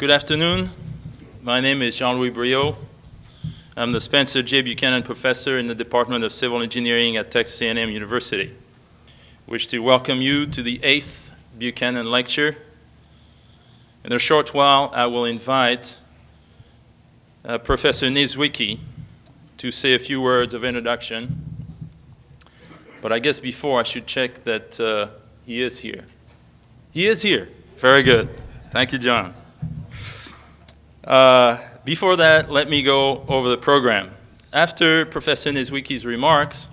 Good afternoon. My name is Jean-Louis Briaud. I'm the Spencer J. Buchanan Professor in the Department of Civil Engineering at Texas A&M University. Wish to welcome you to the eighth Buchanan Lecture. In a short while, I will invite uh, Professor Niedzwecki to say a few words of introduction. But I guess before I should check that uh, he is here. He is here. Very good. Thank you, John. Uh, before that, let me go over the program. After Professor Niedzwecki's remarks,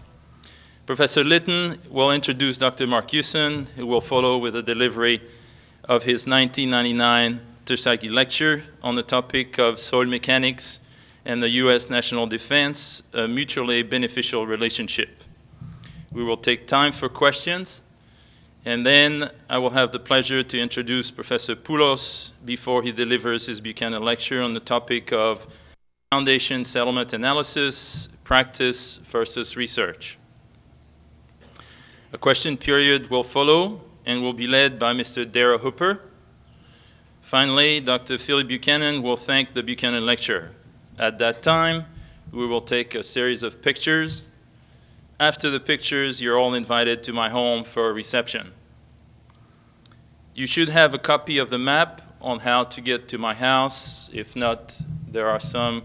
Professor Lytton will introduce Dr. Marcuson, who will follow with a delivery of his 1999 Terzaghi lecture on the topic of soil mechanics and the U.S. national defense, a mutually beneficial relationship. We will take time for questions and then I will have the pleasure to introduce Professor Poulos before he delivers his Buchanan lecture on the topic of foundation settlement analysis, practice versus research. A question period will follow and will be led by Mr. Dara Hooper. Finally, Dr. Philip Buchanan will thank the Buchanan lecturer. At that time, we will take a series of pictures. After the pictures, you're all invited to my home for a reception. You should have a copy of the map on how to get to my house. If not, there are some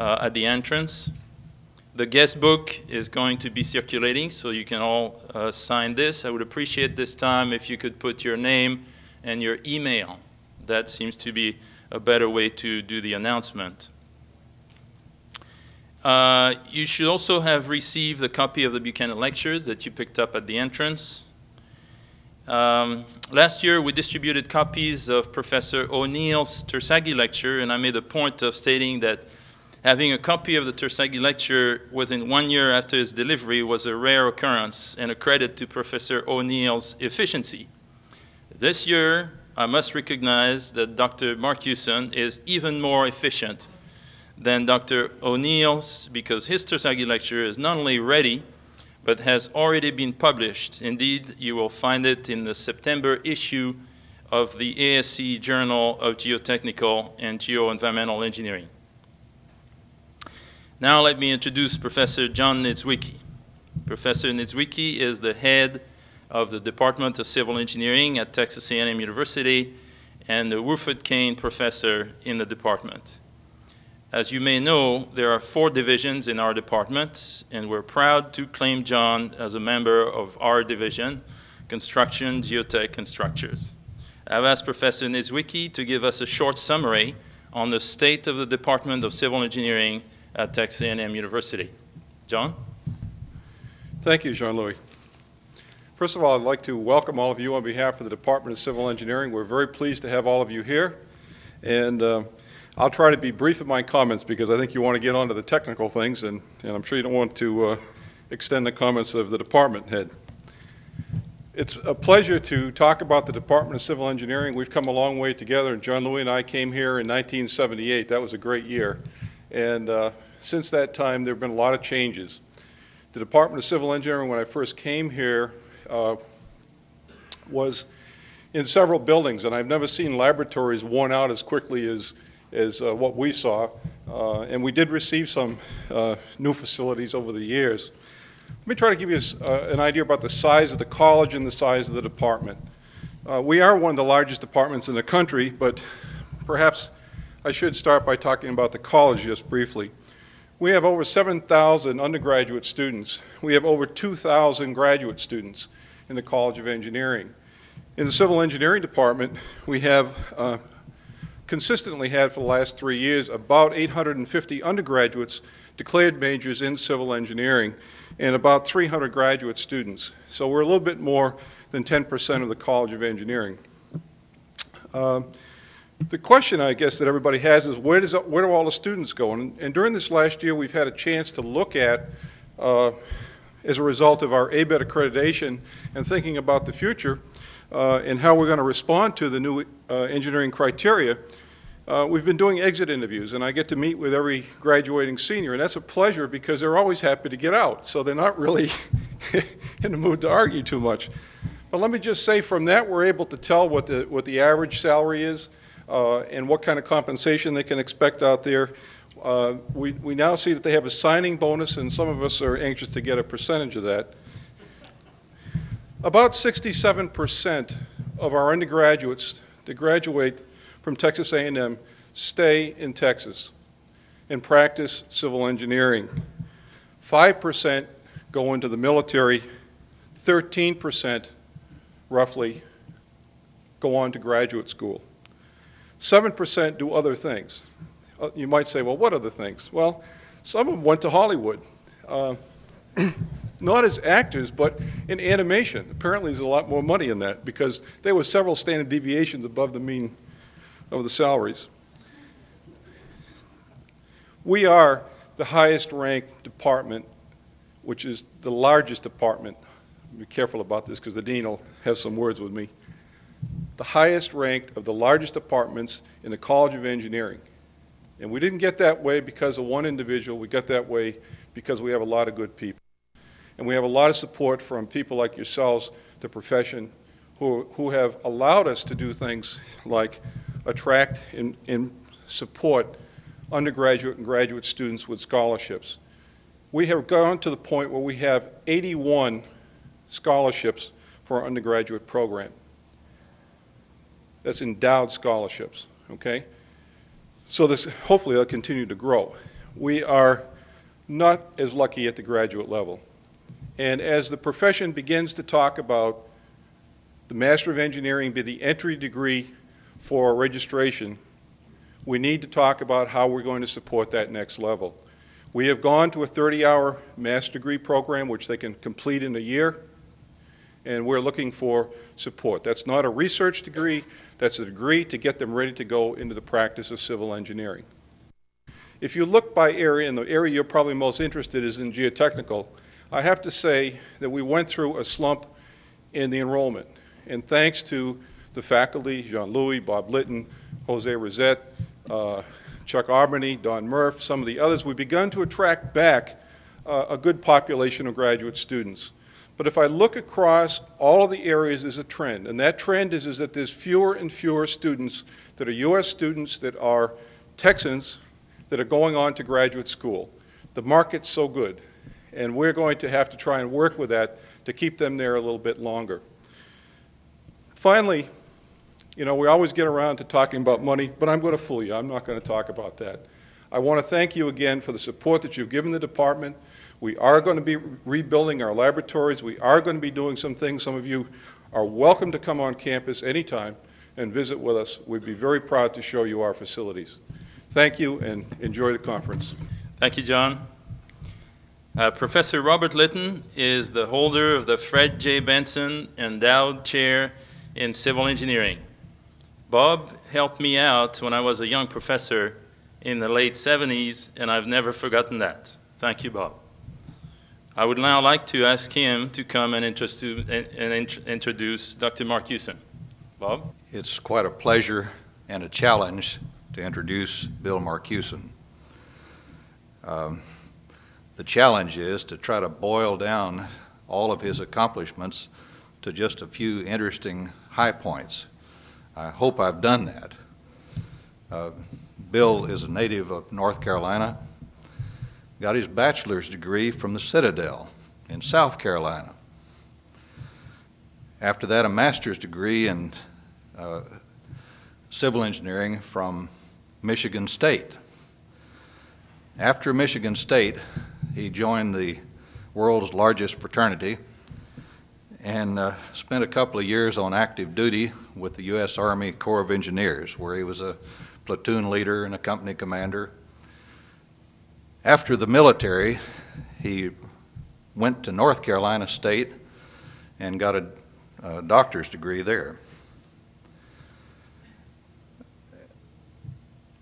uh, at the entrance. The guest book is going to be circulating, so you can all uh, sign this. I would appreciate this time if you could put your name and your email. That seems to be a better way to do the announcement. Uh, you should also have received a copy of the Buchanan lecture that you picked up at the entrance. Um, last year, we distributed copies of Professor O'Neill's Terzaghi lecture, and I made a point of stating that having a copy of the Terzaghi lecture within one year after its delivery was a rare occurrence and a credit to Professor O'Neill's efficiency. This year, I must recognize that Dr. Marcuson is even more efficient than Dr. O'Neill's because his Terzaghi lecture is not only ready, but has already been published. Indeed, you will find it in the September issue of the ASCE Journal of Geotechnical and Geoenvironmental Engineering. Now let me introduce Professor John Niedzwecki. Professor Niedzwecki is the head of the Department of Civil Engineering at Texas A&M University and the Wofford Cain Professor in the department. As you may know, there are four divisions in our department, and we're proud to claim John as a member of our division, Construction, Geotech, and Structures. I've asked Professor Niedzwecki to give us a short summary on the state of the Department of Civil Engineering at Texas A&M University. John? Thank you, Jean-Louis. First of all, I'd like to welcome all of you on behalf of the Department of Civil Engineering. We're very pleased to have all of you here. And uh, I'll try to be brief in my comments because I think you want to get on to the technical things, and, and I'm sure you don't want to uh, extend the comments of the department head. It's a pleasure to talk about the Department of Civil Engineering. We've come a long way together. Jean-Louis and I came here in 1978. That was a great year. And uh, since that time, there have been a lot of changes. The Department of Civil Engineering, when I first came here, uh, was in several buildings, and I've never seen laboratories worn out as quickly as is uh, what we saw. Uh, and we did receive some uh, new facilities over the years. Let me try to give you a, an idea about the size of the college and the size of the department. we are one of the largest departments in the country, but perhaps I should start by talking about the college just briefly. We have over 7,000 undergraduate students. We have over 2,000 graduate students in the College of Engineering. In the Civil Engineering Department, we have uh, consistently had for the last three years about 850 undergraduates declared majors in civil engineering and about 300 graduate students. So we're a little bit more than 10% of the College of Engineering. Uh, the question, I guess, that everybody has is where, does, where do all the students go? And, and during this last year, we've had a chance to look at, uh, as a result of our ABET accreditation and thinking about the future, uh, and how we're going to respond to the new uh, engineering criteria, uh, we've been doing exit interviews, and I get to meet with every graduating senior, and that's a pleasure because they're always happy to get out, so they're not really in the mood to argue too much. But let me just say from that, we're able to tell what the, what the average salary is. uh, and what kind of compensation they can expect out there. Uh, We we now see that they have a signing bonus, and some of us are anxious to get a percentage of that. About 67% of our undergraduates that graduate from Texas A&M stay in Texas and practice civil engineering. 5% go into the military, 13% roughly go on to graduate school. 7% do other things. Uh, You might say, well, what other things? Well, some of them went to Hollywood. Uh, not as actors, but in animation. Apparently, there's a lot more money in that because there were several standard deviations above the mean of the salaries. We are the highest ranked department, which is the largest department. Be careful about this because the dean will have some words with me. The highest ranked of the largest departments in the College of Engineering. And we didn't get that way because of one individual. We got that way because we have a lot of good people. And we have a lot of support from people like yourselves, the profession, who, who have allowed us to do things like attract and, and support undergraduate and graduate students with scholarships. We have gone to the point where we have 81 scholarships for our undergraduate program. That's endowed scholarships, okay? So this, hopefully they'll continue to grow. We are not as lucky at the graduate level. And as the profession begins to talk about the Master of Engineering be the entry degree for registration, we need to talk about how we're going to support that next level. We have gone to a 30-hour master's degree program, which they can complete in a year, and we're looking for support. That's not a research degree, that's a degree to get them ready to go into the practice of civil engineering. If you look by area, and the area you're probably most interested is in geotechnical, I have to say that we went through a slump in the enrollment. And thanks to the faculty, Jean-Louis, Bob Lytton, Jose Roesset, uh, Chuck Aubeny, Don Murff, some of the others, we've begun to attract back uh, a good population of graduate students. But if I look across all of the areas, there's a trend. And that trend is, is that there's fewer and fewer students that are U.S. students that are Texans that are going on to graduate school. The market's so good. And we're going to have to try and work with that to keep them there a little bit longer. Finally, you know, we always get around to talking about money, but I'm going to fool you. I'm not going to talk about that. I want to thank you again for the support that you've given the department. We are going to be rebuilding our laboratories. We are going to be doing some things. Some of you are welcome to come on campus anytime and visit with us. We'd be very proud to show you our facilities. Thank you and enjoy the conference. Thank you, John. Uh, Professor Robert Lytton is the holder of the Fred J. Benson Endowed Chair in Civil Engineering. Bob helped me out when I was a young professor in the late 70s, and I've never forgotten that. Thank you, Bob. I would now like to ask him to come and, introduce Dr. Marcuson. Bob? It's quite a pleasure and a challenge to introduce Bill Marcuson. Um, the challenge is to try to boil down all of his accomplishments to just a few interesting high points. I hope I've done that. Uh, Bill is a native of North Carolina, got his bachelor's degree from the Citadel in South Carolina. After that, a master's degree in uh, civil engineering from Michigan State. After Michigan State, he joined the world's largest fraternity, and uh, spent a couple of years on active duty with the U.S. Army Corps of Engineers, where he was a platoon leader and a company commander. After the military, he went to North Carolina State and got a, a doctor's degree there.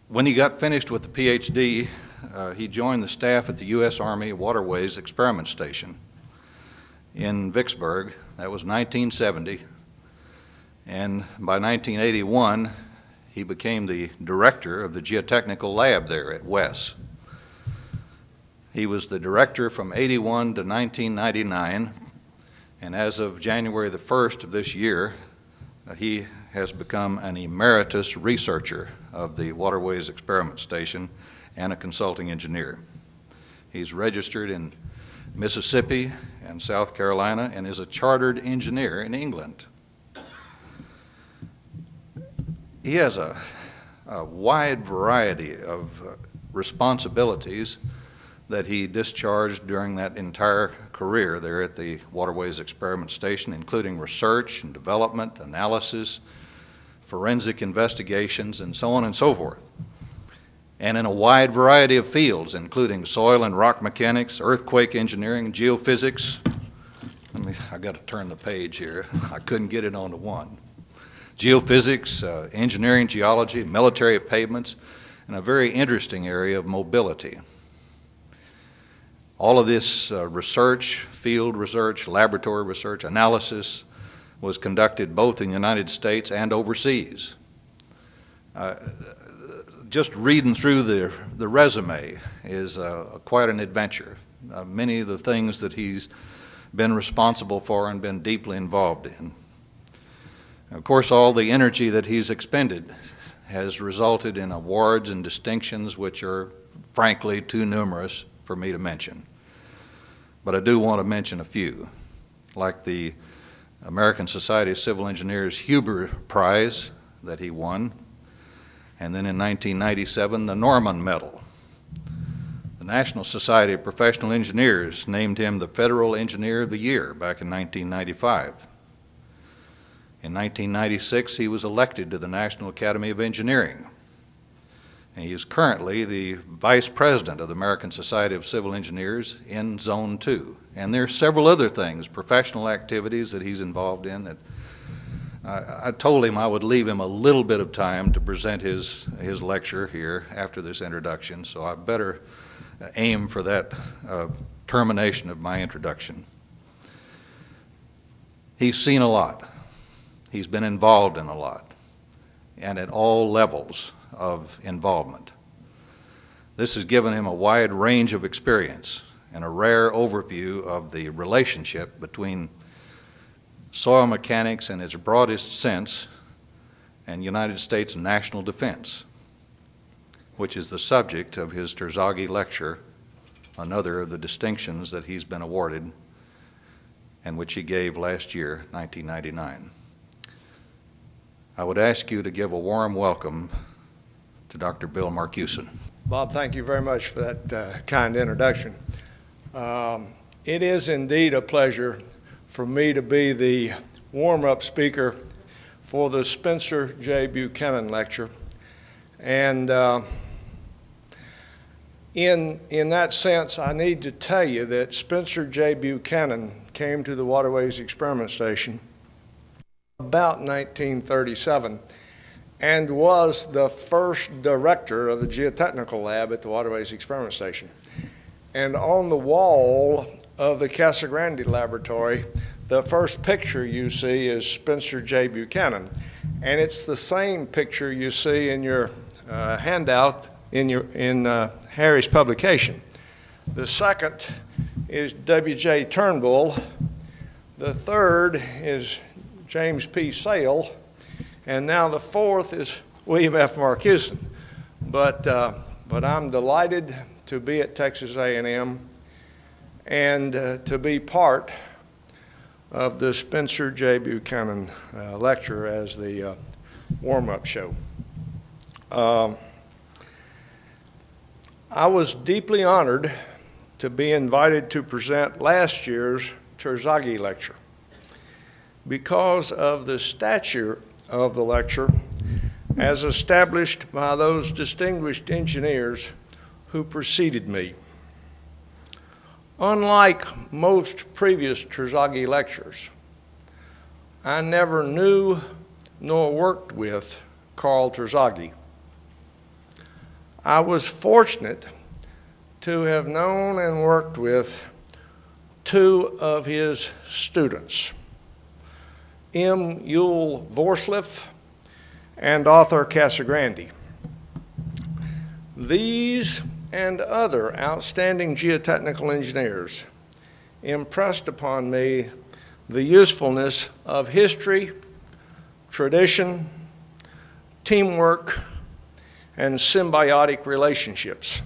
When he got finished with the PhD, uh, he joined the staff at the U.S. Army Waterways Experiment Station in Vicksburg. That was 1970. And by 1981, he became the director of the geotechnical lab there at WES. He was the director from 81 to 1999, and as of January the 1st of this year, uh, he has become an emeritus researcher of the Waterways Experiment Station and a consulting engineer. He's registered in Mississippi and South Carolina and is a chartered engineer in England. He has a, a wide variety of uh, responsibilities that he discharged during that entire career there at the Waterways Experiment Station, including research and development, analysis, forensic investigations, and so on and so forth. And in a wide variety of fields, including soil and rock mechanics, earthquake engineering, geophysics. Let me, I got to turn the page here. I couldn't get it onto one. Geophysics, uh, engineering, geology, military pavements, and a very interesting area of mobility. All of this uh, research, field research, laboratory research, analysis was conducted both in the United States and overseas. Uh, just reading through the, the resume is uh, quite an adventure. Uh, many of the things that he's been responsible for and been deeply involved in. Of course, all the energy that he's expended has resulted in awards and distinctions which are frankly too numerous for me to mention. But I do want to mention a few, like the American Society of Civil Engineers Huber Prize that he won, and then in 1997, the Norman Medal. The National Society of Professional Engineers named him the Federal Engineer of the Year back in 1995. In 1996, he was elected to the National Academy of Engineering. And he is currently the vice president of the American Society of Civil Engineers in Zone 2. And there are several other things, professional activities that he's involved in that I, told him I would leave him a little bit of time to present his, his lecture here after this introduction, so I better aim for that uh, termination of my introduction. He's seen a lot. He's been involved in a lot, and at all levels of involvement. This has given him a wide range of experience and a rare overview of the relationship between soil mechanics in its broadest sense and United States national defense, which is the subject of his Terzaghi lecture, another of the distinctions that he's been awarded and which he gave last year, 1999. I would ask you to give a warm welcome to Dr. Bill Marcuson. Bob, thank you very much for that uh, kind introduction. Um, it is indeed a pleasure for me to be the warm-up speaker for the Spencer J. Buchanan Lecture. And uh, in, in that sense, I need to tell you that Spencer J. Buchanan came to the Waterways Experiment Station about 1937 and was the first director of the geotechnical lab at the Waterways Experiment Station. And on the wall of the Casagrande laboratory, the first picture you see is Spencer J. Buchanan. And it's the same picture you see in your uh, handout in, your, in uh, Harry's publication. The second is W.J. Turnbull. The third is James P. Sale. And now the fourth is William F. Marcuson. But, uh, but I'm delighted to be at Texas A&M and uh, to be part of the Spencer J. Buchanan uh, lecture as the uh, warm-up show. Um, I was deeply honored to be invited to present last year's Terzaghi lecture because of the stature of the lecture as established by those distinguished engineers who preceded me. Unlike most previous Terzaghi lectures, I never knew nor worked with Karl Terzaghi. I was fortunate to have known and worked with two of his students. M. Juul Hvorslev, and Arthur Casagrande. These and other outstanding geotechnical engineers impressed upon me the usefulness of history, tradition, teamwork, and symbiotic relationships.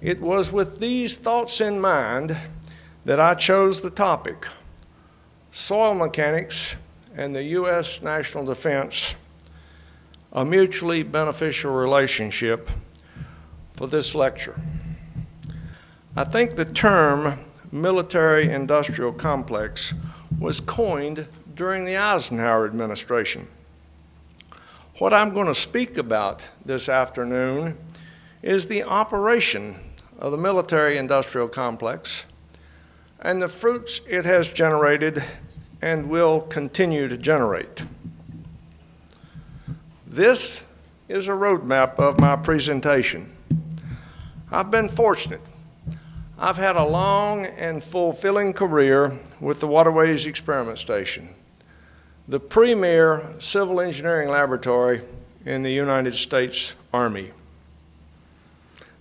It was with these thoughts in mind that I chose the topic, soil mechanics and the U.S. national defense, a mutually beneficial relationship for this lecture. I think the term military industrial complex was coined during the Eisenhower administration. What I'm going to speak about this afternoon is the operation of the military industrial complex and the fruits it has generated and will continue to generate. This is a roadmap of my presentation. I've been fortunate. I've had a long and fulfilling career with the Waterways Experiment Station, the premier civil engineering laboratory in the United States Army.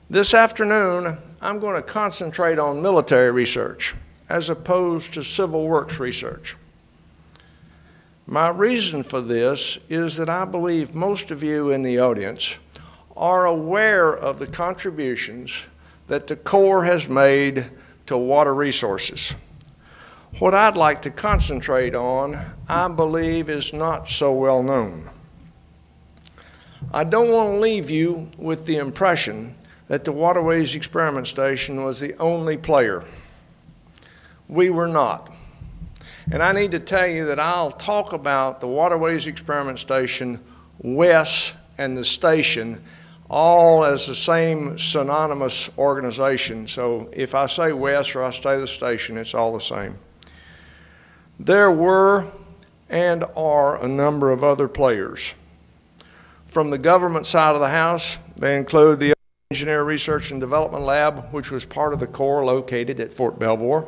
This afternoon, I'm going to concentrate on military research as opposed to civil works research. My reason for this is that I believe most of you in the audience are aware of the contributions that the Corps has made to water resources. What I'd like to concentrate on, I believe, is not so well known. I don't want to leave you with the impression that the Waterways Experiment Station was the only player. We were not. And I need to tell you that I'll talk about the Waterways Experiment Station, WES, and the station all as the same synonymous organization. So if I say WES or I say the station, it's all the same. There were and are a number of other players. From the government side of the house, they include the Engineer Research and Development Lab, which was part of the Corps located at Fort Belvoir.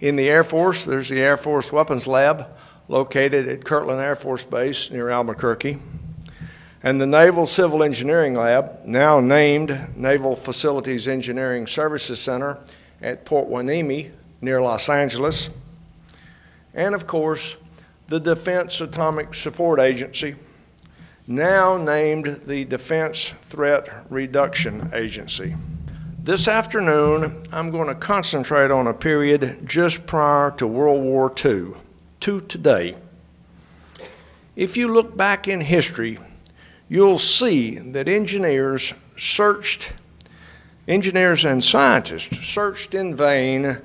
In the Air Force, there's the Air Force Weapons Lab located at Kirtland Air Force Base near Albuquerque. And the Naval Civil Engineering Lab, now named Naval Facilities Engineering Services Center at Port Hueneme near Los Angeles. And of course, the Defense Atomic Support Agency, now named the Defense Threat Reduction Agency. This afternoon, I'm going to concentrate on a period just prior to World War II, to today. If you look back in history, you'll see that engineers searched, engineers and scientists searched in vain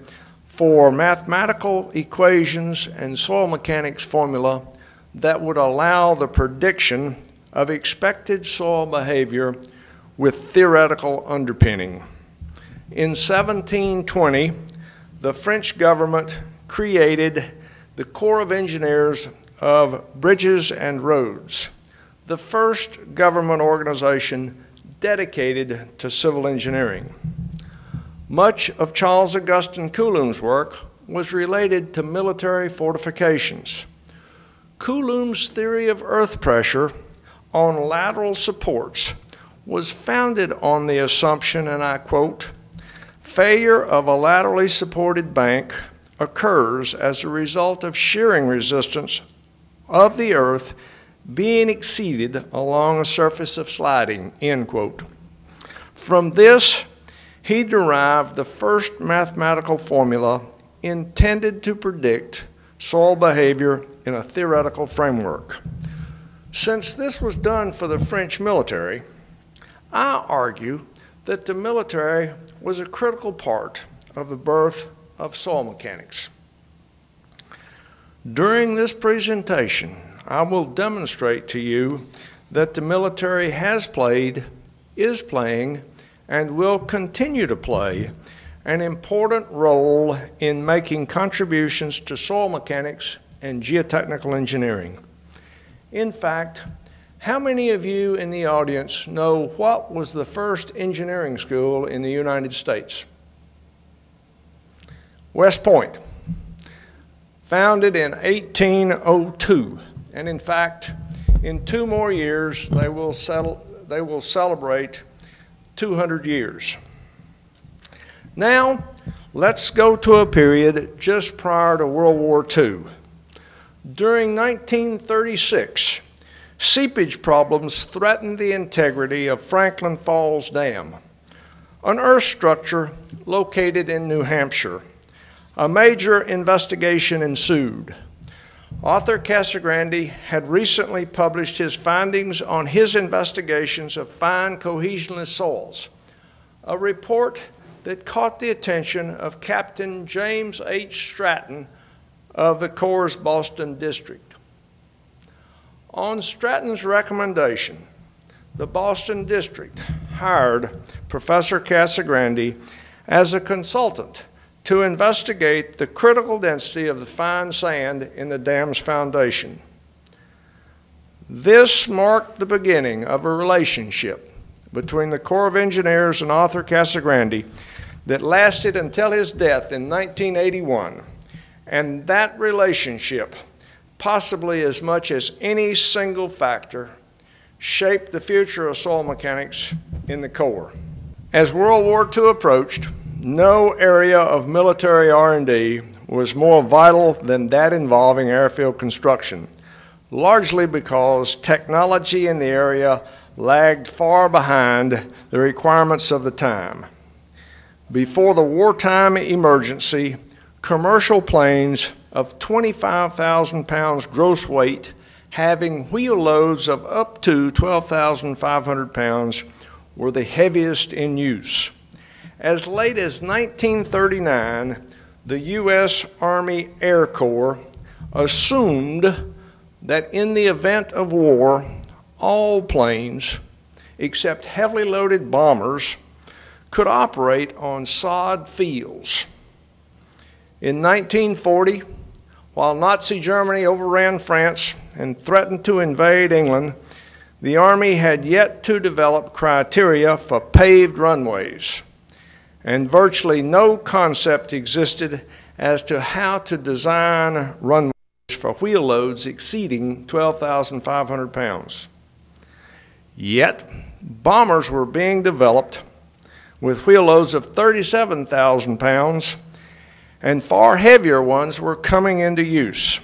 for mathematical equations and soil mechanics formula that would allow the prediction of expected soil behavior with theoretical underpinning. In 1720, the French government created the Corps of Engineers of Bridges and Roads, the first government organization dedicated to civil engineering. Much of Charles Augustin Coulomb's work was related to military fortifications. Coulomb's theory of earth pressure on lateral supports was founded on the assumption, and I quote, Failure of a laterally supported bank occurs as a result of shearing resistance of the earth being exceeded along a surface of sliding, end quote. From this, he derived the first mathematical formula intended to predict soil behavior in a theoretical framework. Since this was done for the French military, I argue that the military was a critical part of the birth of soil mechanics. During this presentation, I will demonstrate to you that the military has played, is playing, and will continue to play an important role in making contributions to soil mechanics and geotechnical engineering. In fact, how many of you in the audience know what was the first engineering school in the United States? West Point, founded in 1802. And in fact, in two more years, they will, settle, they will celebrate 200 years. Now, let's go to a period just prior to World War II. During 1936, seepage problems threatened the integrity of Franklin Falls Dam, an earth structure located in New Hampshire. A major investigation ensued. Arthur Casagrande had recently published his findings on his investigations of fine cohesionless soils, a report that caught the attention of Captain James H. Stratton of the Corps' Boston District. On Stratton's recommendation, the Boston District hired Professor Casagrande as a consultant to investigate the critical density of the fine sand in the dam's foundation. This marked the beginning of a relationship between the Corps of Engineers and Arthur Casagrande that lasted until his death in 1981. And that relationship, possibly as much as any single factor, shaped the future of soil mechanics in the Corps. As World War II approached, no area of military R&D was more vital than that involving airfield construction, largely because technology in the area lagged far behind the requirements of the time. Before the wartime emergency, commercial planes of 25,000 pounds gross weight having wheel loads of up to 12,500 pounds were the heaviest in use. As late as 1939, the U.S. Army Air Corps assumed that in the event of war, all planes, except heavily loaded bombers, could operate on sod fields. In 1940, while Nazi Germany overran France and threatened to invade England, the Army had yet to develop criteria for paved runways, and virtually no concept existed as to how to design runways for wheel loads exceeding 12,500 pounds. Yet, bombers were being developed with wheel loads of 37,000 pounds, and far heavier ones were coming into use.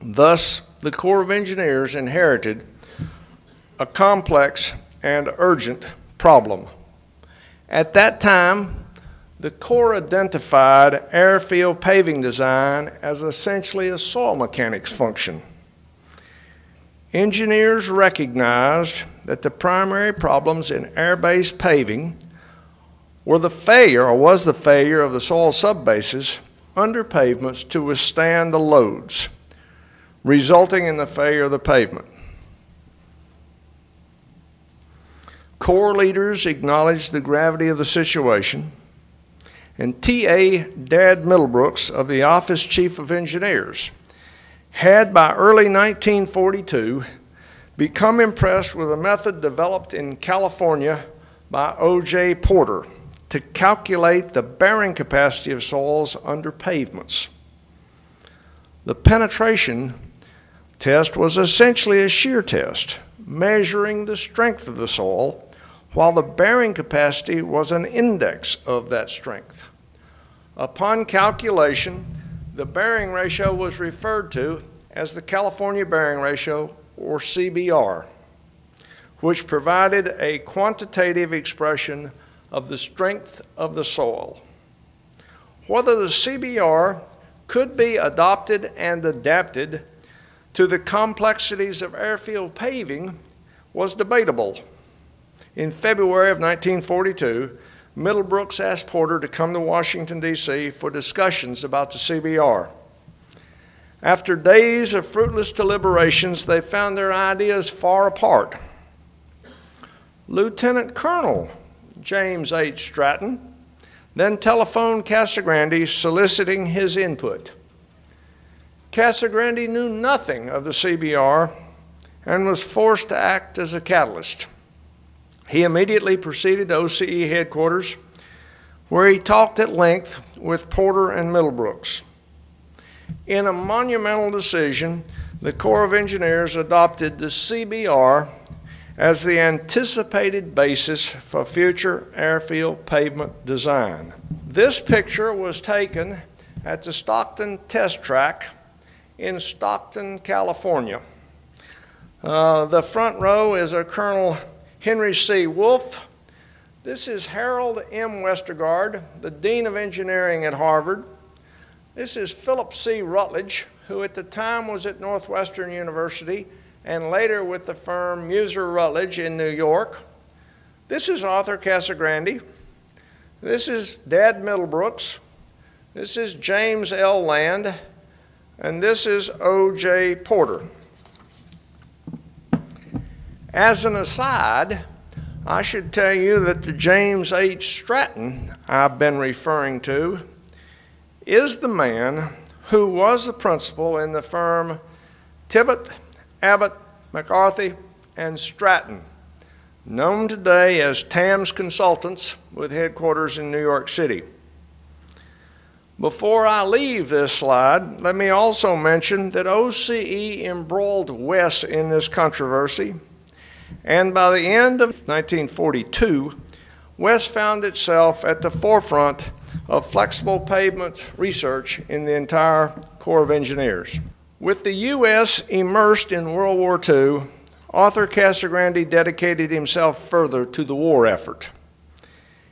Thus, the Corps of Engineers inherited a complex and urgent problem. At that time, the Corps identified airfield paving design as essentially a soil mechanics function. Engineers recognized that the primary problems in air-based paving were the failure, or was the failure, of the soil subbases under pavements to withstand the loads, resulting in the failure of the pavement. Corps leaders acknowledged the gravity of the situation, and T.A. Dad Middlebrooks of the Office Chief of Engineers had by early 1942 become impressed with a method developed in California by O.J. Porter to calculate the bearing capacity of soils under pavements. The penetration test was essentially a shear test, measuring the strength of the soil, while the bearing capacity was an index of that strength. Upon calculation, the bearing ratio was referred to as the California Bearing Ratio, or CBR, which provided a quantitative expression of the strength of the soil. Whether the CBR could be adopted and adapted to the complexities of airfield paving was debatable. In February of 1942, Middlebrooks asked Porter to come to Washington, D.C. for discussions about the CBR. After days of fruitless deliberations, they found their ideas far apart. Lieutenant Colonel James H. Stratton, then telephoned Casagrande soliciting his input. Casagrande knew nothing of the CBR and was forced to act as a catalyst. He immediately proceeded to OCE headquarters, where he talked at length with Porter and Middlebrooks. In a monumental decision, the Corps of Engineers adopted the CBR as the anticipated basis for future airfield pavement design. This picture was taken at the Stockton Test Track in Stockton, California. Uh, the front row is a Colonel Henry C. Wolf. This is Harold M. Westergaard, the Dean of Engineering at Harvard. This is Philip C. Rutledge, who at the time was at Northwestern University and later with the firm Mueser Rutledge in New York. This is Arthur Casagrande. This is Dad Middlebrooks. This is James L. Land. And this is O.J. Porter. As an aside, I should tell you that the James H. Stratton I've been referring to is the man who was the principal in the firm Tippetts, Abbett, McCarthy, and Stratton, known today as TAMS Consultants with headquarters in New York City. Before I leave this slide, let me also mention that OCE embroiled WES in this controversy, and by the end of 1942, WES found itself at the forefront of flexible pavement research in the entire Corps of Engineers. With the U.S. immersed in World War II, Arthur Casagrande dedicated himself further to the war effort.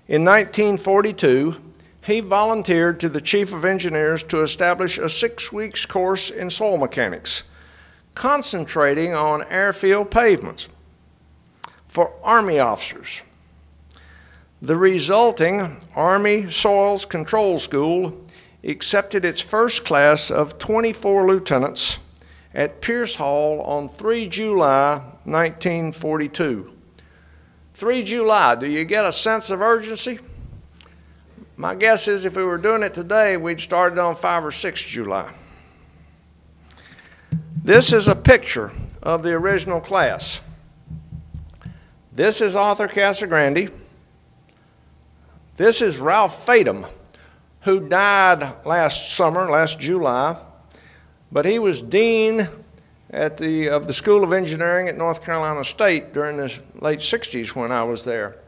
In 1942, he volunteered to the Chief of Engineers to establish a six weeks course in soil mechanics, concentrating on airfield pavements for Army officers. The resulting Army Soils Control School accepted its first class of 24 lieutenants at Pierce Hall on 3 July 1942. 3 July, do you get a sense of urgency? My guess is if we were doing it today, we'd started on 5 or 6 July. This is a picture of the original class. This is Arthur Casagrande. This is Ralph Fadum, who died last summer, last July, but he was dean at the, of the School of Engineering at North Carolina State during the late 60s when I was there.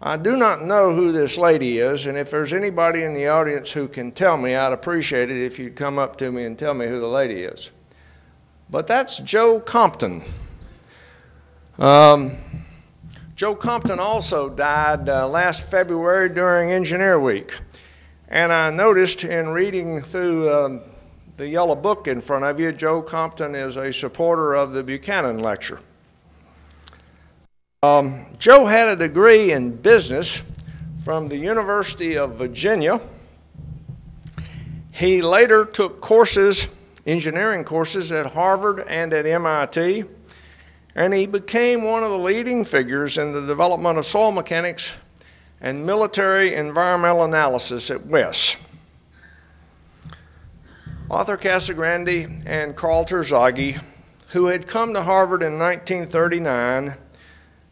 I do not know who this lady is, and if there's anybody in the audience who can tell me, I'd appreciate it if you'd come up to me and tell me who the lady is. But that's Joe Compton. Um, Joe Compton also died uh, last February during Engineer Week. And I noticed in reading through um, the yellow book in front of you, Joe Compton is a supporter of the Buchanan Lecture. Um, Joe had a degree in business from the University of Virginia. He later took courses, engineering courses, at Harvard and at MIT and he became one of the leading figures in the development of soil mechanics and military environmental analysis at WES. Arthur Casagrande and Karl Terzaghi, who had come to Harvard in 1939,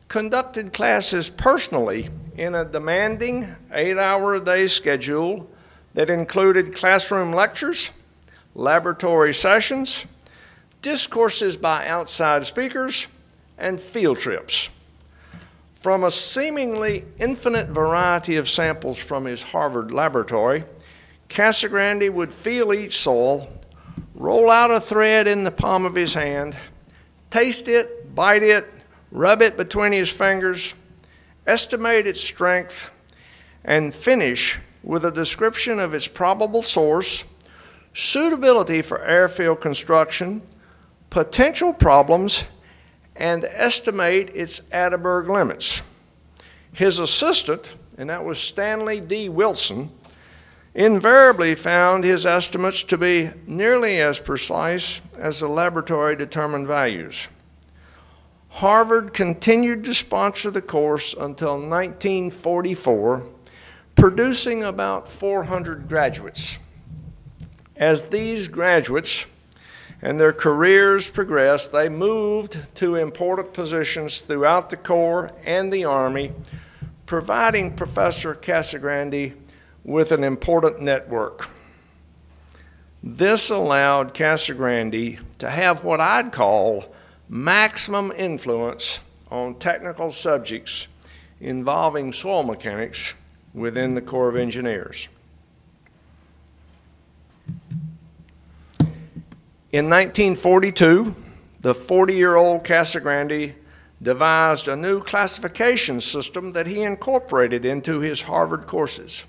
conducted classes personally in a demanding eight-hour-a-day schedule that included classroom lectures, laboratory sessions, discourses by outside speakers, and field trips. From a seemingly infinite variety of samples from his Harvard laboratory, Casagrande would feel each soil, roll out a thread in the palm of his hand, taste it, bite it, rub it between his fingers, estimate its strength, and finish with a description of its probable source, suitability for airfield construction, potential problems, and estimate its Atterberg limits. His assistant, and that was Stanley D. Wilson, invariably found his estimates to be nearly as precise as the laboratory determined values. Harvard continued to sponsor the course until 1944, producing about 400 graduates. As these graduates and their careers progressed, they moved to important positions throughout the Corps and the Army, providing Professor Casagrande with an important network. This allowed Casagrande to have what I'd call maximum influence on technical subjects involving soil mechanics within the Corps of Engineers. In 1942, the 40-year-old Casagrande devised a new classification system that he incorporated into his Harvard courses.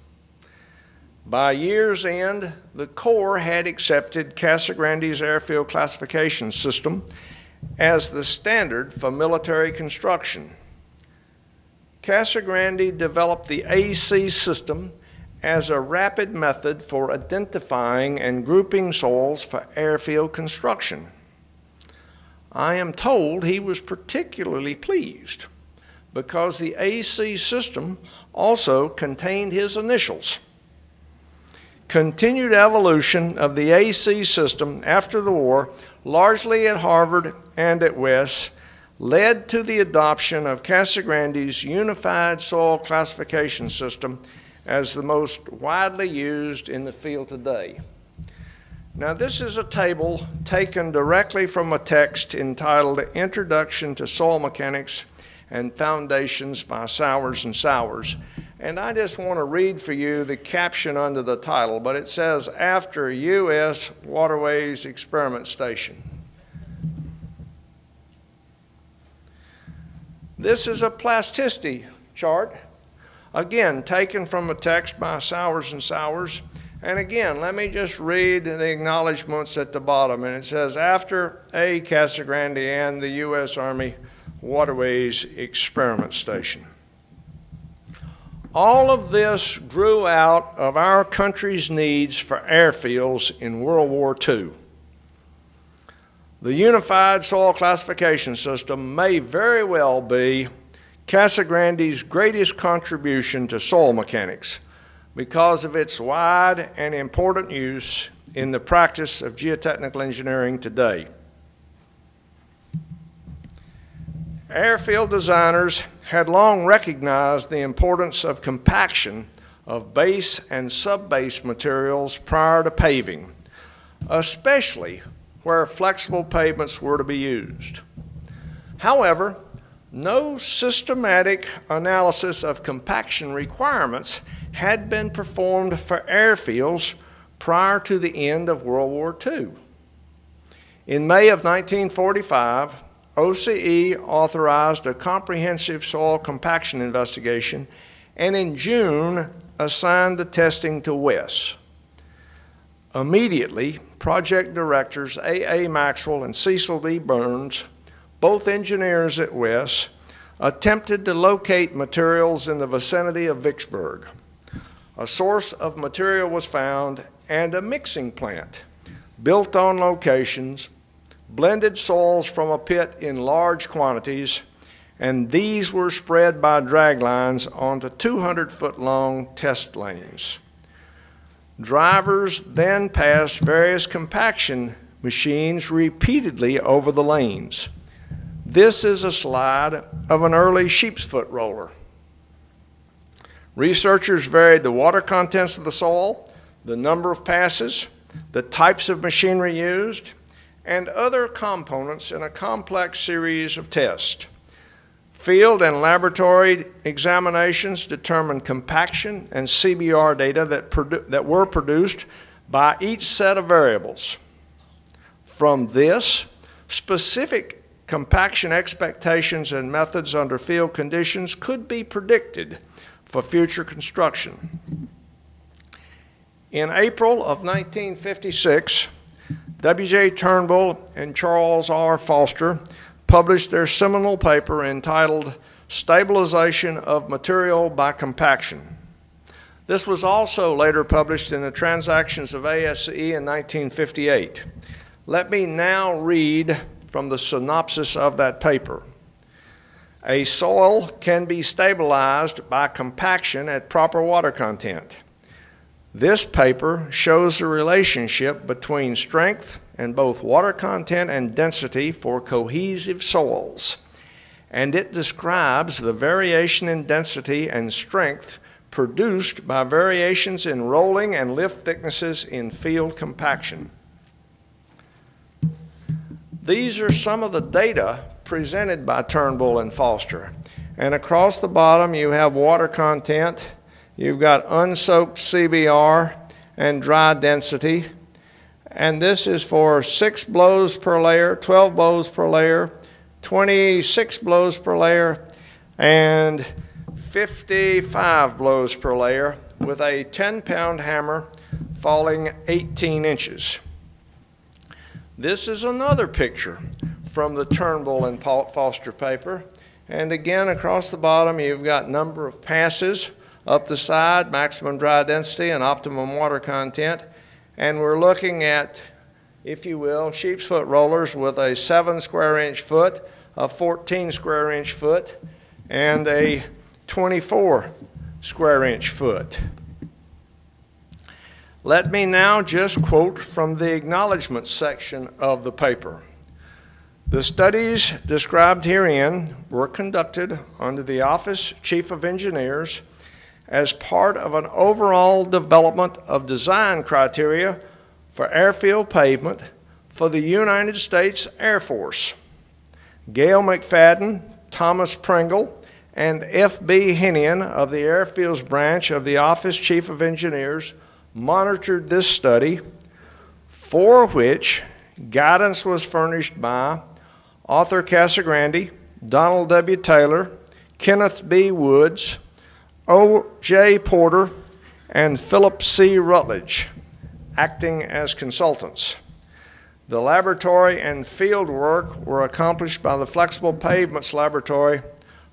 By year's end, the Corps had accepted Casagrande's airfield classification system as the standard for military construction. Casagrande developed the AC system as a rapid method for identifying and grouping soils for airfield construction. I am told he was particularly pleased because the AC system also contained his initials. Continued evolution of the AC system after the war, largely at Harvard and at WES, led to the adoption of Casagrande's unified soil classification system as the most widely used in the field today. Now, this is a table taken directly from a text entitled Introduction to Soil Mechanics and Foundations by Sowers and Sowers. And I just want to read for you the caption under the title, but it says, After U.S. Waterways Experiment Station. This is a plasticity chart, again, taken from a text by Sowers and Sowers. And again, let me just read the acknowledgments at the bottom. And it says, after A. Casagrande and the U.S. Army Waterways Experiment Station. All of this grew out of our country's needs for airfields in World War II. The Unified Soil Classification System may very well be Casagrande's greatest contribution to soil mechanics because of its wide and important use in the practice of geotechnical engineering today. Airfield designers had long recognized the importance of compaction of base and subbase materials prior to paving, especially where flexible pavements were to be used. However, no systematic analysis of compaction requirements had been performed for airfields prior to the end of World War II. In May of 1945, OCE authorized a comprehensive soil compaction investigation and in June assigned the testing to WES. Immediately, project directors A.A. Maxwell and Cecil D. Burns, both engineers at WES, attempted to locate materials in the vicinity of Vicksburg. A source of material was found and a mixing plant built on locations, blended soils from a pit in large quantities, and these were spread by drag lines onto 200 foot long test lanes. Drivers then passed various compaction machines repeatedly over the lanes. This is a slide of an early sheep's foot roller. Researchers varied the water contents of the soil, the number of passes, the types of machinery used, and other components in a complex series of tests. Field and laboratory examinations determined compaction and CBR data that, that were produced by each set of variables. From this, specific compaction expectations and methods under field conditions could be predicted for future construction. In April of 1956, W.J. Turnbull and Charles R. Foster published their seminal paper entitled Stabilization of Material by Compaction. This was also later published in the Transactions of ASCE in 1958. Let me now read from the synopsis of that paper. A soil can be stabilized by compaction at proper water content. This paper shows the relationship between strength and both water content and density for cohesive soils, and it describes the variation in density and strength produced by variations in rolling and lift thicknesses in field compaction. These are some of the data presented by Turnbull and Foster. And across the bottom, you have water content. You've got unsoaked CBR and dry density. and this is for six blows per layer, 12 blows per layer, 26 blows per layer, and 55 blows per layer with a 10 pound hammer falling 18 inches. This is another picture from the Turnbull and Foster paper. And again, across the bottom, you've got number of passes up the side, maximum dry density and optimum water content. And we're looking at, if you will, sheep's foot rollers with a 7 square inch foot, a 14 square inch foot, and a 24 square inch foot. Let me now just quote from the acknowledgement section of the paper. The studies described herein were conducted under the Office Chief of Engineers as part of an overall development of design criteria for airfield pavement for the United States Air Force. Gail McFadden, Thomas Pringle, and F.B. Henian of the Airfields Branch of the Office Chief of Engineers monitored this study, for which guidance was furnished by Arthur Casagrande, Donald W. Taylor, Kenneth B. Woods, O. J. Porter, and Philip C. Rutledge, acting as consultants. The laboratory and field work were accomplished by the Flexible Pavements Laboratory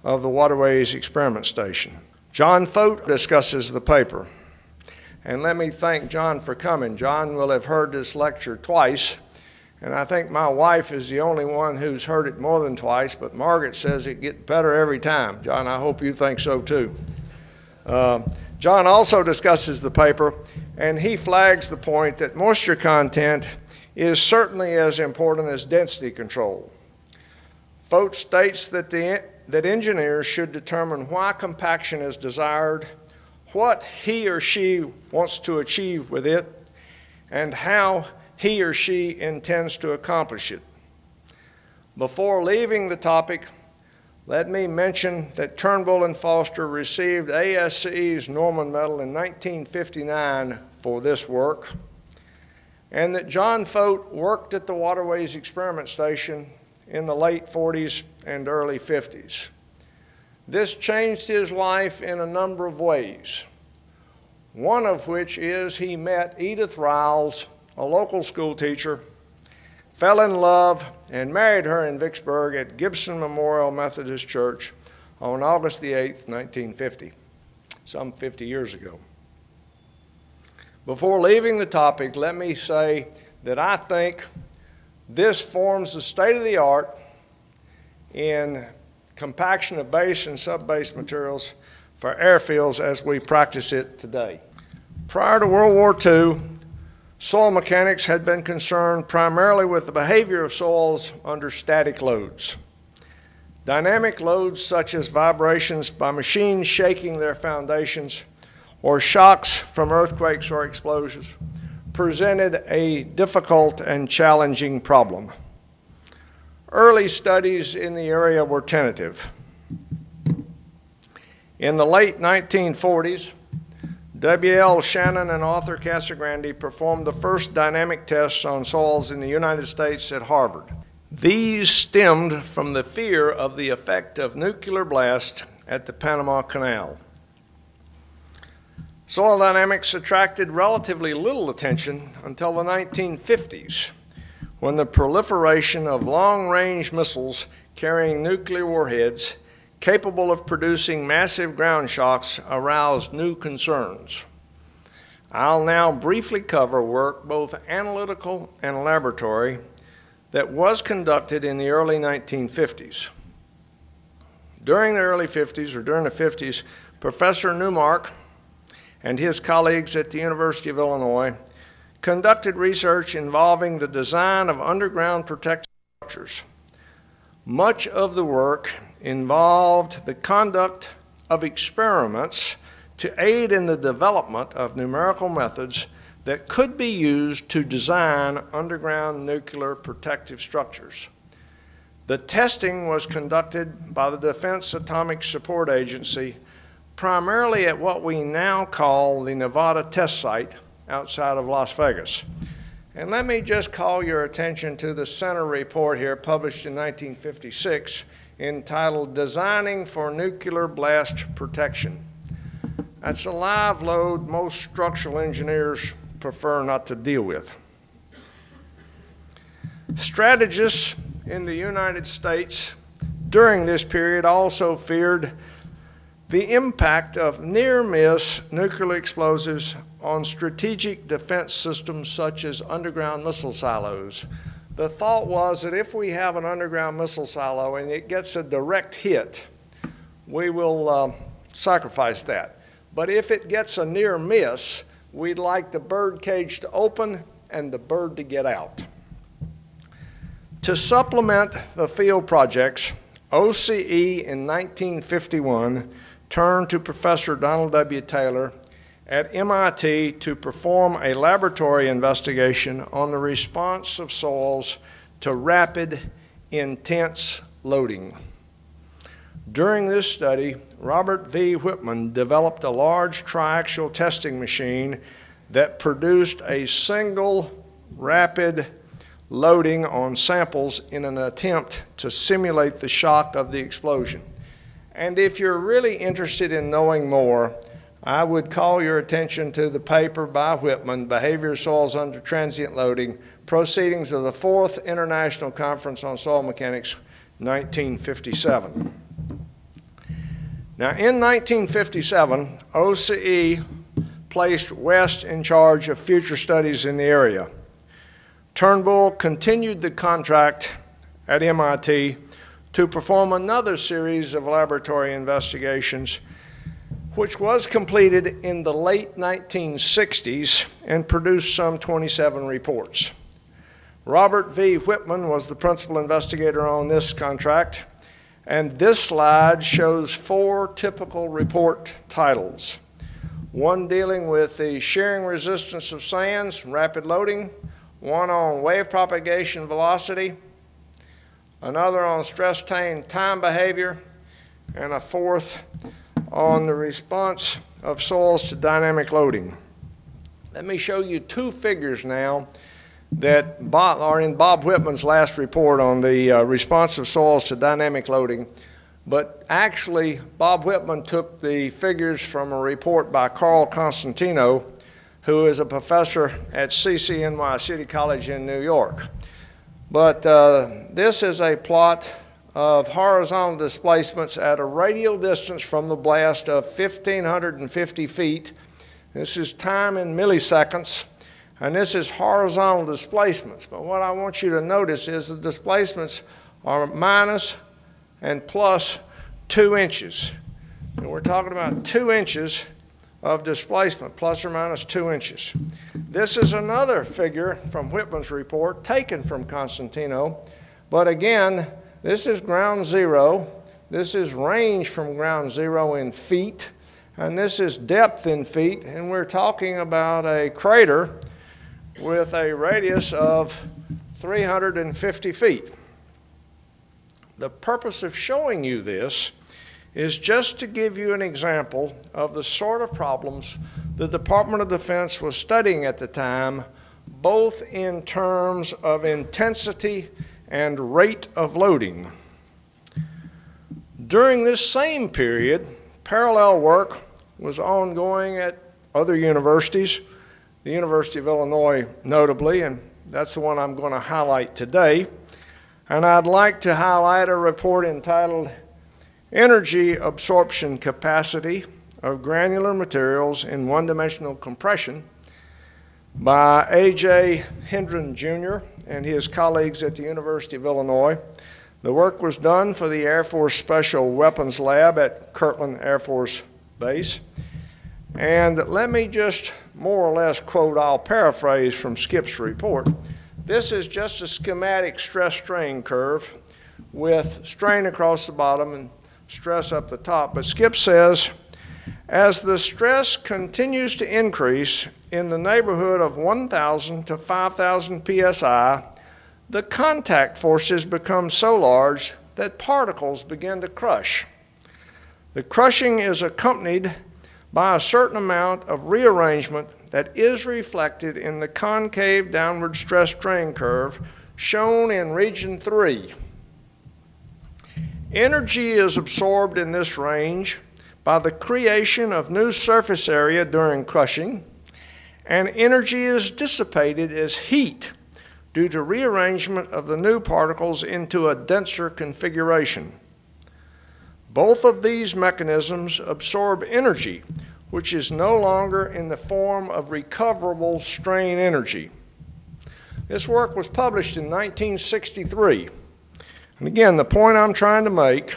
of the Waterways Experiment Station. John Focht discusses the paper. And let me thank John for coming. John will have heard this lecture twice, and I think my wife is the only one who's heard it more than twice, but Margaret says it gets better every time. John, I hope you think so too. Uh, John also discusses the paper, and he flags the point that moisture content is certainly as important as density control. Focht states that, the, that engineers should determine why compaction is desired what he or she wants to achieve with it, and how he or she intends to accomplish it. Before leaving the topic, let me mention that Turnbull and Foster received ASCE's Norman Medal in 1959 for this work, and that John Focht worked at the Waterways Experiment Station in the late 40s and early 50s. This changed his life in a number of ways. One of which is he met Edith Riles, a local school teacher, fell in love, and married her in Vicksburg at Gibson Memorial Methodist Church on August the 8th, 1950, some 50 years ago. Before leaving the topic, let me say that I think this forms the state of the art in compaction of base and sub-base materials for airfields as we practice it today. Prior to World War II, soil mechanics had been concerned primarily with the behavior of soils under static loads. Dynamic loads such as vibrations by machines shaking their foundations or shocks from earthquakes or explosions presented a difficult and challenging problem. Early studies in the area were tentative. In the late 1940s, W.L. Shannon and Arthur Casagrande performed the first dynamic tests on soils in the United States at Harvard. These stemmed from the fear of the effect of nuclear blast at the Panama Canal. Soil dynamics attracted relatively little attention until the 1950s when the proliferation of long-range missiles carrying nuclear warheads capable of producing massive ground shocks aroused new concerns. I'll now briefly cover work, both analytical and laboratory, that was conducted in the early 1950s. During the early 50s, or during the 50s, Professor Newmark and his colleagues at the University of Illinois conducted research involving the design of underground protective structures. Much of the work involved the conduct of experiments to aid in the development of numerical methods that could be used to design underground nuclear protective structures. The testing was conducted by the Defense Atomic Support Agency primarily at what we now call the Nevada Test Site outside of Las Vegas. And let me just call your attention to the center report here, published in 1956, entitled Designing for Nuclear Blast Protection. That's a live load most structural engineers prefer not to deal with. Strategists in the United States during this period also feared the impact of near-miss nuclear explosives on strategic defense systems such as underground missile silos. The thought was that if we have an underground missile silo and it gets a direct hit, we will uh, sacrifice that. But if it gets a near miss, we'd like the bird cage to open and the bird to get out. To supplement the field projects, OCE in 1951 turned to Professor Donald W. Taylor at MIT to perform a laboratory investigation on the response of soils to rapid, intense loading. During this study, Robert V. Whitman developed a large triaxial testing machine that produced a single rapid loading on samples in an attempt to simulate the shock of the explosion. And if you're really interested in knowing more, I would call your attention to the paper by Whitman, Behavior of Soils Under Transient Loading, Proceedings of the Fourth International Conference on Soil Mechanics, 1957. Now, in 1957, OCE placed WES in charge of future studies in the area. Turnbull continued the contract at MIT to perform another series of laboratory investigations, which was completed in the late 1960s and produced some 27 reports. Robert V. Whitman was the principal investigator on this contract, and this slide shows four typical report titles. One dealing with the shearing resistance of sands, rapid loading, one on wave propagation velocity, another on stress time behavior, and a fourth on the response of soils to dynamic loading. Let me show you two figures now that Bob, are in Bob Whitman's last report on the uh, response of soils to dynamic loading. But actually, Bob Whitman took the figures from a report by Carl Costantino, who is a professor at CCNY City College in New York. But uh, this is a plot of horizontal displacements at a radial distance from the blast of 1,550 feet. This is time in milliseconds, and this is horizontal displacements. But what I want you to notice is the displacements are minus and plus two inches. And we're talking about two inches of displacement, plus or minus two inches. This is another figure from Whitman's report taken from Costantino, but again, this is ground zero. This is range from ground zero in feet, and this is depth in feet, and we're talking about a crater with a radius of 350 feet. The purpose of showing you this is just to give you an example of the sort of problems the Department of Defense was studying at the time, both in terms of intensity and rate of loading. During this same period, parallel work was ongoing at other universities, the University of Illinois notably, and that's the one I'm going to highlight today. And I'd like to highlight a report entitled energy absorption capacity of granular materials in one-dimensional compression by A.J. Hendron Jr. and his colleagues at the University of Illinois. The work was done for the Air Force Special Weapons Lab at Kirtland Air Force Base. And let me just more or less quote, I'll paraphrase from Skip's report. This is just a schematic stress strain curve with strain across the bottom and stress up the top. But Skip says, as the stress continues to increase in the neighborhood of 1,000 to 5,000 psi, the contact forces become so large that particles begin to crush. The crushing is accompanied by a certain amount of rearrangement that is reflected in the concave downward stress strain curve shown in region 3. Energy is absorbed in this range by the creation of new surface area during crushing, and energy is dissipated as heat due to rearrangement of the new particles into a denser configuration. Both of these mechanisms absorb energy, which is no longer in the form of recoverable strain energy. This work was published in 1963. And again, the point I'm trying to make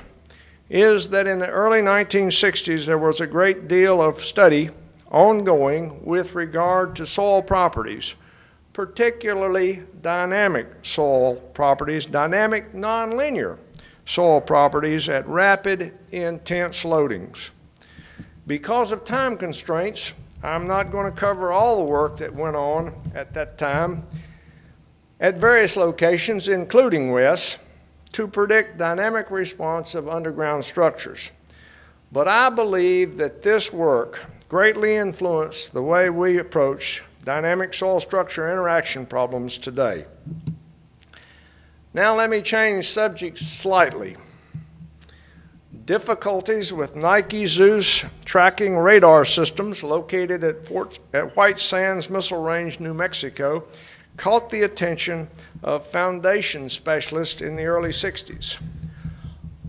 is that in the early 1960s there was a great deal of study ongoing with regard to soil properties, particularly dynamic soil properties, dynamic nonlinear soil properties at rapid, intense loadings. Because of time constraints, I'm not going to cover all the work that went on at that time at various locations, including WES, to predict dynamic response of underground structures. But I believe that this work greatly influenced the way we approach dynamic soil structure interaction problems today. Now let me change subjects slightly. Difficulties with Nike Zeus tracking radar systems located at, Fort, at White Sands Missile Range, New Mexico, caught the attention of foundation specialists in the early 60s.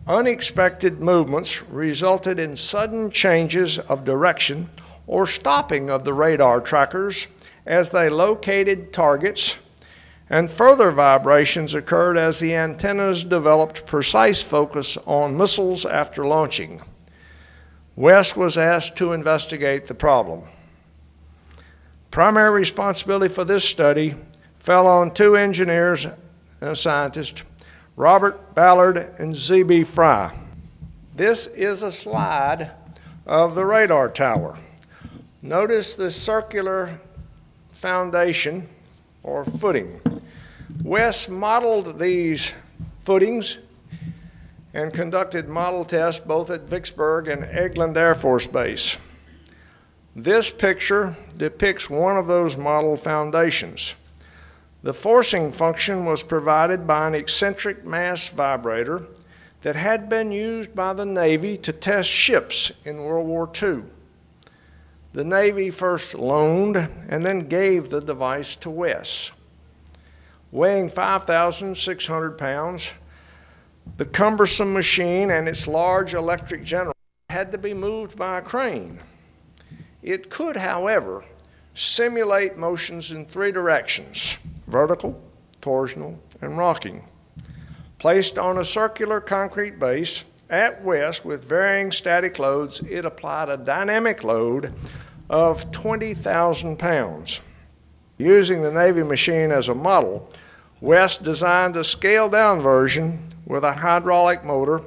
Unexpected movements resulted in sudden changes of direction or stopping of the radar trackers as they located targets and further vibrations occurred as the antennas developed precise focus on missiles after launching. WES was asked to investigate the problem. Primary responsibility for this study fell on two engineers and a scientist, Robert Ballard and Z.B. Fry. This is a slide of the radar tower. Notice the circular foundation or footing. WES modeled these footings and conducted model tests both at Vicksburg and Eglin Air Force Base. This picture depicts one of those model foundations. The forcing function was provided by an eccentric mass vibrator that had been used by the Navy to test ships in World War II. The Navy first loaned and then gave the device to WES weighing 5,600 pounds. The cumbersome machine and its large electric generator had to be moved by a crane. It could, however, simulate motions in three directions vertical, torsional, and rocking. Placed on a circular concrete base at WES with varying static loads, it applied a dynamic load of 20,000 pounds. Using the Navy machine as a model, WES designed a scaled down version with a hydraulic motor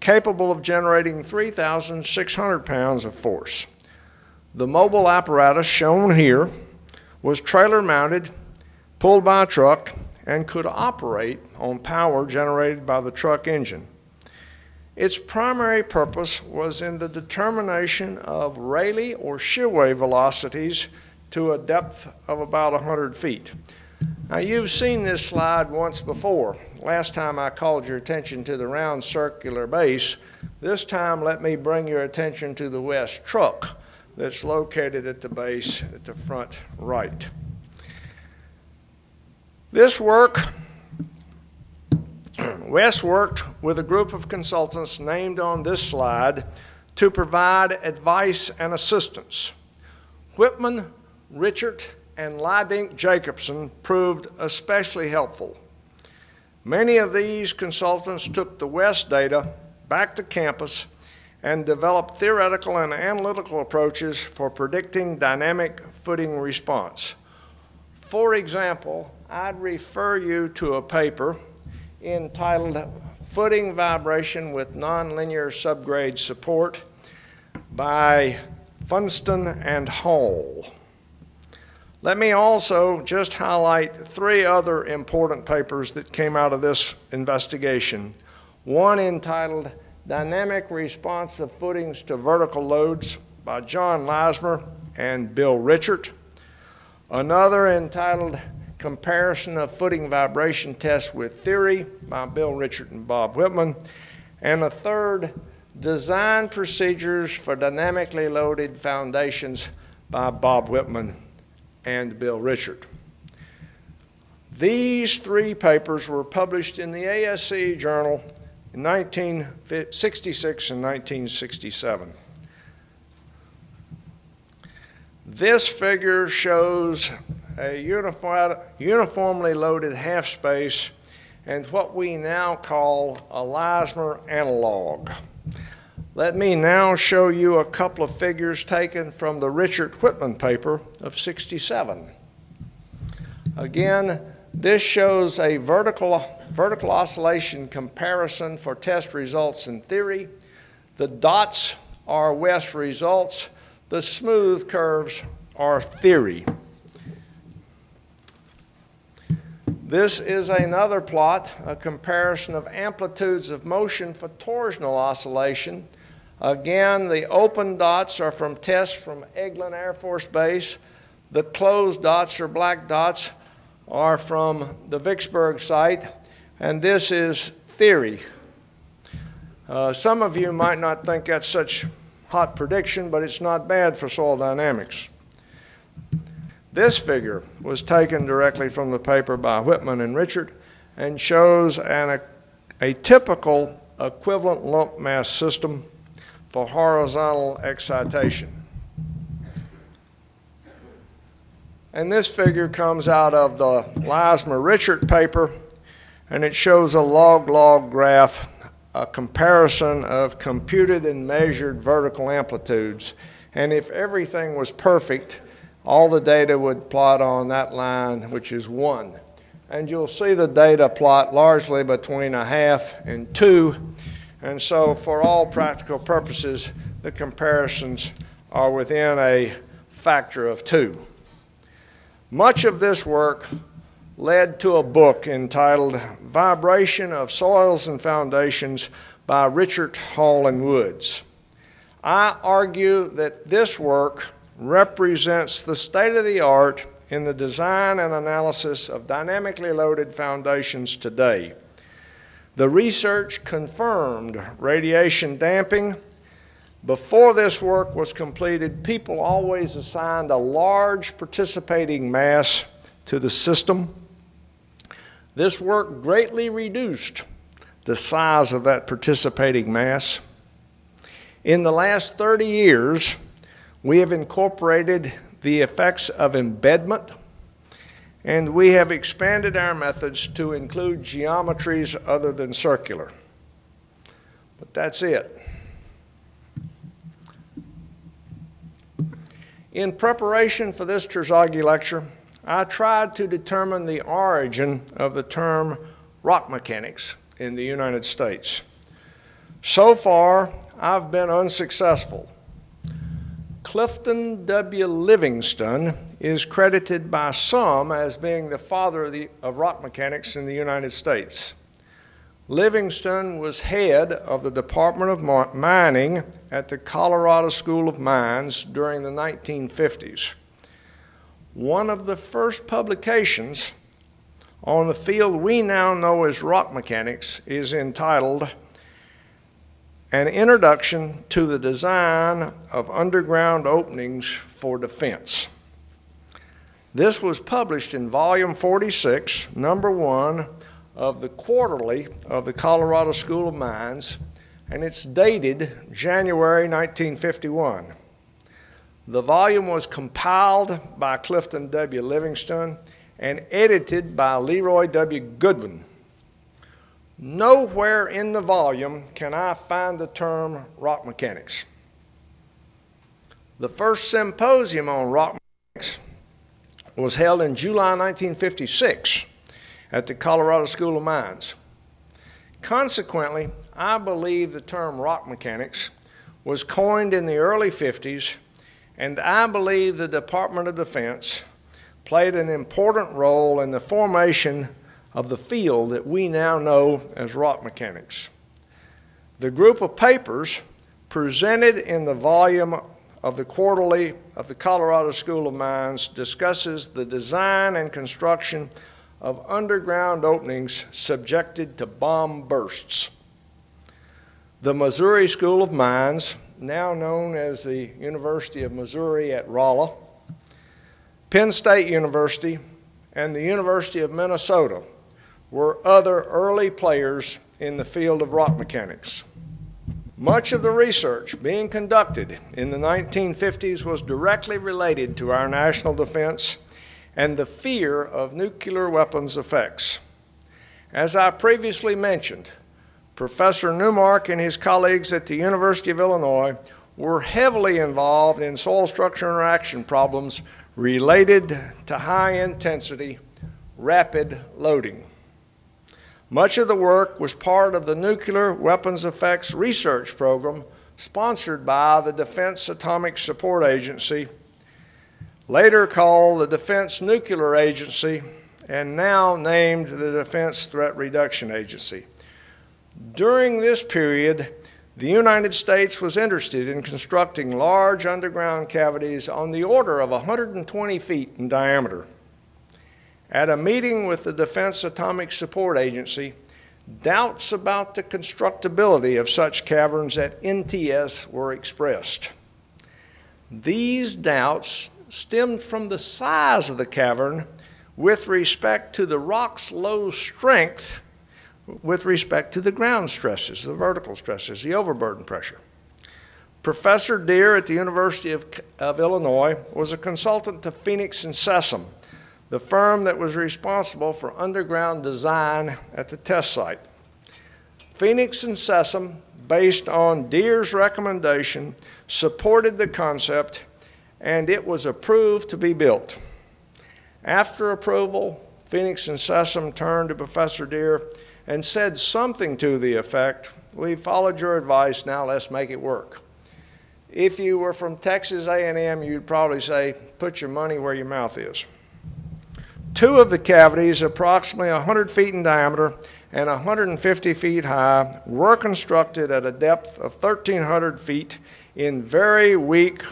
capable of generating 3,600 pounds of force. The mobile apparatus shown here was trailer mounted, pulled by a truck, and could operate on power generated by the truck engine. Its primary purpose was in the determination of Rayleigh or shear wave velocities to a depth of about 100 feet. Now you've seen this slide once before. Last time I called your attention to the round circular base. This time let me bring your attention to the WES truck that's located at the base at the front right. This work, WES worked with a group of consultants named on this slide to provide advice and assistance. Whitman Richart, and Lydik Jacobsen proved especially helpful. Many of these consultants took the WES data back to campus and developed theoretical and analytical approaches for predicting dynamic footing response. For example, I'd refer you to a paper entitled Footing Vibration with Nonlinear Subgrade Support by Funston and Hall. Let me also just highlight three other important papers that came out of this investigation. One entitled Dynamic Response of Footings to Vertical Loads by John Lysmer and Bill Richart. Another entitled Comparison of Footing Vibration Tests with Theory by Bill Richart and Bob Whitman. And a third, Design Procedures for Dynamically Loaded Foundations by Bob Whitman and Bill Richart. These three papers were published in the ASCE Journal in 1966 and 1967. This figure shows a uniformly loaded half space and what we now call a Lysmer analog. Let me now show you a couple of figures taken from the Richart Whitman paper of 67. Again, this shows a vertical, vertical oscillation comparison for test results in theory. The dots are WES results. The smooth curves are theory. This is another plot, a comparison of amplitudes of motion for torsional oscillation. Again, the open dots are from tests from Eglin Air Force Base. The closed dots or black dots are from the Vicksburg site, and this is theory. Uh, some of you might not think that's such hot prediction, but it's not bad for soil dynamics. This figure was taken directly from the paper by Whitman and Richart and shows an, a, a typical equivalent lump mass system for horizontal excitation. And this figure comes out of the Lysmer Richart paper, and it shows a log-log graph, a comparison of computed and measured vertical amplitudes. And if everything was perfect, all the data would plot on that line, which is 1. And you'll see the data plot largely between a half and 2. And so for all practical purposes, the comparisons are within a factor of 2. Much of this work led to a book entitled Vibration of Soils and Foundations by Richart Hall and Woods. I argue that this work represents the state of the art in the design and analysis of dynamically loaded foundations today. The research confirmed radiation damping before this work was completed, people always assigned a large participating mass to the system. This work greatly reduced the size of that participating mass. In the last 30 years, we have incorporated the effects of embedment, and we have expanded our methods to include geometries other than circular. But that's it. In preparation for this Terzaghi lecture, I tried to determine the origin of the term rock mechanics in the United States. So far, I've been unsuccessful. Clifton W. Livingston is credited by some as being the father of, the, of rock mechanics in the United States. Livingston was head of the Department of Mining at the Colorado School of Mines during the 1950s. One of the first publications on the field we now know as rock mechanics is entitled An Introduction to the Design of Underground Openings for Defense. This was published in volume 46, number one, of the quarterly of the Colorado School of Mines, and it's dated January 1951. The volume was compiled by Clifton W. Livingston and edited by Leroy W. Goodwin. Nowhere in the volume can I find the term rock mechanics. The first symposium on rock mechanics was held in July 1956 at the Colorado School of Mines. Consequently, I believe the term rock mechanics was coined in the early 50s, and I believe the Department of Defense played an important role in the formation of the field that we now know as rock mechanics. The group of papers presented in the volume of the quarterly of the Colorado School of Mines discusses the design and construction of underground openings subjected to bomb bursts. The Missouri School of Mines, now known as the University of Missouri at Rolla, Penn State University, and the University of Minnesota were other early players in the field of rock mechanics. Much of the research being conducted in the 1950s was directly related to our national defense and the fear of nuclear weapons effects. As I previously mentioned, Professor Newmark and his colleagues at the University of Illinois were heavily involved in soil structure interaction problems related to high intensity, rapid loading. Much of the work was part of the Nuclear Weapons Effects Research Program sponsored by the Defense Atomic Support Agency, later called the Defense Nuclear Agency, and now named the Defense Threat Reduction Agency. During this period, the United States was interested in constructing large underground cavities on the order of 120 feet in diameter. At a meeting with the Defense Atomic Support Agency, doubts about the constructability of such caverns at NTS were expressed. These doubts stemmed from the size of the cavern with respect to the rock's low strength with respect to the ground stresses, the vertical stresses, the overburden pressure. Professor Deere at the University of, of, Illinois was a consultant to Fenix and Scisson, the firm that was responsible for underground design at the test site. Fenix and Scisson, based on Deere's recommendation, supported the concept and it was approved to be built. After approval, Fenix and Scisson turned to Professor Deere and said something to the effect, we followed your advice, now let's make it work. If you were from Texas A&M, you'd probably say, put your money where your mouth is. Two of the cavities, approximately 100 feet in diameter and 150 feet high, were constructed at a depth of 1,300 feet in very weak,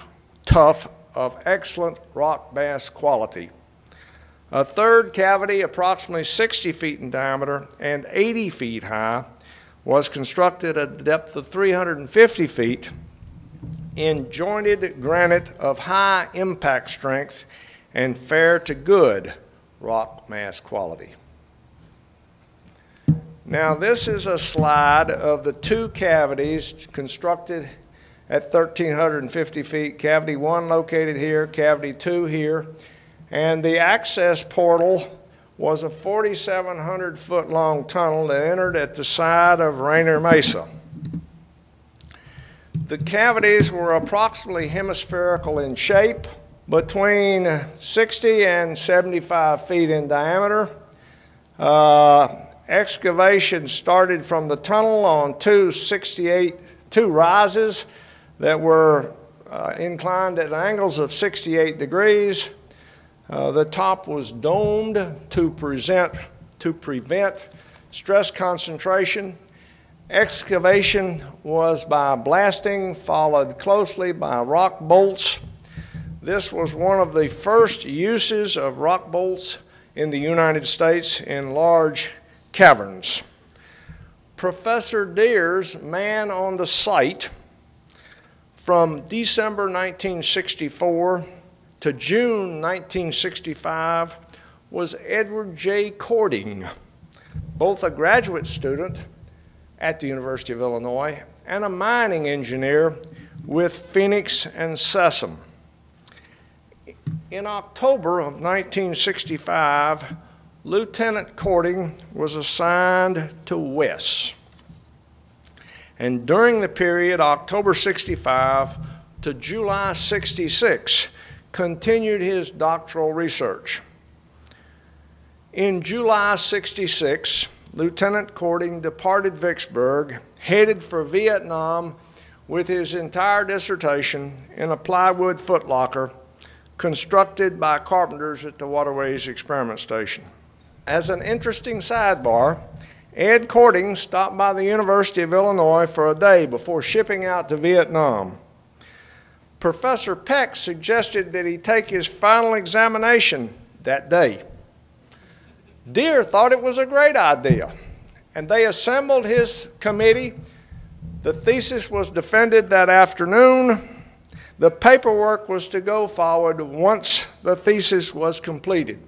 tuff, of excellent rock mass quality. A third cavity, approximately 60 feet in diameter and 80 feet high, was constructed at a depth of 350 feet in jointed granite of high impact strength and fair to good rock mass quality. Now this is a slide of the two cavities constructed at 1,350 feet. Cavity 1 located here, cavity 2 here. And the access portal was a 4,700 foot long tunnel that entered at the side of Rainier Mesa. The cavities were approximately hemispherical in shape, between 60 and 75 feet in diameter. Uh, excavation started from the tunnel on two 68, two rises that were uh, inclined at angles of 68 degrees. Uh, the top was domed to, present, to prevent stress concentration. Excavation was by blasting, followed closely by rock bolts. This was one of the first uses of rock bolts in the United States in large caverns. Professor Deere's man on the site from December 1964 to June 1965 was Edward J. Cording, both a graduate student at the University of Illinois and a mining engineer with Fenix and Scisson. In October of 1965, Lieutenant Cording was assigned to WES. And during the period October 65 to July 66, continued his doctoral research. In July 66, Lieutenant Cording departed Vicksburg, headed for Vietnam with his entire dissertation in a plywood footlocker constructed by carpenters at the Waterways Experiment Station. As an interesting sidebar, Ed Cording stopped by the University of Illinois for a day before shipping out to Vietnam. Professor Peck suggested that he take his final examination that day. Deere thought it was a great idea, and they assembled his committee. The thesis was defended that afternoon. The paperwork was to go forward once the thesis was completed.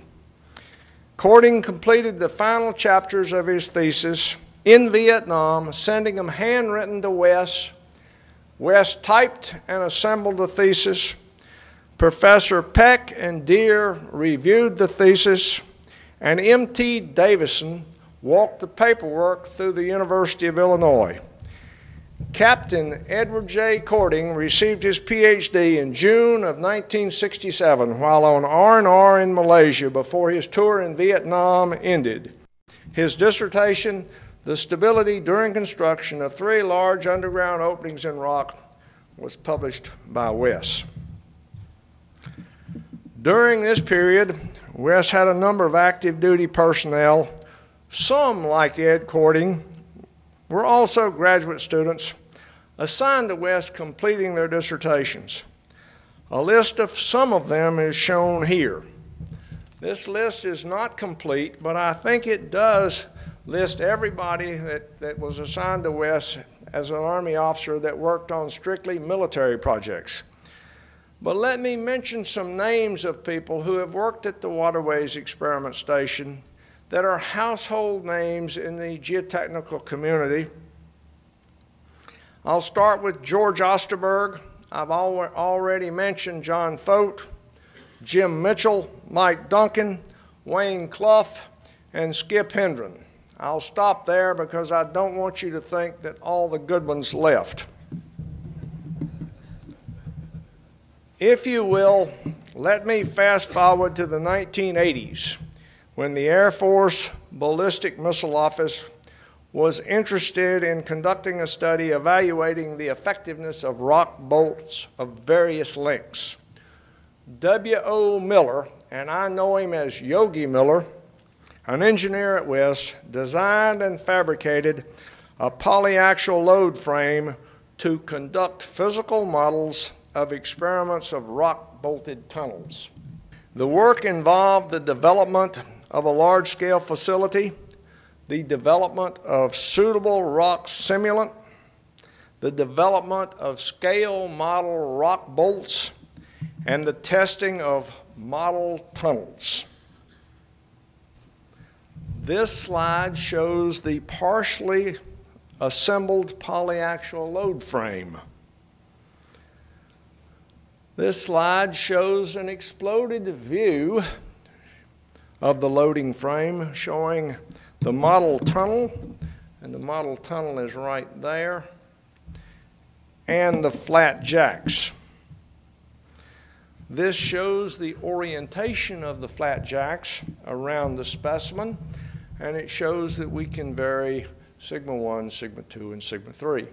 Cording completed the final chapters of his thesis in Vietnam, sending them handwritten to WES. WES typed and assembled the thesis. Professor Peck and Deere reviewed the thesis, and M.T. Davisson walked the paperwork through the University of Illinois. Captain Edward J. Cording received his PhD in June of 1967 while on R&R in Malaysia before his tour in Vietnam ended. His dissertation, The Stability During Construction of Three Large Underground Openings in Rock, was published by WES. During this period, WES had a number of active duty personnel. Some, like Ed Cording, were also graduate students assigned to WES completing their dissertations. A list of some of them is shown here. This list is not complete, but I think it does list everybody that, that was assigned to WES as an Army officer that worked on strictly military projects. But let me mention some names of people who have worked at the Waterways Experiment Station that are household names in the geotechnical community. I'll start with George Osterberg. I've al already mentioned John Focht, Jim Mitchell, Mike Duncan, Wayne Clough, and Skip Hendron. I'll stop there because I don't want you to think that all the good ones left. If you will, let me fast forward to the 1980s when the Air Force Ballistic Missile Office was interested in conducting a study evaluating the effectiveness of rock bolts of various lengths. W.O. Miller, and I know him as Yogi Miller, an engineer at WES, designed and fabricated a polyaxial load frame to conduct physical models of experiments of rock bolted tunnels. The work involved the development of a large scale facility, the development of suitable rock simulant, the development of scale model rock bolts, and the testing of model tunnels. This slide shows the partially assembled polyaxial load frame. This slide shows an exploded view of the loading frame showing the model tunnel, and the model tunnel is right there, and the flat jacks. This shows the orientation of the flat jacks around the specimen, and it shows that we can vary sigma 1, sigma 2, and sigma 3.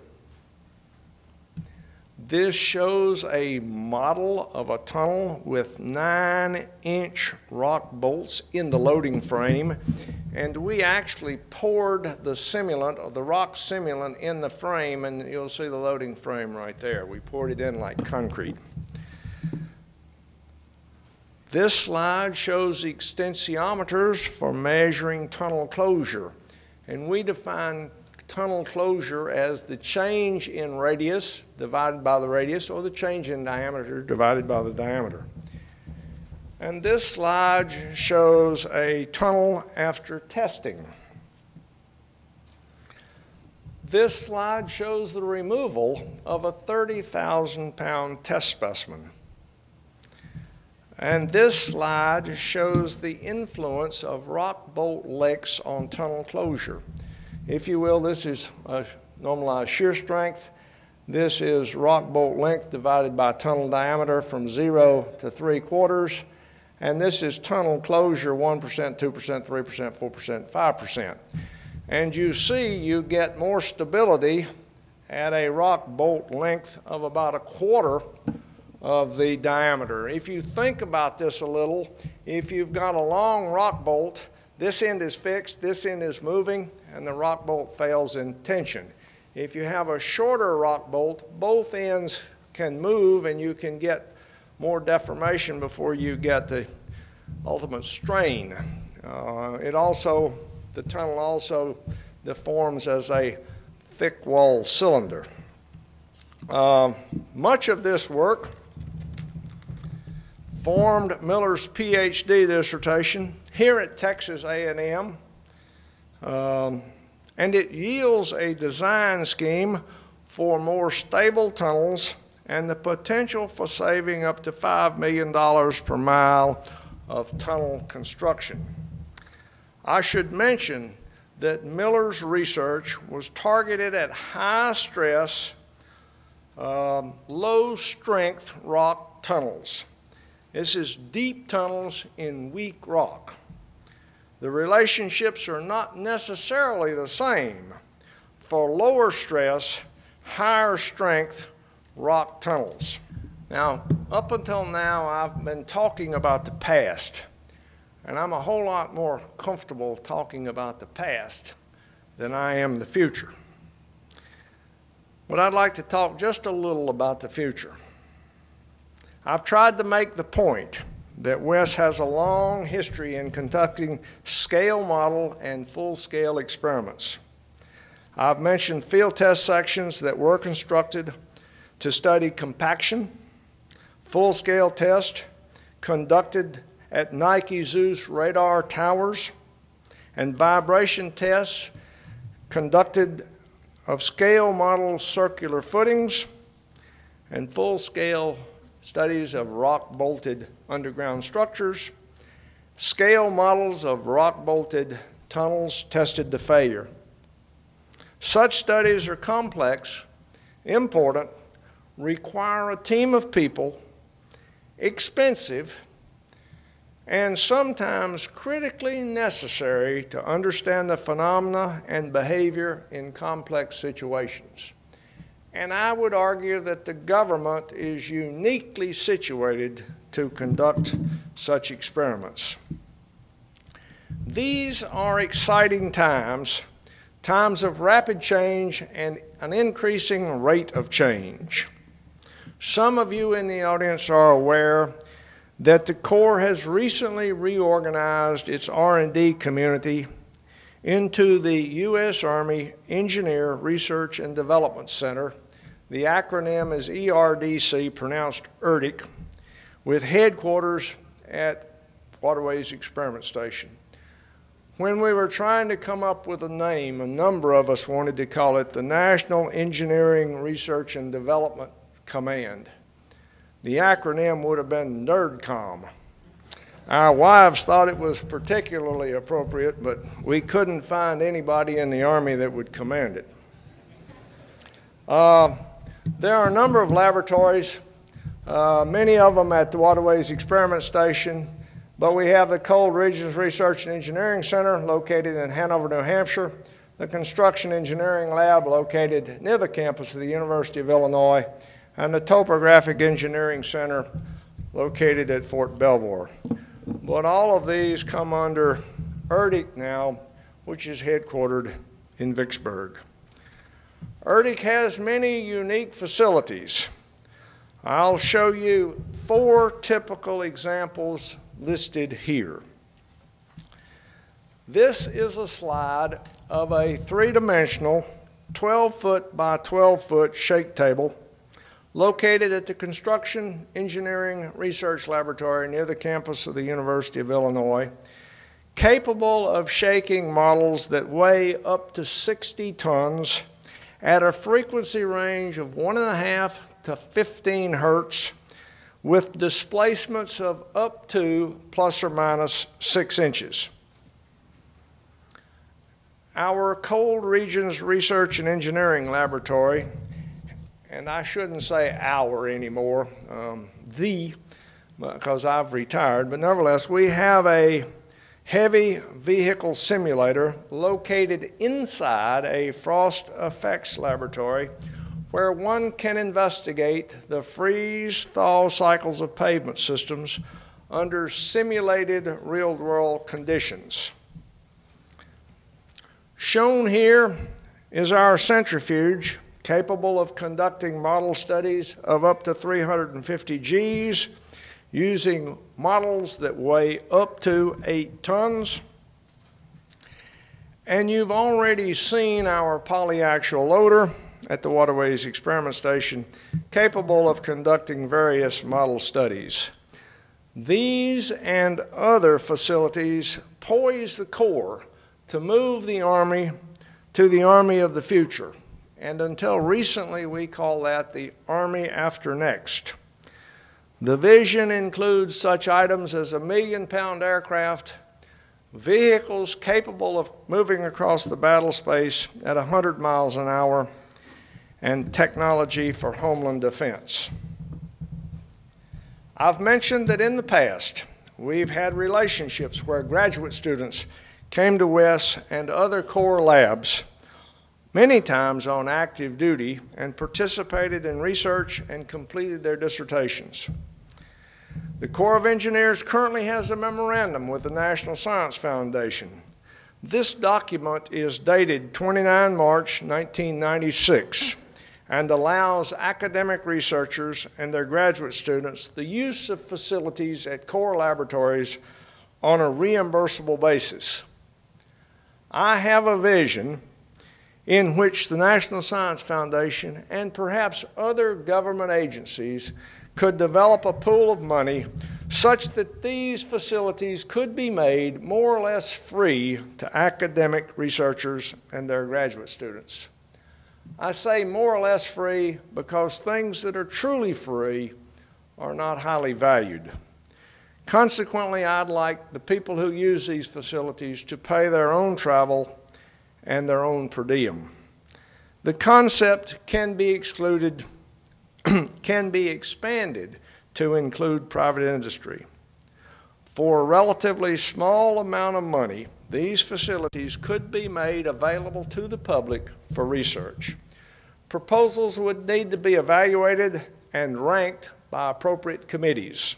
This shows a model of a tunnel with nine inch rock bolts in the loading frame. And we actually poured the simulant, or the rock simulant, in the frame, and you'll see the loading frame right there. We poured it in like concrete. This slide shows the extensiometers for measuring tunnel closure. And we define tunnel closure as the change in radius divided by the radius or the change in diameter divided by the diameter. And this slide shows a tunnel after testing. This slide shows the removal of a 30,000 pound test specimen. And this slide shows the influence of rock bolt licks on tunnel closure. If you will, this is a normalized shear strength. This is rock bolt length divided by tunnel diameter from zero to three quarters. And this is tunnel closure 1%, 2%, 3%, 4%, 5%. And you see you get more stability at a rock bolt length of about a quarter of the diameter. If you think about this a little, if you've got a long rock bolt, this end is fixed, this end is moving, and the rock bolt fails in tension. If you have a shorter rock bolt, both ends can move and you can get more deformation before you get the ultimate strain. Uh, it also, the tunnel also deforms as a thick wall cylinder. Uh, much of this work formed Miller's PhD dissertation here at Texas A&M, um, and it yields a design scheme for more stable tunnels and the potential for saving up to $5 million per mile of tunnel construction. I should mention that Miller's research was targeted at high stress, um, low strength rock tunnels. This is deep tunnels in weak rock. The relationships are not necessarily the same for lower stress, higher strength rock tunnels. Now, up until now, I've been talking about the past, and I'm a whole lot more comfortable talking about the past than I am the future. But I'd like to talk just a little about the future. I've tried to make the point that WES has a long history in conducting scale model and full-scale experiments. I've mentioned field test sections that were constructed to study compaction, full-scale test conducted at Nike Zeus radar towers, and vibration tests conducted of scale model circular footings and full-scale studies of rock-bolted underground structures, scale models of rock-bolted tunnels tested to failure. Such studies are complex, important, require a team of people, expensive, and sometimes critically necessary to understand the phenomena and behavior in complex situations. And I would argue that the government is uniquely situated to conduct such experiments. These are exciting times, times of rapid change and an increasing rate of change. Some of you in the audience are aware that the Corps has recently reorganized its R&D community into the U.S. Army Engineer Research and Development Center the acronym is ERDC, pronounced ERDIC, with headquarters at Waterways Experiment Station. When we were trying to come up with a name, a number of us wanted to call it the National Engineering Research and Development Command. The acronym would have been NERDCOM. Our wives thought it was particularly appropriate, but we couldn't find anybody in the Army that would command it. Uh, there are a number of laboratories, uh, many of them at the Waterways Experiment Station, but we have the Cold Regions Research and Engineering Center located in Hanover, New Hampshire, the Construction Engineering Lab located near the campus of the University of Illinois, and the Topographic Engineering Center located at Fort Belvoir. But all of these come under ERDIC now, which is headquartered in Vicksburg. ERDIC has many unique facilities. I'll show you four typical examples listed here. This is a slide of a three-dimensional 12-foot by 12-foot shake table located at the Construction Engineering Research Laboratory near the campus of the University of Illinois, capable of shaking models that weigh up to 60 tons at a frequency range of 1.5 to 15 hertz with displacements of up to plus or minus 6 inches. Our Cold Regions Research and Engineering Laboratory, and I shouldn't say our anymore, um, the, because I've retired, but nevertheless, we have a heavy vehicle simulator located inside a frost effects laboratory where one can investigate the freeze-thaw cycles of pavement systems under simulated real-world conditions. Shown here is our centrifuge capable of conducting model studies of up to 350 Gs, using models that weigh up to 8 tons. And you've already seen our polyaxial loader at the Waterways Experiment Station, capable of conducting various model studies. These and other facilities poise the Corps to move the Army to the Army of the future. And until recently, we call that the Army After Next. The vision includes such items as a million pound aircraft, vehicles capable of moving across the battle space at 100 miles an hour, and technology for homeland defense. I've mentioned that in the past, we've had relationships where graduate students came to WES and other Corps labs, many times on active duty, and participated in research and completed their dissertations. The Corps of Engineers currently has a memorandum with the National Science Foundation. This document is dated 29 March 1996 and allows academic researchers and their graduate students the use of facilities at Corps laboratories on a reimbursable basis. I have a vision in which the National Science Foundation and perhaps other government agencies could develop a pool of money such that these facilities could be made more or less free to academic researchers and their graduate students. I say more or less free because things that are truly free are not highly valued. Consequently, I'd like the people who use these facilities to pay their own travel and their own per diem. The concept can be excluded, can be expanded to include private industry. For a relatively small amount of money, these facilities could be made available to the public for research. Proposals would need to be evaluated and ranked by appropriate committees.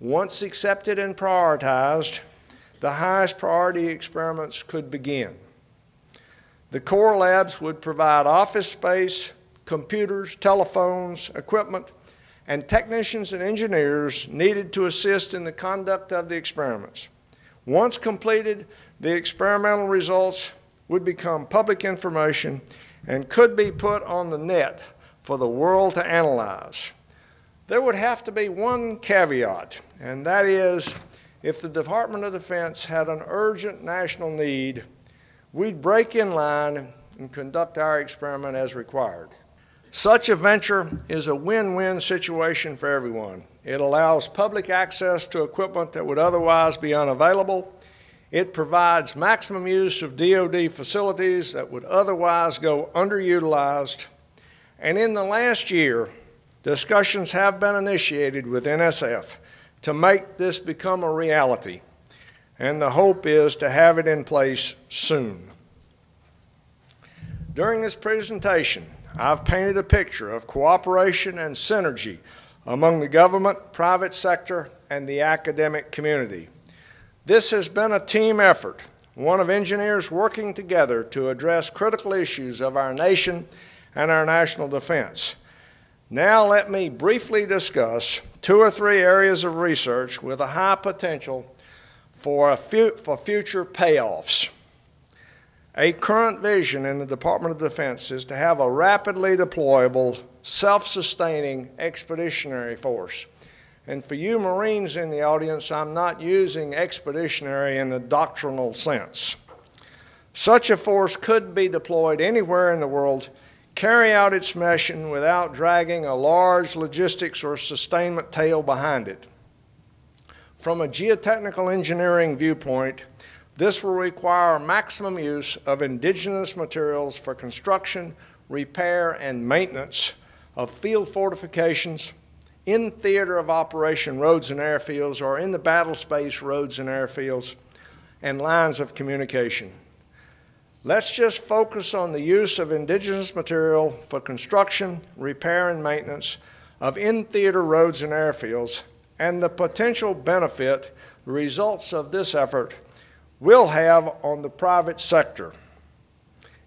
Once accepted and prioritized, the highest priority experiments could begin. The Corps labs would provide office space, computers, telephones, equipment, and technicians and engineers needed to assist in the conduct of the experiments. Once completed, the experimental results would become public information and could be put on the net for the world to analyze. There would have to be one caveat, and that is if the Department of Defense had an urgent national need, we'd break in line and conduct our experiment as required. Such a venture is a win-win situation for everyone. It allows public access to equipment that would otherwise be unavailable it provides maximum use of DoD facilities that would otherwise go underutilized. And in the last year, discussions have been initiated with NSF to make this become a reality. And the hope is to have it in place soon. During this presentation, I've painted a picture of cooperation and synergy among the government, private sector, and the academic community. This has been a team effort, one of engineers working together to address critical issues of our nation and our national defense. Now let me briefly discuss two or three areas of research with a high potential for, fu for future payoffs. A current vision in the Department of Defense is to have a rapidly deployable, self-sustaining expeditionary force and for you Marines in the audience, I'm not using expeditionary in the doctrinal sense. Such a force could be deployed anywhere in the world, carry out its mission without dragging a large logistics or sustainment tail behind it. From a geotechnical engineering viewpoint, this will require maximum use of indigenous materials for construction, repair, and maintenance of field fortifications, in theater of operation roads and airfields or in the battle space roads and airfields and lines of communication. Let's just focus on the use of indigenous material for construction, repair, and maintenance of in-theater roads and airfields and the potential benefit results of this effort will have on the private sector.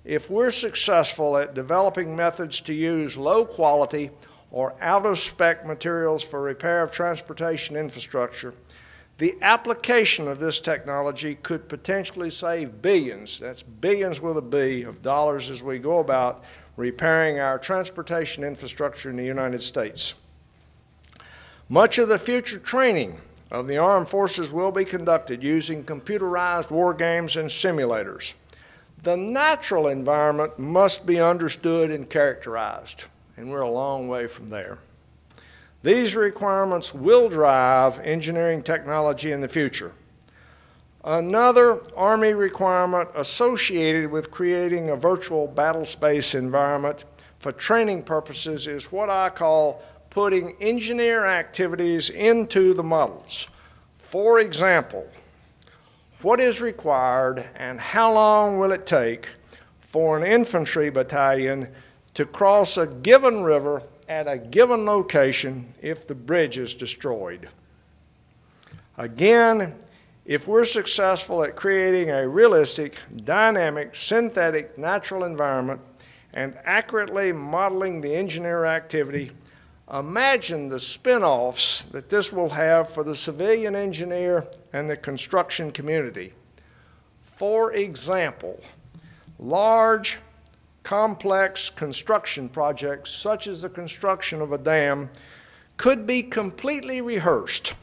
if we're successful at developing methods to use low quality or out of spec materials for repair of transportation infrastructure, the application of this technology could potentially save billions, that's billions with a B, of dollars as we go about repairing our transportation infrastructure in the United States. Much of the future training of the armed forces will be conducted using computerized war games and simulators. The natural environment must be understood and characterized, and we're a long way from there. These requirements will drive engineering technology in the future. Another Army requirement associated with creating a virtual battle space environment for training purposes is what I call putting engineer activities into the models. For example, what is required and how long will it take for an infantry battalion to cross a given river at a given location if the bridge is destroyed. Again, if we're successful at creating a realistic, dynamic, synthetic, natural environment and accurately modeling the engineer activity, imagine the spin-offs that this will have for the civilian engineer and the construction community. For example, large complex construction projects, such as the construction of a dam, could be completely rehearsed,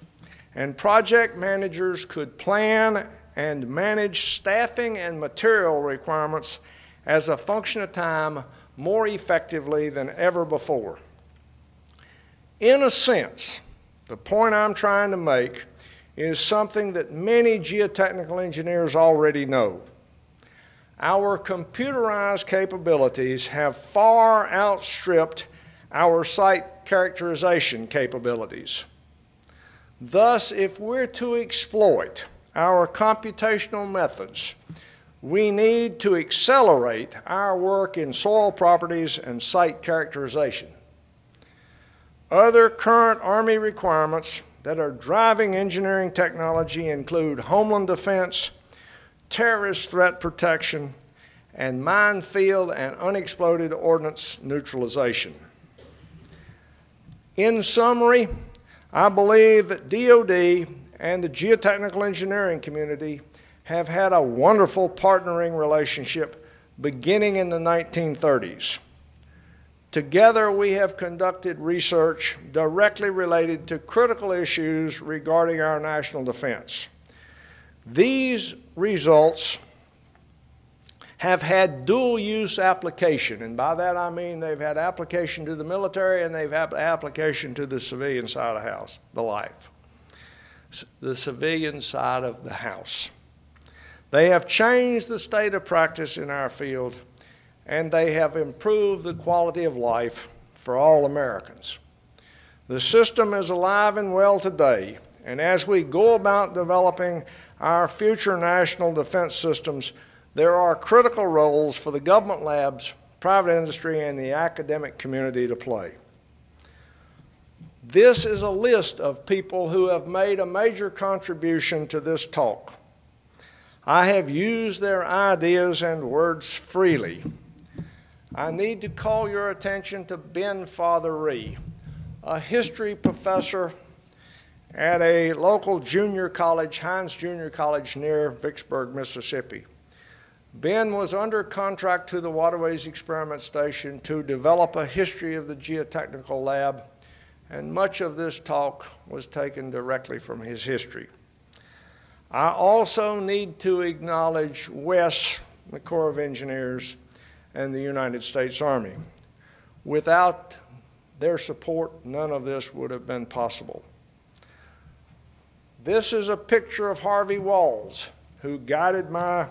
and project managers could plan and manage staffing and material requirements as a function of time more effectively than ever before. In a sense, the point I'm trying to make is something that many geotechnical engineers already know our computerized capabilities have far outstripped our site characterization capabilities. Thus, if we're to exploit our computational methods, we need to accelerate our work in soil properties and site characterization. Other current Army requirements that are driving engineering technology include homeland defense, terrorist threat protection, and minefield and unexploded ordnance neutralization. In summary, I believe that DoD and the geotechnical engineering community have had a wonderful partnering relationship beginning in the 1930s. Together, we have conducted research directly related to critical issues regarding our national defense. These results have had dual use application, and by that I mean they've had application to the military and they've had application to the civilian side of the house, the life, the civilian side of the house. They have changed the state of practice in our field and they have improved the quality of life for all Americans. The system is alive and well today, and as we go about developing our future national defense systems, there are critical roles for the government labs, private industry, and the academic community to play. This is a list of people who have made a major contribution to this talk. I have used their ideas and words freely. I need to call your attention to Ben Fatherree, a history professor at a local junior college, Hinds Junior College near Vicksburg, Mississippi. Ben was under contract to the Waterways Experiment Station to develop a history of the geotechnical lab, and much of this talk was taken directly from his history. I also need to acknowledge WES, the Corps of Engineers, and the United States Army. Without their support, none of this would have been possible. This is a picture of Harvey Wahls, who guided my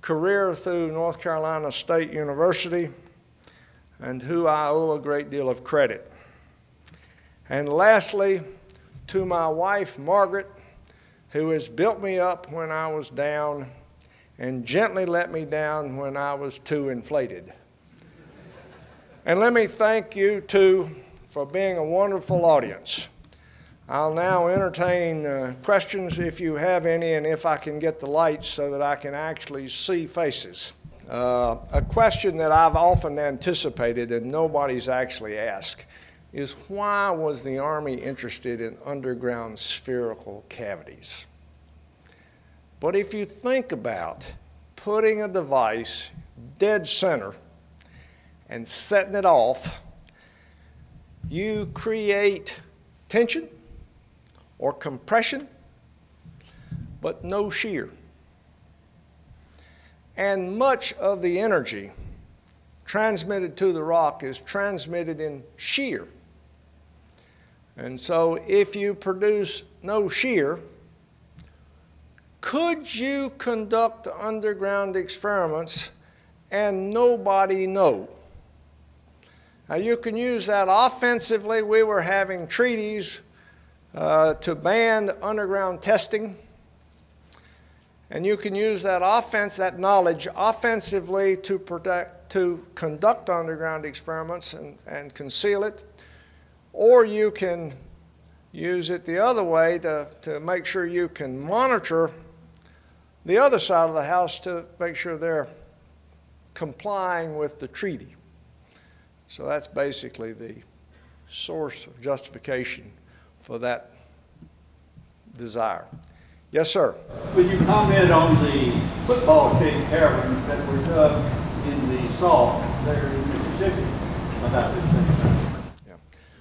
career through North Carolina State University and who I owe a great deal of credit. And lastly, to my wife, Margaret, who has built me up when I was down and gently let me down when I was too inflated. and let me thank you, too, for being a wonderful audience. I'll now entertain uh, questions if you have any and if I can get the lights so that I can actually see faces. Uh, a question that I've often anticipated and nobody's actually asked is why was the Army interested in underground spherical cavities? But if you think about putting a device dead center and setting it off, you create tension or compression, but no shear. And much of the energy transmitted to the rock is transmitted in shear. And so if you produce no shear, could you conduct underground experiments and nobody know? Now you can use that offensively. We were having treaties uh, to ban underground testing. And you can use that offense, that knowledge, offensively to, protect, to conduct underground experiments and, and conceal it. Or you can use it the other way to, to make sure you can monitor the other side of the house to make sure they're complying with the treaty. So that's basically the source of justification for that desire. Yes, sir. Would you comment on the football-shaped caverns that were dug in the salt there in Mississippi about this thing? Yeah.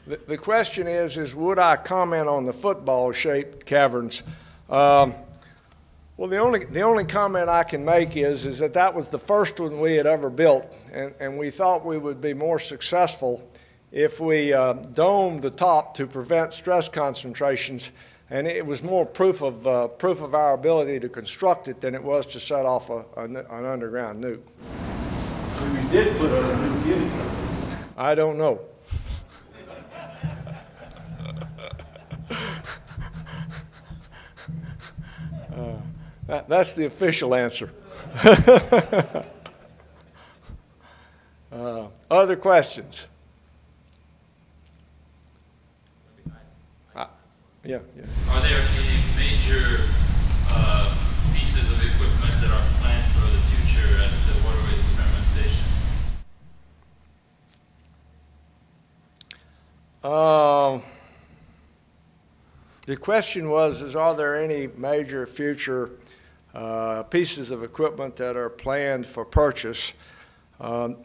The, the question is, is would I comment on the football-shaped caverns? Um, well, the only, the only comment I can make is, is that that was the first one we had ever built, and, and we thought we would be more successful if we uh, domed the top to prevent stress concentrations and it was more proof of, uh, proof of our ability to construct it than it was to set off a, a, an underground nuke. So you did put a nuke in I don't know. uh, that, that's the official answer. uh, other questions? Yeah, yeah. Are there any major uh, pieces of equipment that are planned for the future at the Waterways Experiment Station? Um, the question was, is are there any major future uh, pieces of equipment that are planned for purchase? Um,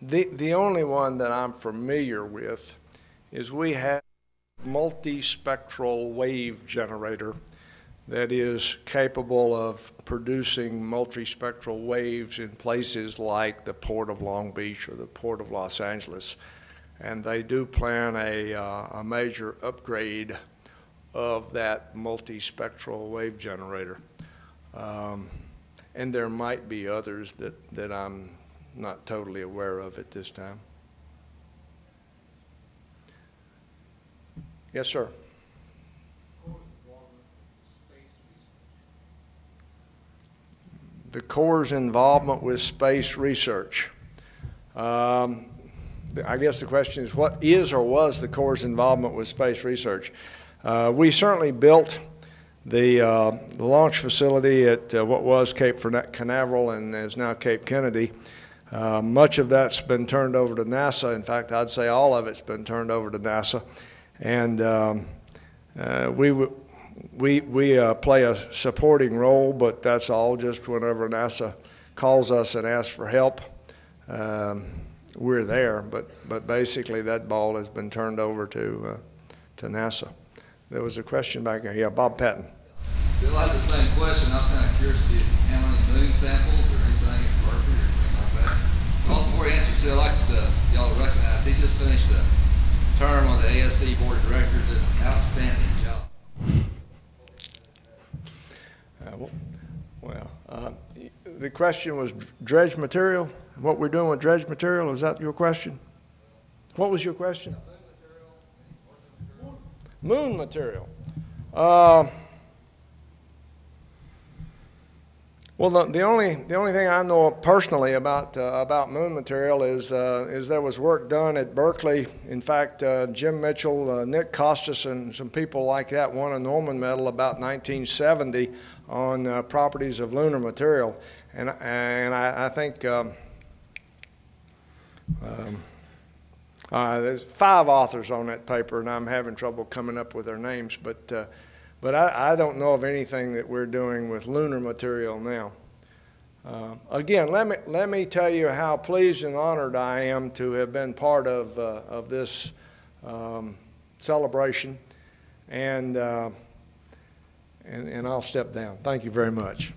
the, the only one that I'm familiar with is we have multispectral wave generator that is capable of producing multispectral waves in places like the Port of Long Beach or the Port of Los Angeles. And they do plan a, uh, a major upgrade of that multispectral wave generator. Um, and there might be others that, that I'm not totally aware of at this time. Yes, sir. The Corps' involvement with space research. Um, I guess the question is what is or was the Corps' involvement with space research? Uh, we certainly built the, uh, the launch facility at uh, what was Cape Canaveral and is now Cape Kennedy. Uh, much of that's been turned over to NASA. In fact, I'd say all of it's been turned over to NASA. And um, uh, we, we, we uh, play a supporting role, but that's all just whenever NASA calls us and asks for help. Um, we're there, but, but basically that ball has been turned over to, uh, to NASA. There was a question back there. Yeah, Bob Patton. Bill, I had the same question. I was kind of curious if you handle any moon samples or anything, Mercury or anything like that. Also, before he answers, I'd like to, y'all to recognize he just finished a term on the ASCE Board of Directors. Did an outstanding job. Uh, well, uh, the question was dredge material. What we're doing with dredge material. Was that your question? What was your question? Moon material. Uh, Well, the, the only the only thing I know personally about uh, about moon material is uh, is there was work done at Berkeley. In fact, uh, Jim Mitchell, uh, Nick Costes, and some people like that won a Norman Medal about 1970 on uh, properties of lunar material, and and I, I think. Um, um, uh, there's five authors on that paper, and I'm having trouble coming up with their names, but uh, but I, I, don't know of anything that we're doing with lunar material now. Uh, again, let me, let me tell you how pleased and honored I am to have been part of, uh, of this um, celebration. And, uh, and, and I'll step down. Thank you very much.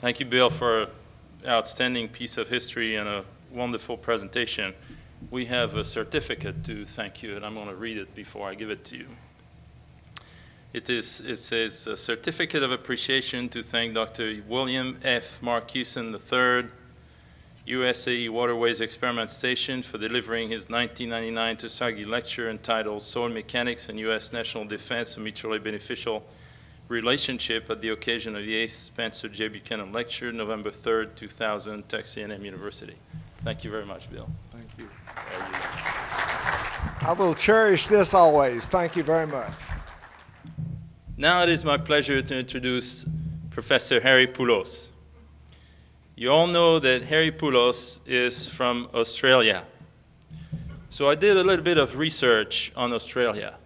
Thank you, Bill, for an outstanding piece of history and a wonderful presentation. We have a certificate to thank you, and I'm going to read it before I give it to you. It, is, it says, a certificate of appreciation to thank Dr. William F. Marcuson III, USA Waterways Experiment Station, for delivering his 1999 Terzaghi lecture entitled Soil Mechanics and U.S. National Defense, a Mutually Beneficial Relationship at the occasion of the 8th Spencer J. Buchanan Lecture, November 3rd, 2000, Texas A&M University. Thank you very much, Bill. Thank you. I will cherish this always. Thank you very much. Now it is my pleasure to introduce Professor Harry Poulos. You all know that Harry Poulos is from Australia. So I did a little bit of research on Australia.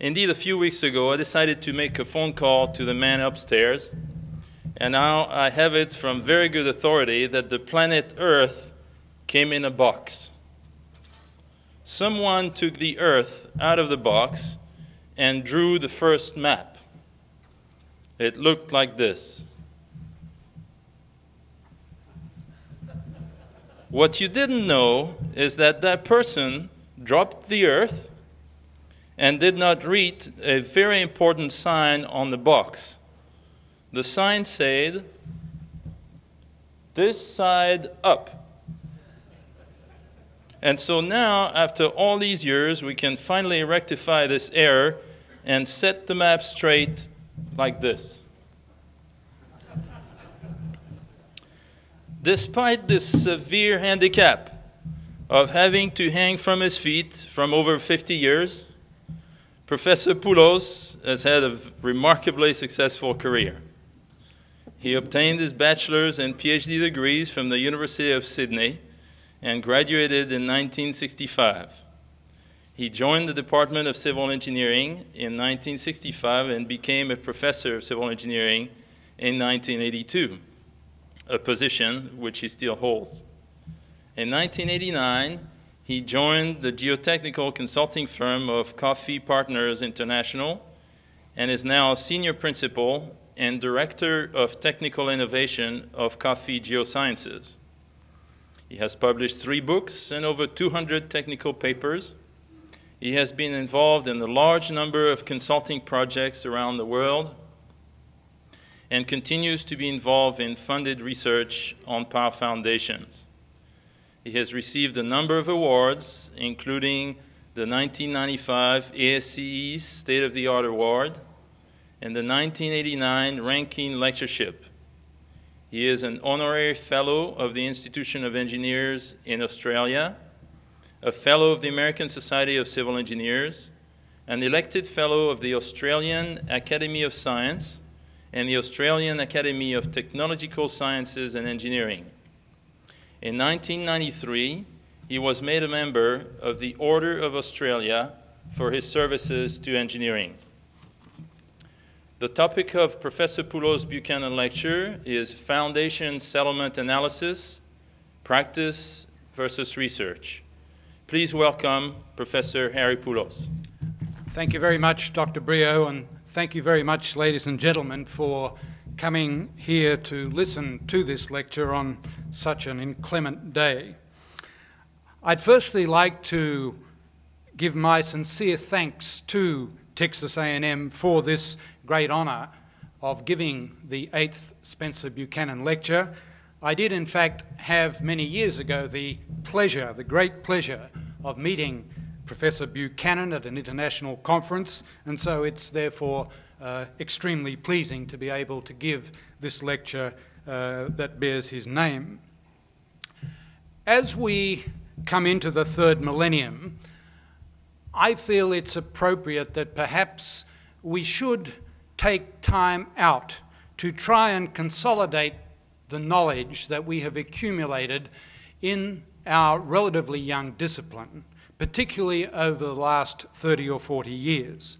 Indeed, a few weeks ago, I decided to make a phone call to the man upstairs and now I have it from very good authority that the planet Earth came in a box. Someone took the Earth out of the box and drew the first map. It looked like this. What you didn't know is that that person dropped the Earth and did not read a very important sign on the box the sign said, this side up. And so now, after all these years, we can finally rectify this error and set the map straight like this. Despite this severe handicap of having to hang from his feet from over 50 years, Professor Poulos has had a remarkably successful career. He obtained his bachelor's and PhD degrees from the University of Sydney and graduated in 1965. He joined the Department of Civil Engineering in 1965 and became a professor of civil engineering in 1982, a position which he still holds. In 1989, he joined the geotechnical consulting firm of Coffey Partners International and is now a senior principal and Director of Technical Innovation of Coffey Geosciences. He has published three books and over 200 technical papers. He has been involved in a large number of consulting projects around the world and continues to be involved in funded research on power foundations. He has received a number of awards, including the 1995 ASCE's State of the Art Award, and the 1989 Rankine Lectureship. He is an honorary fellow of the Institution of Engineers in Australia, a fellow of the American Society of Civil Engineers, an elected fellow of the Australian Academy of Science and the Australian Academy of Technological Sciences and Engineering. In 1993, he was made a member of the Order of Australia for his services to engineering. The topic of Professor Poulos' Buchanan lecture is Foundation Settlement Analysis, Practice versus Research. Please welcome Professor Harry Poulos. Thank you very much, Dr. Briaud, and thank you very much, ladies and gentlemen, for coming here to listen to this lecture on such an inclement day. I'd firstly like to give my sincere thanks to Texas A&M for this great honour of giving the eighth Spencer Buchanan Lecture. I did, in fact, have many years ago the pleasure, the great pleasure, of meeting Professor Buchanan at an international conference, and so it's therefore uh, extremely pleasing to be able to give this lecture uh, that bears his name. As we come into the third millennium, I feel it's appropriate that perhaps we should take time out to try and consolidate the knowledge that we have accumulated in our relatively young discipline, particularly over the last 30 or 40 years.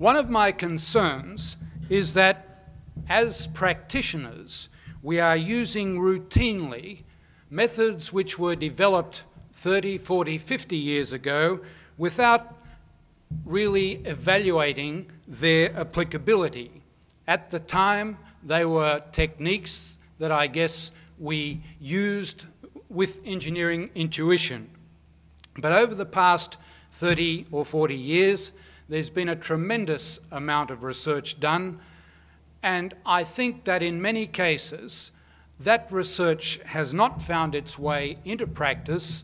One of my concerns is that as practitioners, we are using routinely methods which were developed 30, 40, 50 years ago without really evaluating their applicability. At the time, they were techniques that I guess we used with engineering intuition. But over the past 30 or 40 years, there's been a tremendous amount of research done, and I think that in many cases, that research has not found its way into practice,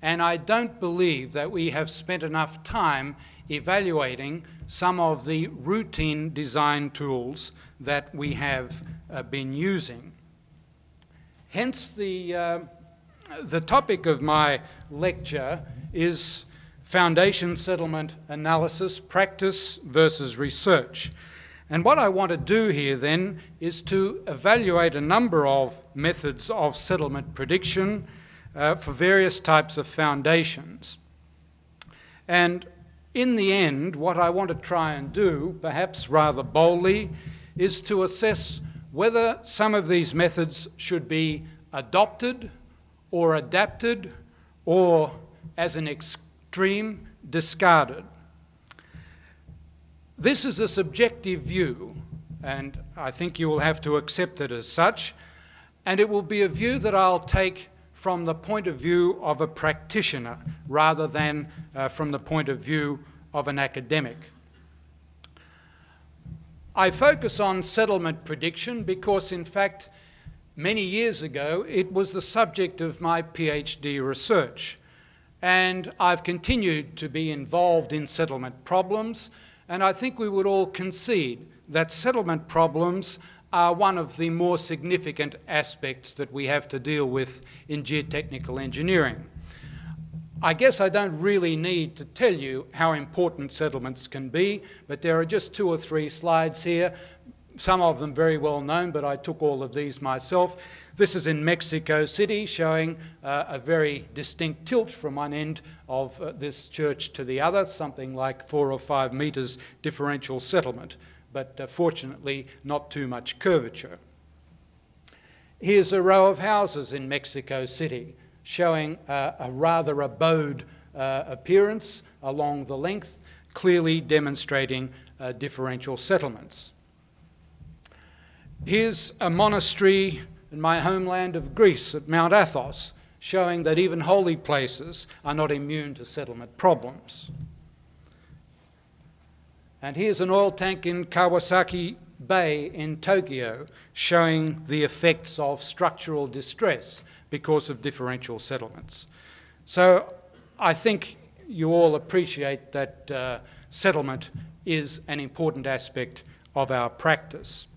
and I don't believe that we have spent enough time evaluating some of the routine design tools that we have uh, been using. Hence, the, uh, the topic of my lecture is Foundation Settlement Analysis, Practice versus Research. And what I want to do here then is to evaluate a number of methods of settlement prediction uh, for various types of foundations. And in the end, what I want to try and do, perhaps rather boldly, is to assess whether some of these methods should be adopted or adapted or, as an extreme, discarded. This is a subjective view, and I think you will have to accept it as such, and it will be a view that I'll take from the point of view of a practitioner rather than uh, from the point of view of an academic. I focus on settlement prediction because, in fact, many years ago it was the subject of my PhD research. And I've continued to be involved in settlement problems and I think we would all concede that settlement problems are one of the more significant aspects that we have to deal with in geotechnical engineering. I guess I don't really need to tell you how important settlements can be, but there are just two or three slides here, some of them very well known, but I took all of these myself. This is in Mexico City, showing uh, a very distinct tilt from one end of uh, this church to the other, something like four or five metres differential settlement, but uh, fortunately not too much curvature. Here's a row of houses in Mexico City, showing uh, a rather abode uh, appearance along the length, clearly demonstrating uh, differential settlements. Here's a monastery in my homeland of Greece at Mount Athos, showing that even holy places are not immune to settlement problems. And here's an oil tank in Kawasaki Bay in Tokyo, showing the effects of structural distress because of differential settlements. So I think you all appreciate that uh, settlement is an important aspect of our practice.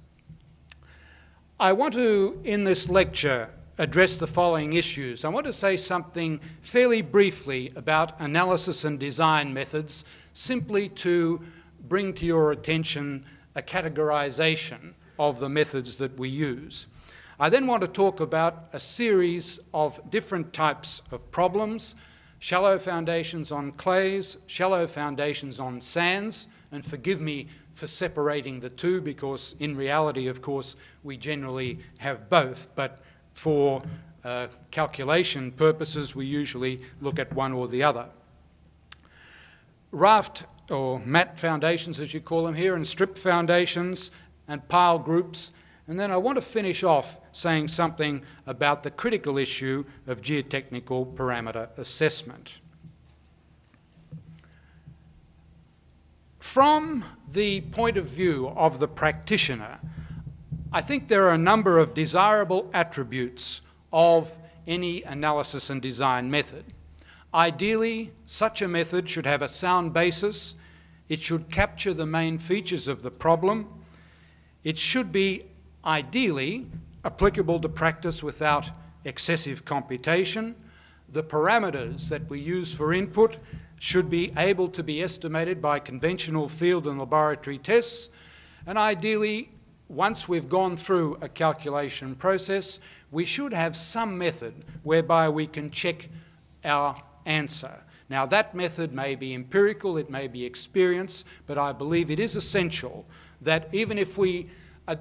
I want to, in this lecture, address the following issues. I want to say something fairly briefly about analysis and design methods, simply to bring to your attention a categorization of the methods that we use. I then want to talk about a series of different types of problems, shallow foundations on clays, shallow foundations on sands, and forgive me for separating the two because in reality, of course, we generally have both, but for uh, calculation purposes, we usually look at one or the other. Raft or mat foundations, as you call them here, and strip foundations and pile groups. And then I want to finish off saying something about the critical issue of geotechnical parameter assessment. From the point of view of the practitioner, I think there are a number of desirable attributes of any analysis and design method. Ideally, such a method should have a sound basis, it should capture the main features of the problem, it should be ideally applicable to practice without excessive computation, the parameters that we use for input should be able to be estimated by conventional field and laboratory tests, and ideally, once we've gone through a calculation process, we should have some method whereby we can check our answer. Now, that method may be empirical, it may be experience, but I believe it is essential that even if we uh,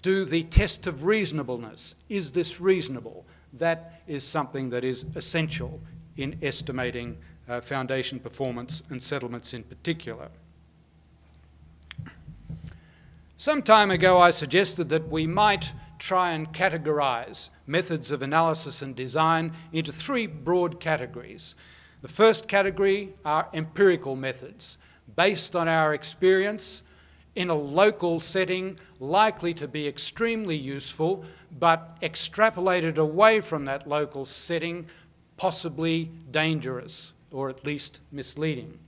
do the test of reasonableness, is this reasonable? That is something that is essential in estimating uh, foundation performance and settlements in particular. Some time ago, I suggested that we might try and categorize methods of analysis and design into three broad categories. The first category are empirical methods, based on our experience in a local setting, likely to be extremely useful, but extrapolated away from that local setting, possibly dangerous or at least misleading.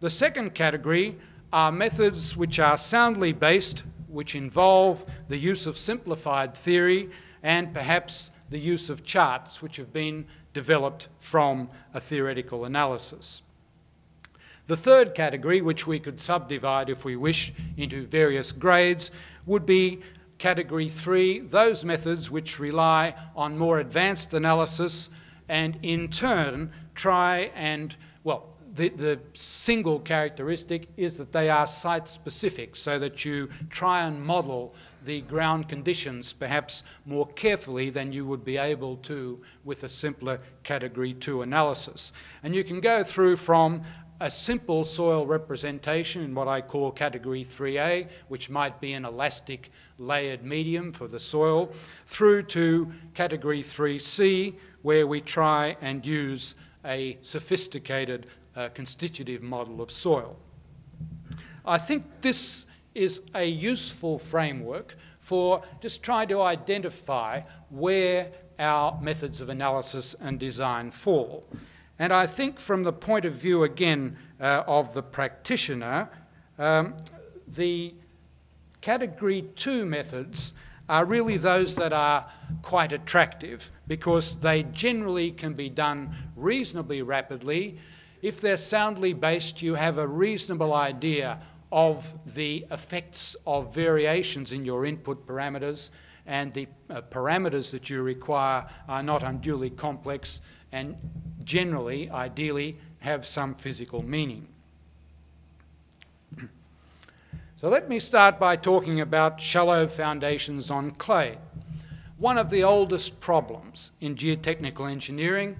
The second category are methods which are soundly based, which involve the use of simplified theory and perhaps the use of charts which have been developed from a theoretical analysis. The third category, which we could subdivide if we wish into various grades, would be category three, those methods which rely on more advanced analysis and in turn try and, well, the, the single characteristic is that they are site specific so that you try and model the ground conditions perhaps more carefully than you would be able to with a simpler category 2 analysis. And you can go through from a simple soil representation in what I call category 3A, which might be an elastic layered medium for the soil, through to category 3C, where we try and use a sophisticated uh, constitutive model of soil. I think this is a useful framework for just trying to identify where our methods of analysis and design fall. And I think from the point of view, again, uh, of the practitioner, um, the category two methods are really those that are quite attractive because they generally can be done reasonably rapidly. If they're soundly based, you have a reasonable idea of the effects of variations in your input parameters and the uh, parameters that you require are not unduly complex and generally, ideally, have some physical meaning. So let me start by talking about shallow foundations on clay. One of the oldest problems in geotechnical engineering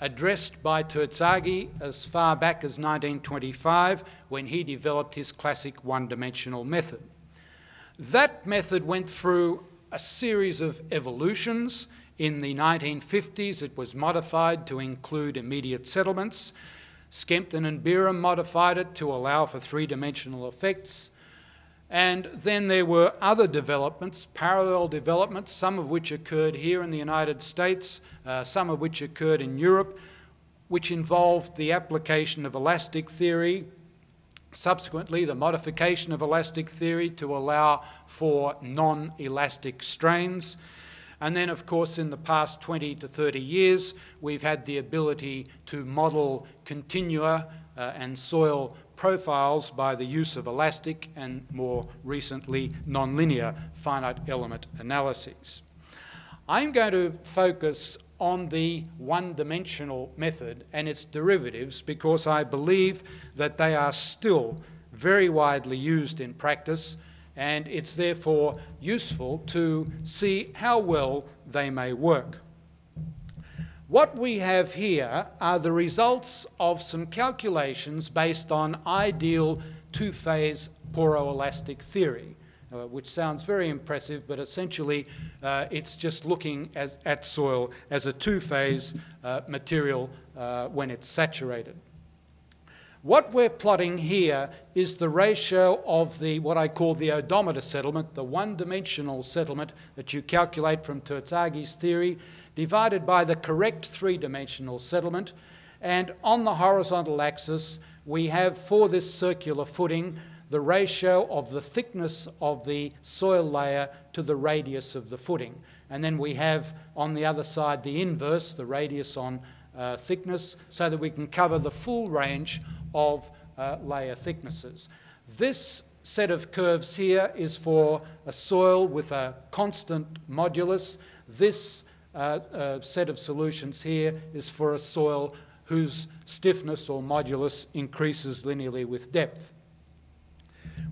addressed by Terzaghi as far back as 1925 when he developed his classic one-dimensional method. That method went through a series of evolutions in the 1950s, it was modified to include immediate settlements. Skempton and Bjerrum modified it to allow for three-dimensional effects. And then there were other developments, parallel developments, some of which occurred here in the United States, uh, some of which occurred in Europe, which involved the application of elastic theory, subsequently the modification of elastic theory to allow for non-elastic strains, and then, of course, in the past 20 to 30 years, we've had the ability to model continua uh, and soil profiles by the use of elastic and more recently nonlinear finite element analyses. I'm going to focus on the one-dimensional method and its derivatives because I believe that they are still very widely used in practice and it's therefore useful to see how well they may work. What we have here are the results of some calculations based on ideal two-phase poroelastic theory, uh, which sounds very impressive, but essentially uh, it's just looking as, at soil as a two-phase uh, material uh, when it's saturated. What we're plotting here is the ratio of the, what I call the oedometer settlement, the one-dimensional settlement that you calculate from Terzaghi's theory, divided by the correct three-dimensional settlement. And on the horizontal axis, we have for this circular footing the ratio of the thickness of the soil layer to the radius of the footing. And then we have on the other side the inverse, the radius on uh, thickness, so that we can cover the full range of uh, layer thicknesses. This set of curves here is for a soil with a constant modulus. This uh, uh, set of solutions here is for a soil whose stiffness or modulus increases linearly with depth.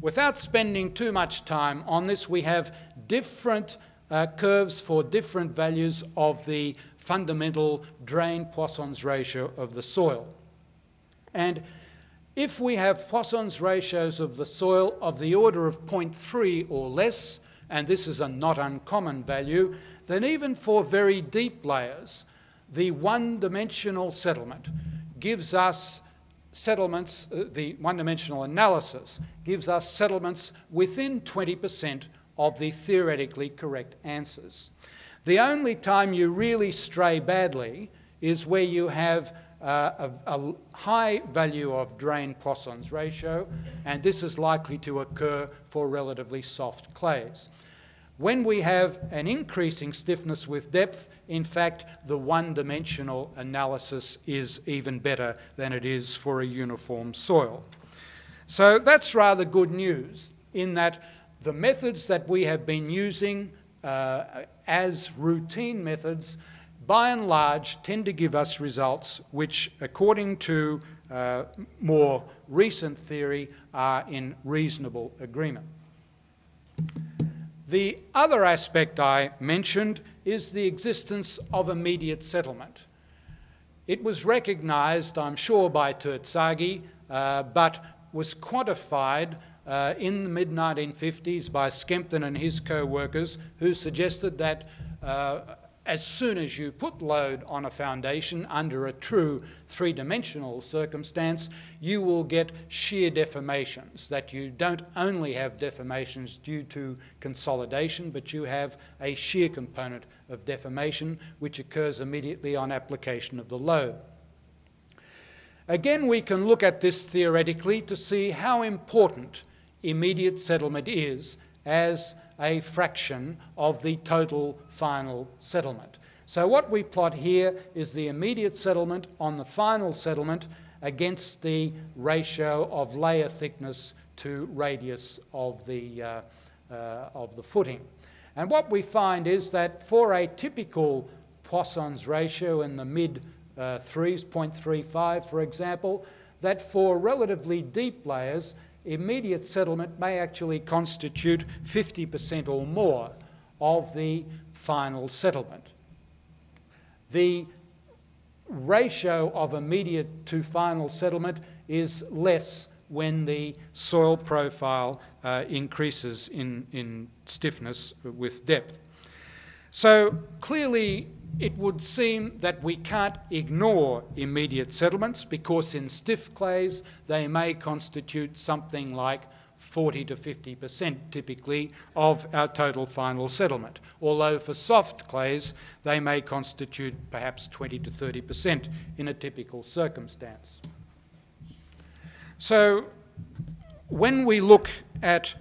Without spending too much time on this, we have different uh, curves for different values of the fundamental drain-Poisson's ratio of the soil. And if we have Poisson's ratios of the soil of the order of 0.3 or less, and this is a not uncommon value, then even for very deep layers, the one-dimensional settlement gives us settlements, uh, the one-dimensional analysis gives us settlements within 20% of the theoretically correct answers. The only time you really stray badly is where you have uh, a, a, high value of drain-Poisson's ratio, and this is likely to occur for relatively soft clays. When we have an increasing stiffness with depth, in fact, the one-dimensional analysis is even better than it is for a uniform soil. So that's rather good news in that the methods that we have been using uh, as routine methods by and large, tend to give us results which, according to uh, more recent theory, are in reasonable agreement. The other aspect I mentioned is the existence of immediate settlement. It was recognised, I'm sure, by Terzaghi, uh, but was quantified uh, in the mid-1950s by Skempton and his co-workers who suggested that uh, as soon as you put load on a foundation under a true three-dimensional circumstance, you will get shear deformations, that you don't only have deformations due to consolidation, but you have a shear component of deformation which occurs immediately on application of the load. Again, we can look at this theoretically to see how important immediate settlement is as a fraction of the total final settlement. So what we plot here is the immediate settlement on the final settlement against the ratio of layer thickness to radius of the, uh, uh, of the footing. And what we find is that for a typical Poisson's ratio in the mid uh, 3s, 0.35 for example, that for relatively deep layers, immediate settlement may actually constitute 50% or more of the final settlement. The ratio of immediate to final settlement is less when the soil profile uh, increases in, in stiffness with depth. So clearly it would seem that we can't ignore immediate settlements because in stiff clays they may constitute something like 40 to 50% typically of our total final settlement, although for soft clays they may constitute perhaps 20 to 30% in a typical circumstance. So when we look at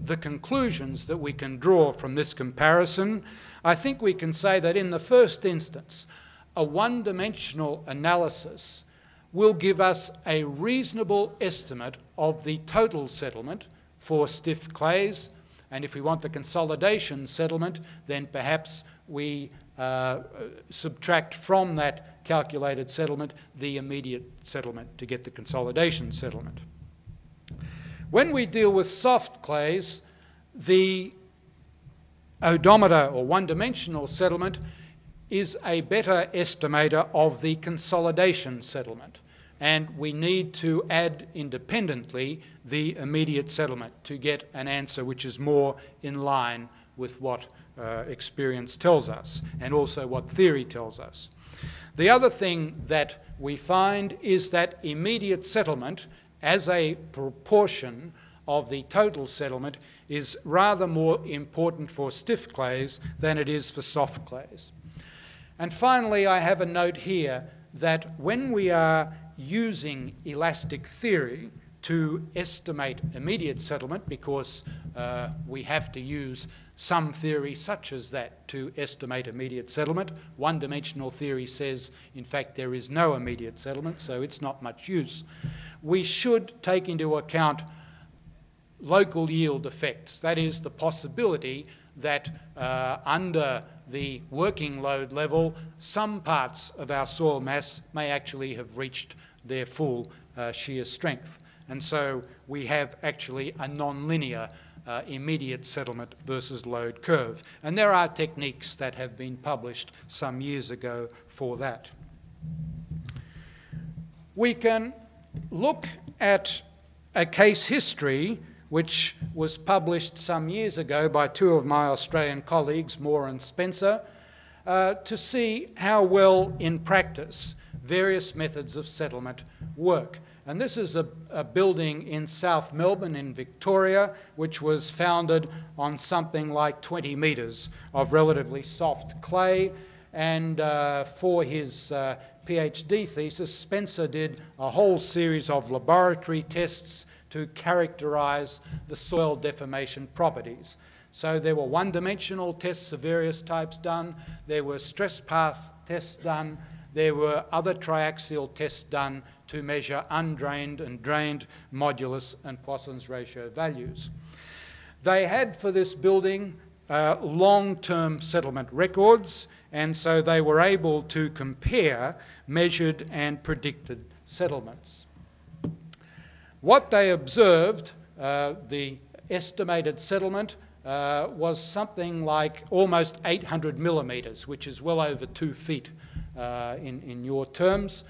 the conclusions that we can draw from this comparison, I think we can say that in the first instance, a one-dimensional analysis will give us a reasonable estimate of the total settlement for stiff clays. And if we want the consolidation settlement, then perhaps we uh, subtract from that calculated settlement the immediate settlement to get the consolidation settlement. When we deal with soft clays, the oedometer or one-dimensional settlement is a better estimator of the consolidation settlement. And we need to add independently the immediate settlement to get an answer which is more in line with what uh, experience tells us and also what theory tells us. The other thing that we find is that immediate settlement as a proportion of the total settlement is rather more important for stiff clays than it is for soft clays. And finally, I have a note here that when we are using elastic theory to estimate immediate settlement, because uh, we have to use some theory such as that to estimate immediate settlement. One dimensional theory says, in fact, there is no immediate settlement, so it's not much use. We should take into account local yield effects, that is, the possibility that uh, under the working load level, some parts of our soil mass may actually have reached their full uh, shear strength. And so we have actually a nonlinear uh, immediate settlement versus load curve. And there are techniques that have been published some years ago for that. We can look at a case history which was published some years ago by two of my Australian colleagues, Moore and Spencer, uh, to see how well in practice various methods of settlement work. And this is a, a, building in South Melbourne in Victoria, which was founded on something like 20 metres of relatively soft clay. And uh, for his uh, PhD thesis, Spencer did a whole series of laboratory tests to characterise the soil deformation properties. So there were one-dimensional tests of various types done, there were stress path tests done, there were other triaxial tests done to measure undrained and drained modulus and Poisson's ratio values. They had for this building uh, long-term settlement records and so they were able to compare measured and predicted settlements. What they observed, uh, the estimated settlement, uh, was something like almost 800 millimetres, which is well over two feet uh, in, in your terms.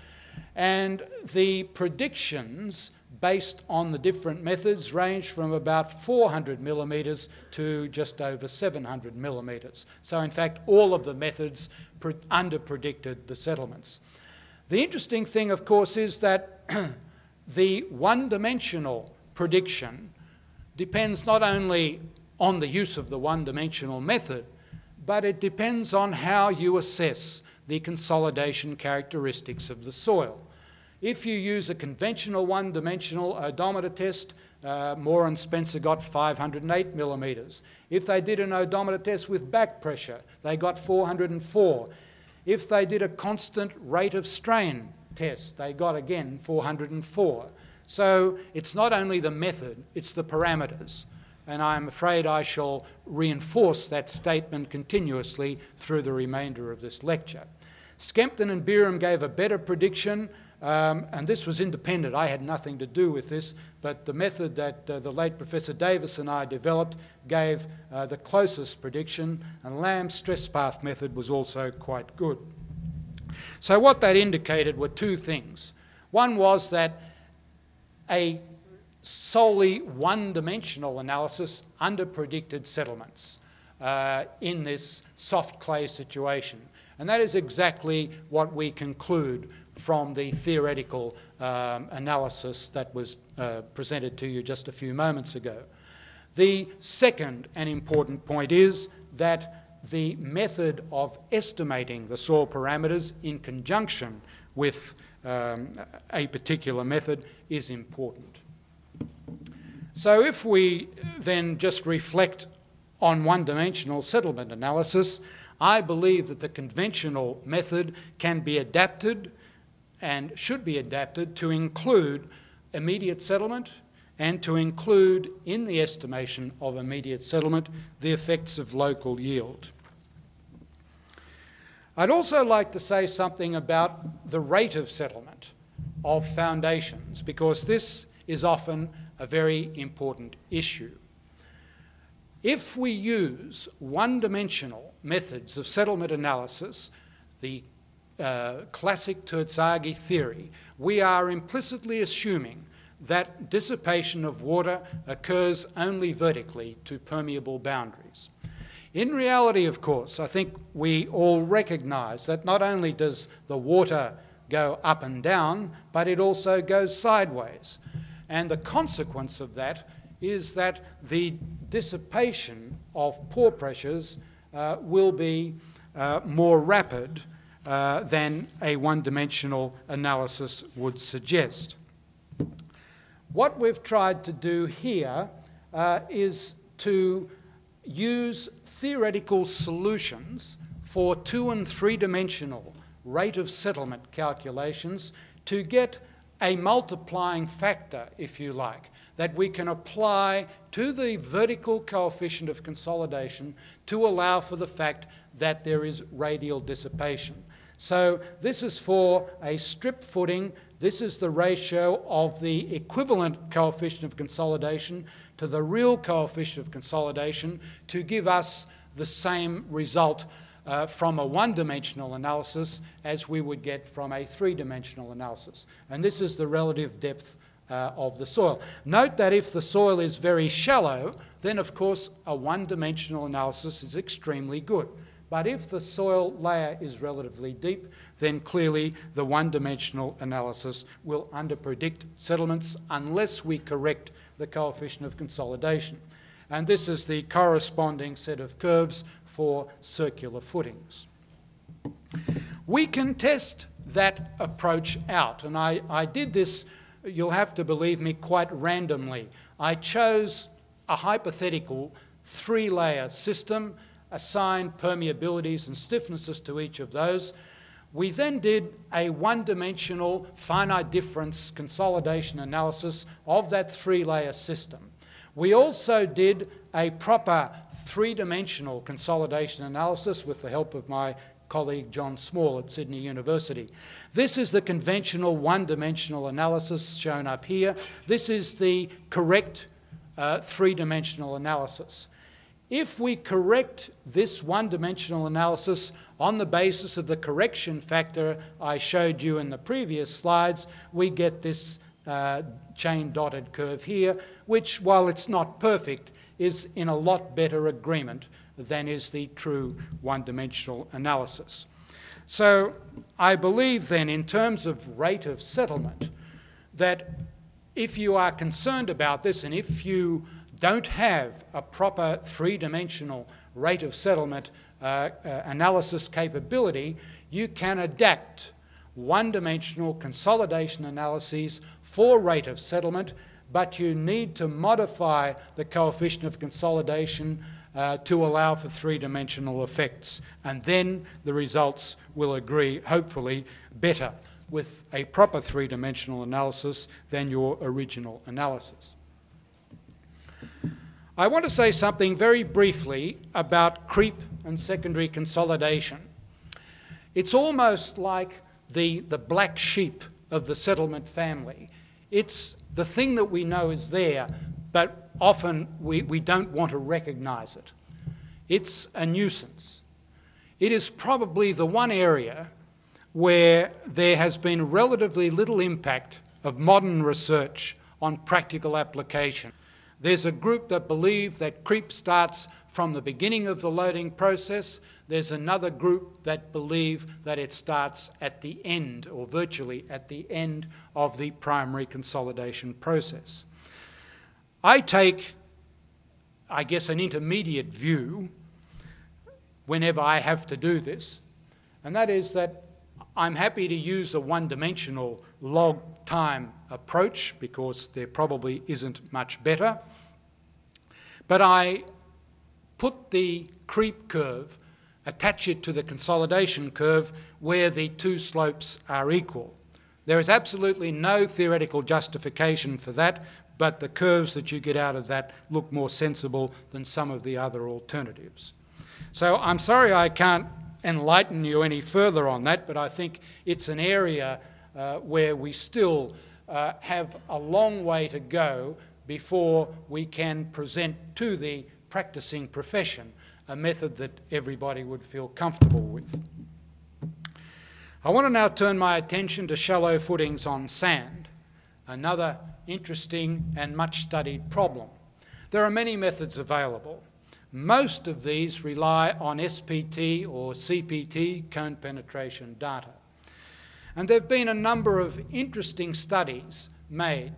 And the predictions based on the different methods range from about 400 millimetres to just over 700 millimetres. So in fact, all of the methods under-predicted the settlements. The interesting thing, of course, is that the one-dimensional prediction depends not only on the use of the one-dimensional method, but it depends on how you assess the consolidation characteristics of the soil. If you use a conventional one-dimensional oedometer test, uh, Moore and Spencer got 508 millimetres. If they did an oedometer test with back pressure, they got 404. If they did a constant rate of strain test, they got again 404. So it's not only the method, it's the parameters and I'm afraid I shall reinforce that statement continuously through the remainder of this lecture. Skempton and Bjerrum gave a better prediction, um, and this was independent. I had nothing to do with this, but the method that uh, the late Professor Davis and I developed gave uh, the closest prediction, and Lambe's stress path method was also quite good. So what that indicated were two things. One was that a solely one-dimensional analysis under predicted settlements uh, in this soft clay situation. And that is exactly what we conclude from the theoretical um, analysis that was uh, presented to you just a few moments ago. The second and important point is that the method of estimating the soil parameters in conjunction with um, a particular method is important. So if we then just reflect on one-dimensional settlement analysis, I believe that the conventional method can be adapted and should be adapted to include immediate settlement and to include in the estimation of immediate settlement the effects of local yield. I'd also like to say something about the rate of settlement of foundations because this is often a very important issue. If we use one-dimensional methods of settlement analysis, the uh, classic Terzaghi theory, we are implicitly assuming that dissipation of water occurs only vertically to permeable boundaries. In reality, of course, I think we all recognise that not only does the water go up and down, but it also goes sideways. And the consequence of that is that the dissipation of pore pressures uh, will be uh, more rapid uh, than a one-dimensional analysis would suggest. What we've tried to do here uh, is to use theoretical solutions for two and three dimensional rate of settlement calculations to get a multiplying factor, if you like, that we can apply to the vertical coefficient of consolidation to allow for the fact that there is radial dissipation. So this is for a strip footing. This is the ratio of the equivalent coefficient of consolidation to the real coefficient of consolidation to give us the same result uh, from a one-dimensional analysis as we would get from a three-dimensional analysis. And this is the relative depth uh, of the soil. Note that if the soil is very shallow, then of course a one-dimensional analysis is extremely good. But if the soil layer is relatively deep, then clearly the one-dimensional analysis will underpredict settlements unless we correct the coefficient of consolidation. And this is the corresponding set of curves for circular footings. We can test that approach out, and I, I did this, you'll have to believe me, quite randomly. I chose a hypothetical three-layer system, assigned permeabilities and stiffnesses to each of those. We then did a one-dimensional finite difference consolidation analysis of that three-layer system. We also did a proper three-dimensional consolidation analysis with the help of my colleague John Small at Sydney University. This is the conventional one-dimensional analysis shown up here. This is the correct uh, three-dimensional analysis. If we correct this one-dimensional analysis on the basis of the correction factor I showed you in the previous slides, we get this uh, chain dotted curve here, which, while it's not perfect, is in a lot better agreement than is the true one-dimensional analysis. So I believe then, in terms of rate of settlement, that if you are concerned about this and if you don't have a proper three-dimensional rate of settlement uh, uh, analysis capability, you can adapt one-dimensional consolidation analyses for rate of settlement, but you need to modify the coefficient of consolidation uh, to allow for three-dimensional effects. And then the results will agree, hopefully, better with a proper three-dimensional analysis than your original analysis. I want to say something very briefly about creep and secondary consolidation. It's almost like the, the black sheep of the settlement family. It's the thing that we know is there, but often we, we don't want to recognise it. It's a nuisance. It is probably the one area where there has been relatively little impact of modern research on practical application. There's a group that believe that creep starts from the beginning of the loading process. There's another group that believe that it starts at the end, or virtually at the end of the primary consolidation process. I take, I guess, an intermediate view whenever I have to do this, and that is that I'm happy to use a one-dimensional log time approach because there probably isn't much better. But I put the creep curve, attach it to the consolidation curve where the two slopes are equal. There is absolutely no theoretical justification for that, but the curves that you get out of that look more sensible than some of the other alternatives. So I'm sorry I can't enlighten you any further on that, but I think it's an area uh, where we still uh, have a long way to go before we can present to the practicing profession a method that everybody would feel comfortable with. I want to now turn my attention to shallow footings on sand, another interesting and much studied problem. There are many methods available. Most of these rely on SPT or CPT cone penetration data. And there have been a number of interesting studies made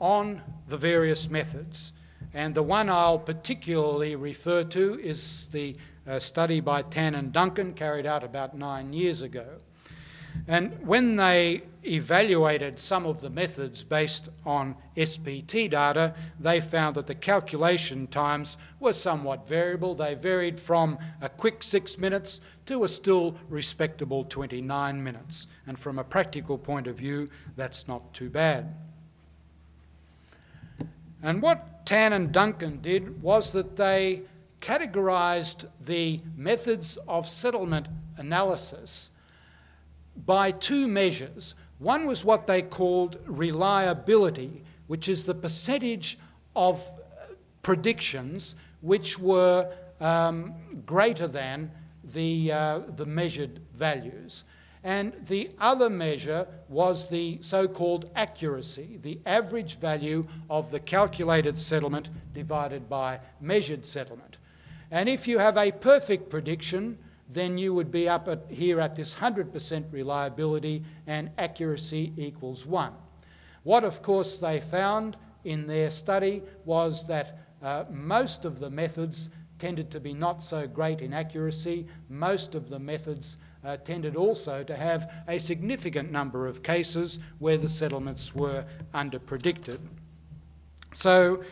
on the various methods. And the one I'll particularly refer to is the uh, study by Tan and Duncan carried out about nine years ago. And when they evaluated some of the methods based on SPT data, they found that the calculation times were somewhat variable. They varied from a quick six minutes to a still respectable 29 minutes. And from a practical point of view, that's not too bad. And what Tan and Duncan did was that they categorized the methods of settlement analysis by two measures. One was what they called reliability, which is the percentage of predictions which were um, greater than the, uh, the measured values. And the other measure was the so called accuracy, the average value of the calculated settlement divided by measured settlement. And if you have a perfect prediction, then you would be up at, here at this 100% reliability and accuracy equals 1. What, of course, they found in their study was that uh, most of the methods tended to be not so great in accuracy. Most of the methods uh, tended also to have a significant number of cases where the settlements were underpredicted. So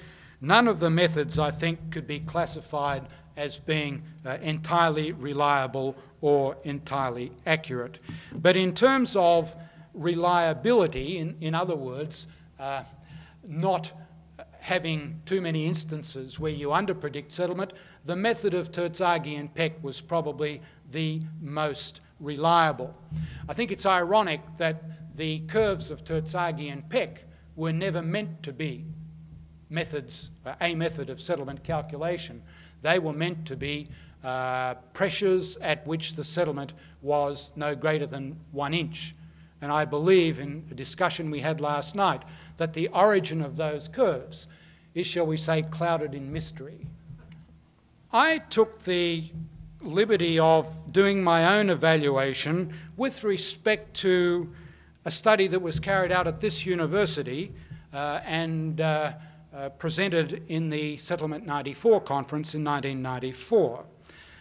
none of the methods, I think, could be classified as being uh, entirely reliable or entirely accurate. But in terms of reliability, in, in other words, uh, not having too many instances where you underpredict settlement, the method of Terzaghi and Peck was probably the most reliable. I think it's ironic that the curves of Terzaghi and Peck were never meant to be methods, uh, a method of settlement calculation. They were meant to be uh, pressures at which the settlement was no greater than one inch. And I believe in a discussion we had last night that the origin of those curves is, shall we say, clouded in mystery. I took the liberty of doing my own evaluation with respect to a study that was carried out at this university uh, and uh, uh, presented in the Settlement 94 conference in 1994.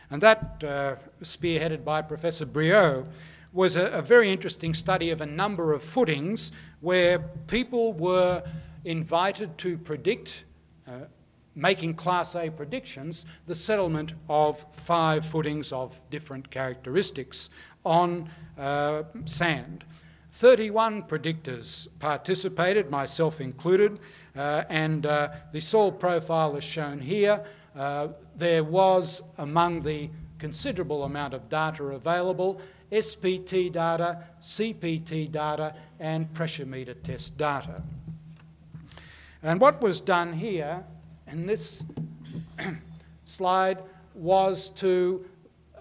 And that, uh, spearheaded by Professor Briaud, was a, a, very interesting study of a number of footings where people were invited to predict, uh, making Class A predictions, the settlement of five footings of different characteristics on uh, sand. 31 predictors participated, myself included, uh, and uh, the soil profile is shown here. Uh, there was, among the considerable amount of data available, SPT data, CPT data, and pressure meter test data. And what was done here in this slide was to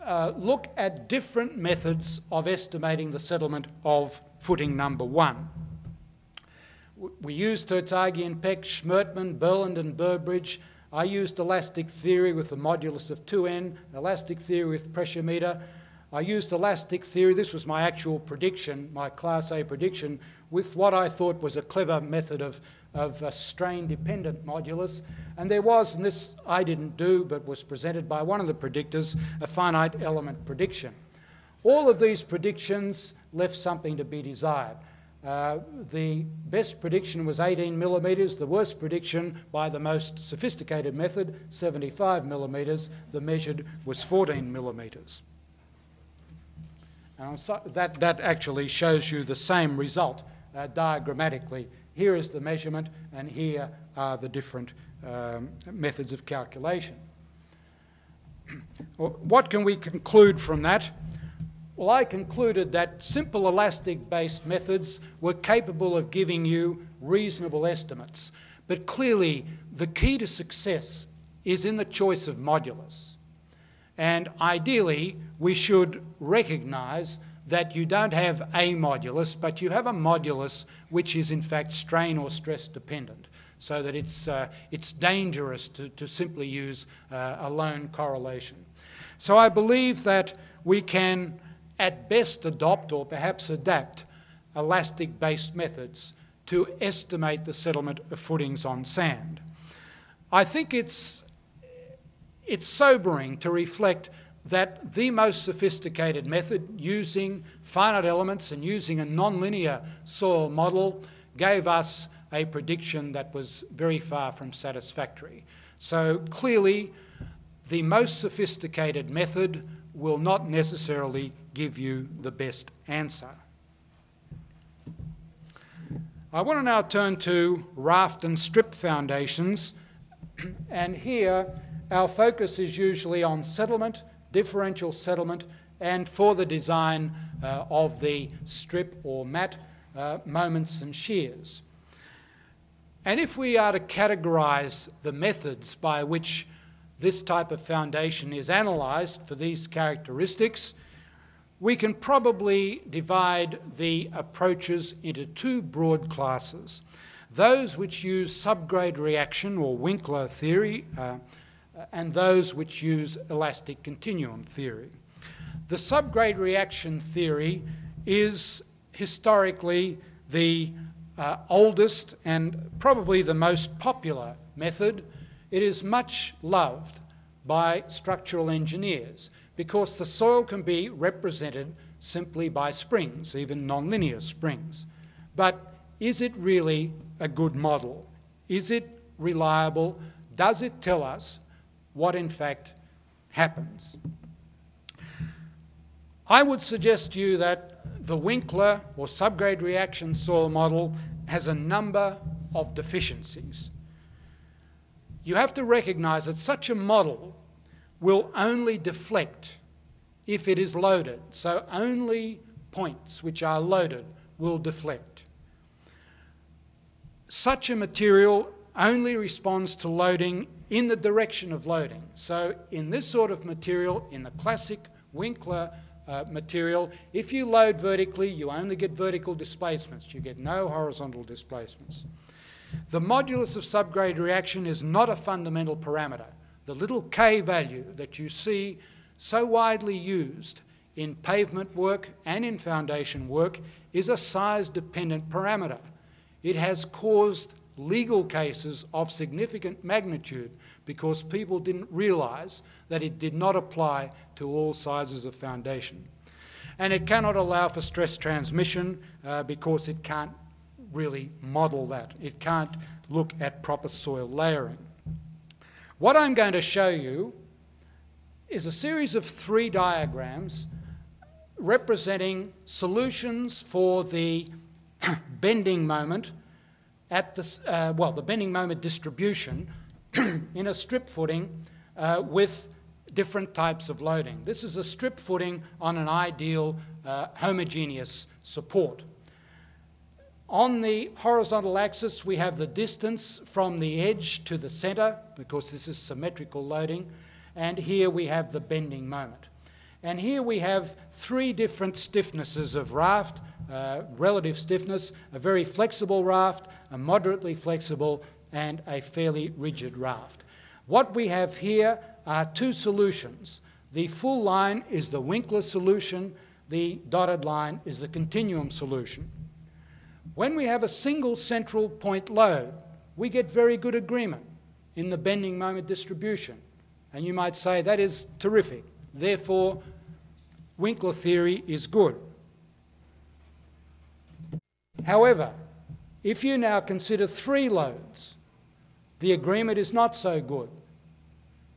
uh, look at different methods of estimating the settlement of footing number one we used Terzaghi and Peck, Schmertmann, Burland and Burbidge. I used elastic theory with a modulus of 2n, elastic theory with pressure meter. I used elastic theory, this was my actual prediction, my Class A prediction, with what I thought was a clever method of, of a strain-dependent modulus. And there was, and this I didn't do, but was presented by one of the predictors, a finite element prediction. All of these predictions left something to be desired. Uh, the best prediction was 18 millimetres, the worst prediction by the most sophisticated method, 75 millimetres, the measured was 14 millimetres. So that, that actually shows you the same result uh, diagrammatically. Here is the measurement, and here are the different um, methods of calculation. what can we conclude from that? Well, I concluded that simple elastic-based methods were capable of giving you reasonable estimates. But clearly, the key to success is in the choice of modulus. And ideally, we should recognise that you don't have a modulus, but you have a modulus which is in fact strain or stress dependent, so that it's, uh, it's dangerous to, to simply use uh, a lone correlation. So I believe that we can at best adopt or perhaps adapt elastic-based methods to estimate the settlement of footings on sand. I think it's, it's sobering to reflect that the most sophisticated method using finite elements and using a nonlinear soil model gave us a prediction that was very far from satisfactory. So clearly, the most sophisticated method will not necessarily give you the best answer. I want to now turn to raft and strip foundations. and here, our focus is usually on settlement, differential settlement, and for the design uh, of the strip or mat uh, moments and shears. And if we are to categorise the methods by which this type of foundation is analysed for these characteristics, we can probably divide the approaches into two broad classes. Those which use subgrade reaction or Winkler theory, uh, and those which use elastic continuum theory. The subgrade reaction theory is historically the uh, oldest and probably the most popular method. It is much loved by structural engineers because the soil can be represented simply by springs, even nonlinear springs. But is it really a good model? Is it reliable? Does it tell us what in fact happens? I would suggest to you that the Winkler or subgrade reaction soil model has a number of deficiencies. You have to recognize that such a model will only deflect if it is loaded. So only points which are loaded will deflect. Such a material only responds to loading in the direction of loading. So in this sort of material, in the classic Winkler uh, material, if you load vertically, you only get vertical displacements. You get no horizontal displacements. The modulus of subgrade reaction is not a fundamental parameter. The little k value that you see so widely used in pavement work and in foundation work is a size-dependent parameter. It has caused legal cases of significant magnitude because people didn't realise that it did not apply to all sizes of foundation. And it cannot allow for stress transmission uh, because it can't really model that. It can't look at proper soil layering. What I'm going to show you is a series of three diagrams representing solutions for the bending moment at the, uh, well, the bending moment distribution in a strip footing uh, with different types of loading. This is a strip footing on an ideal uh, homogeneous support. On the horizontal axis, we have the distance from the edge to the centre, because this is symmetrical loading, and here we have the bending moment. And here we have three different stiffnesses of raft, uh, relative stiffness, a very flexible raft, a moderately flexible, and a fairly rigid raft. What we have here are two solutions. The full line is the Winkler solution, the dotted line is the continuum solution. When we have a single central point load, we get very good agreement in the bending moment distribution. And you might say that is terrific. Therefore, Winkler theory is good. However, if you now consider three loads, the agreement is not so good.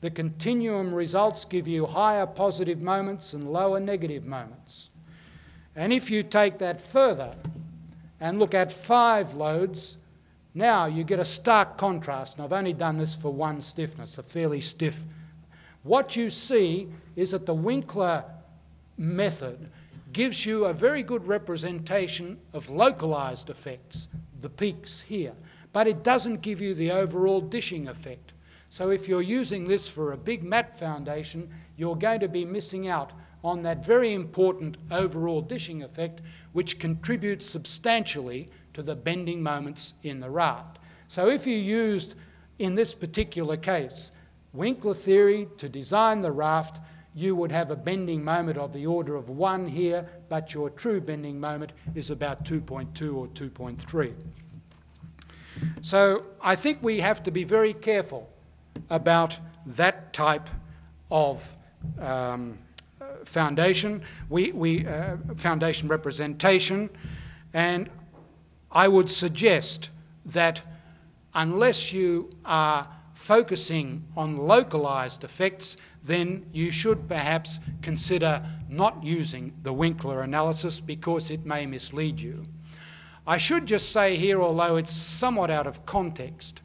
The continuum results give you higher positive moments and lower negative moments. And if you take that further and look at five loads, now you get a stark contrast. And I've only done this for one stiffness, a fairly stiff. What you see is that the Winkler method gives you a very good representation of localized effects, the peaks here, but it doesn't give you the overall dishing effect. So if you're using this for a big mat foundation, you're going to be missing out on that very important overall dishing effect, which contributes substantially to the bending moments in the raft. So if you used, in this particular case, Winkler theory to design the raft, you would have a bending moment of the order of 1 here, but your true bending moment is about 2.2 or 2.3. So I think we have to be very careful about that type of um, foundation, we, we, uh, foundation representation, and I would suggest that unless you are focusing on localized effects, then you should perhaps consider not using the Winkler analysis because it may mislead you. I should just say here, although it's somewhat out of context,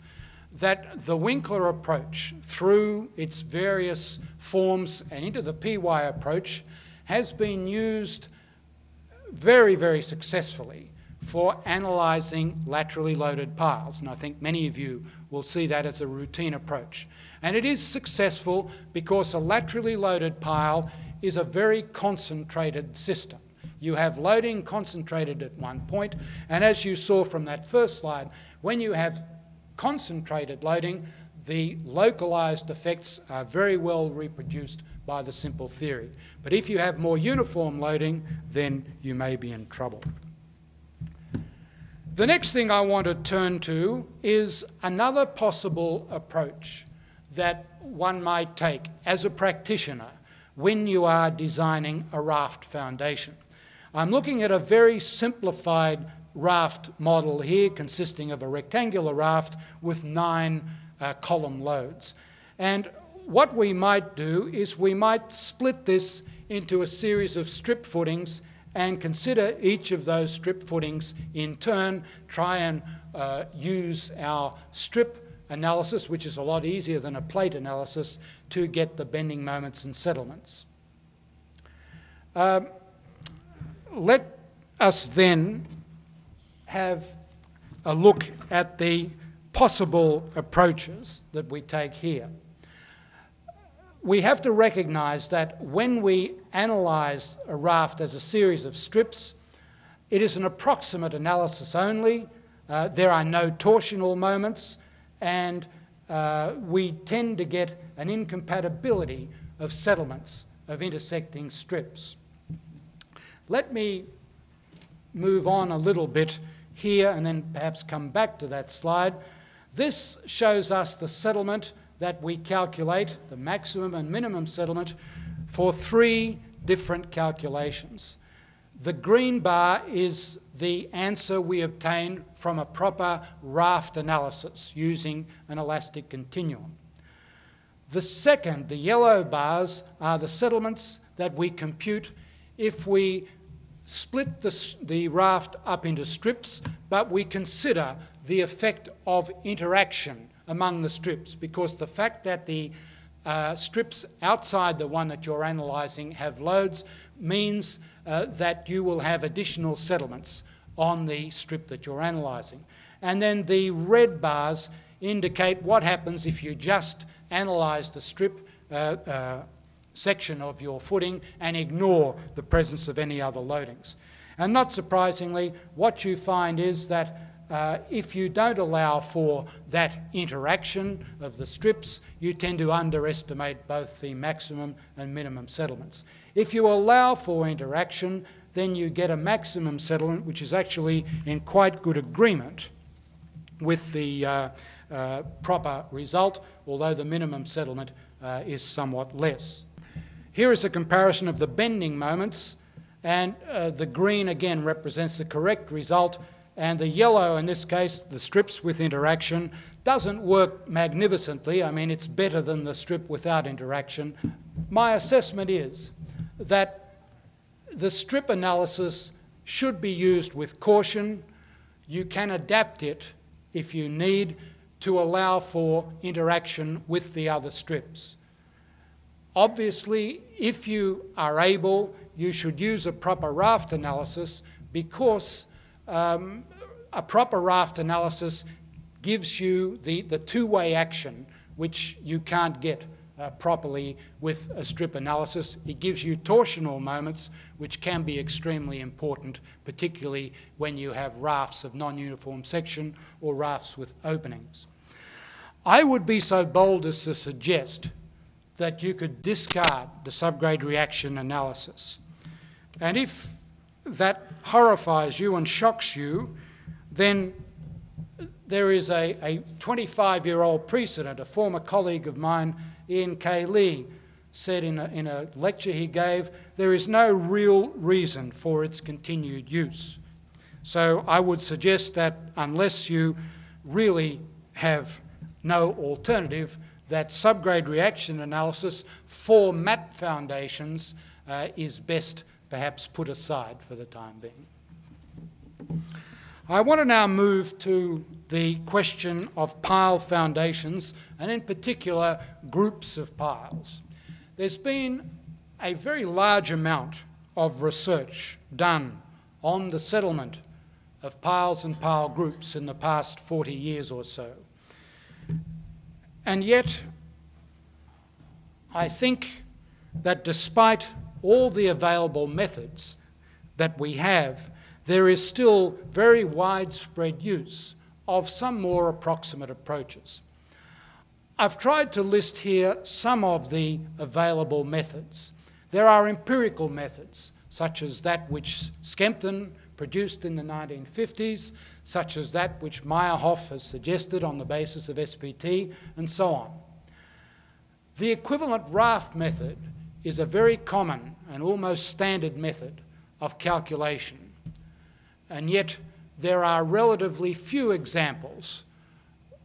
that the Winkler approach, through its various forms and into the PY approach, has been used very, very successfully for analysing laterally loaded piles. And I think many of you will see that as a routine approach. And it is successful because a laterally loaded pile is a very concentrated system. You have loading concentrated at one point, and as you saw from that first slide, when you have concentrated loading, the localized effects are very well reproduced by the simple theory. But if you have more uniform loading, then you may be in trouble. The next thing I want to turn to is another possible approach that one might take as a practitioner when you are designing a raft foundation. I'm looking at a very simplified raft model here consisting of a rectangular raft with nine uh, column loads. And what we might do is we might split this into a series of strip footings and consider each of those strip footings in turn, try and uh, use our strip analysis, which is a lot easier than a plate analysis, to get the bending moments and settlements. Um, let us then have a look at the possible approaches that we take here. We have to recognise that when we analyse a raft as a series of strips, it is an approximate analysis only. Uh, there are no torsional moments, and uh, we tend to get an incompatibility of settlements of intersecting strips. Let me move on a little bit here and then perhaps come back to that slide. This shows us the settlement that we calculate, the maximum and minimum settlement, for three different calculations. The green bar is the answer we obtain from a proper raft analysis using an elastic continuum. The second, the yellow bars, are the settlements that we compute if we split the, the raft up into strips, but we consider the effect of interaction among the strips because the fact that the uh, strips outside the one that you're analysing have loads means uh, that you will have additional settlements on the strip that you're analysing. And then the red bars indicate what happens if you just analyse the strip uh, uh section of your footing and ignore the presence of any other loadings. And not surprisingly, what you find is that uh, if you don't allow for that interaction of the strips, you tend to underestimate both the maximum and minimum settlements. If you allow for interaction, then you get a maximum settlement which is actually in quite good agreement with the uh, uh, proper result, although the minimum settlement uh, is somewhat less. Here is a comparison of the bending moments, and uh, the green again represents the correct result, and the yellow, in this case, the strips with interaction, doesn't work magnificently. I mean, it's better than the strip without interaction. My assessment is that the strip analysis should be used with caution. You can adapt it if you need to allow for interaction with the other strips. Obviously, if you are able, you should use a proper raft analysis because um, a proper raft analysis gives you the, the two-way action which you can't get uh, properly with a strip analysis. It gives you torsional moments which can be extremely important, particularly when you have rafts of non-uniform section or rafts with openings. I would be so bold as to suggest that you could discard the subgrade reaction analysis. And if that horrifies you and shocks you, then there is a 25 year old precedent. A former colleague of mine, Ian K. Lee, said in a, in a lecture he gave, there is no real reason for its continued use. So I would suggest that unless you really have no alternative, that subgrade reaction analysis for MAT foundations uh, is best perhaps put aside for the time being. I want to now move to the question of pile foundations, and in particular, groups of piles. There's been a very large amount of research done on the settlement of piles and pile groups in the past 40 years or so. And yet, I think that despite all the available methods that we have, there is still very widespread use of some more approximate approaches. I've tried to list here some of the available methods. There are empirical methods, such as that which Skempton produced in the 1950s, such as that which Meyerhof has suggested on the basis of SPT, and so on. The equivalent raft method is a very common and almost standard method of calculation. And yet, there are relatively few examples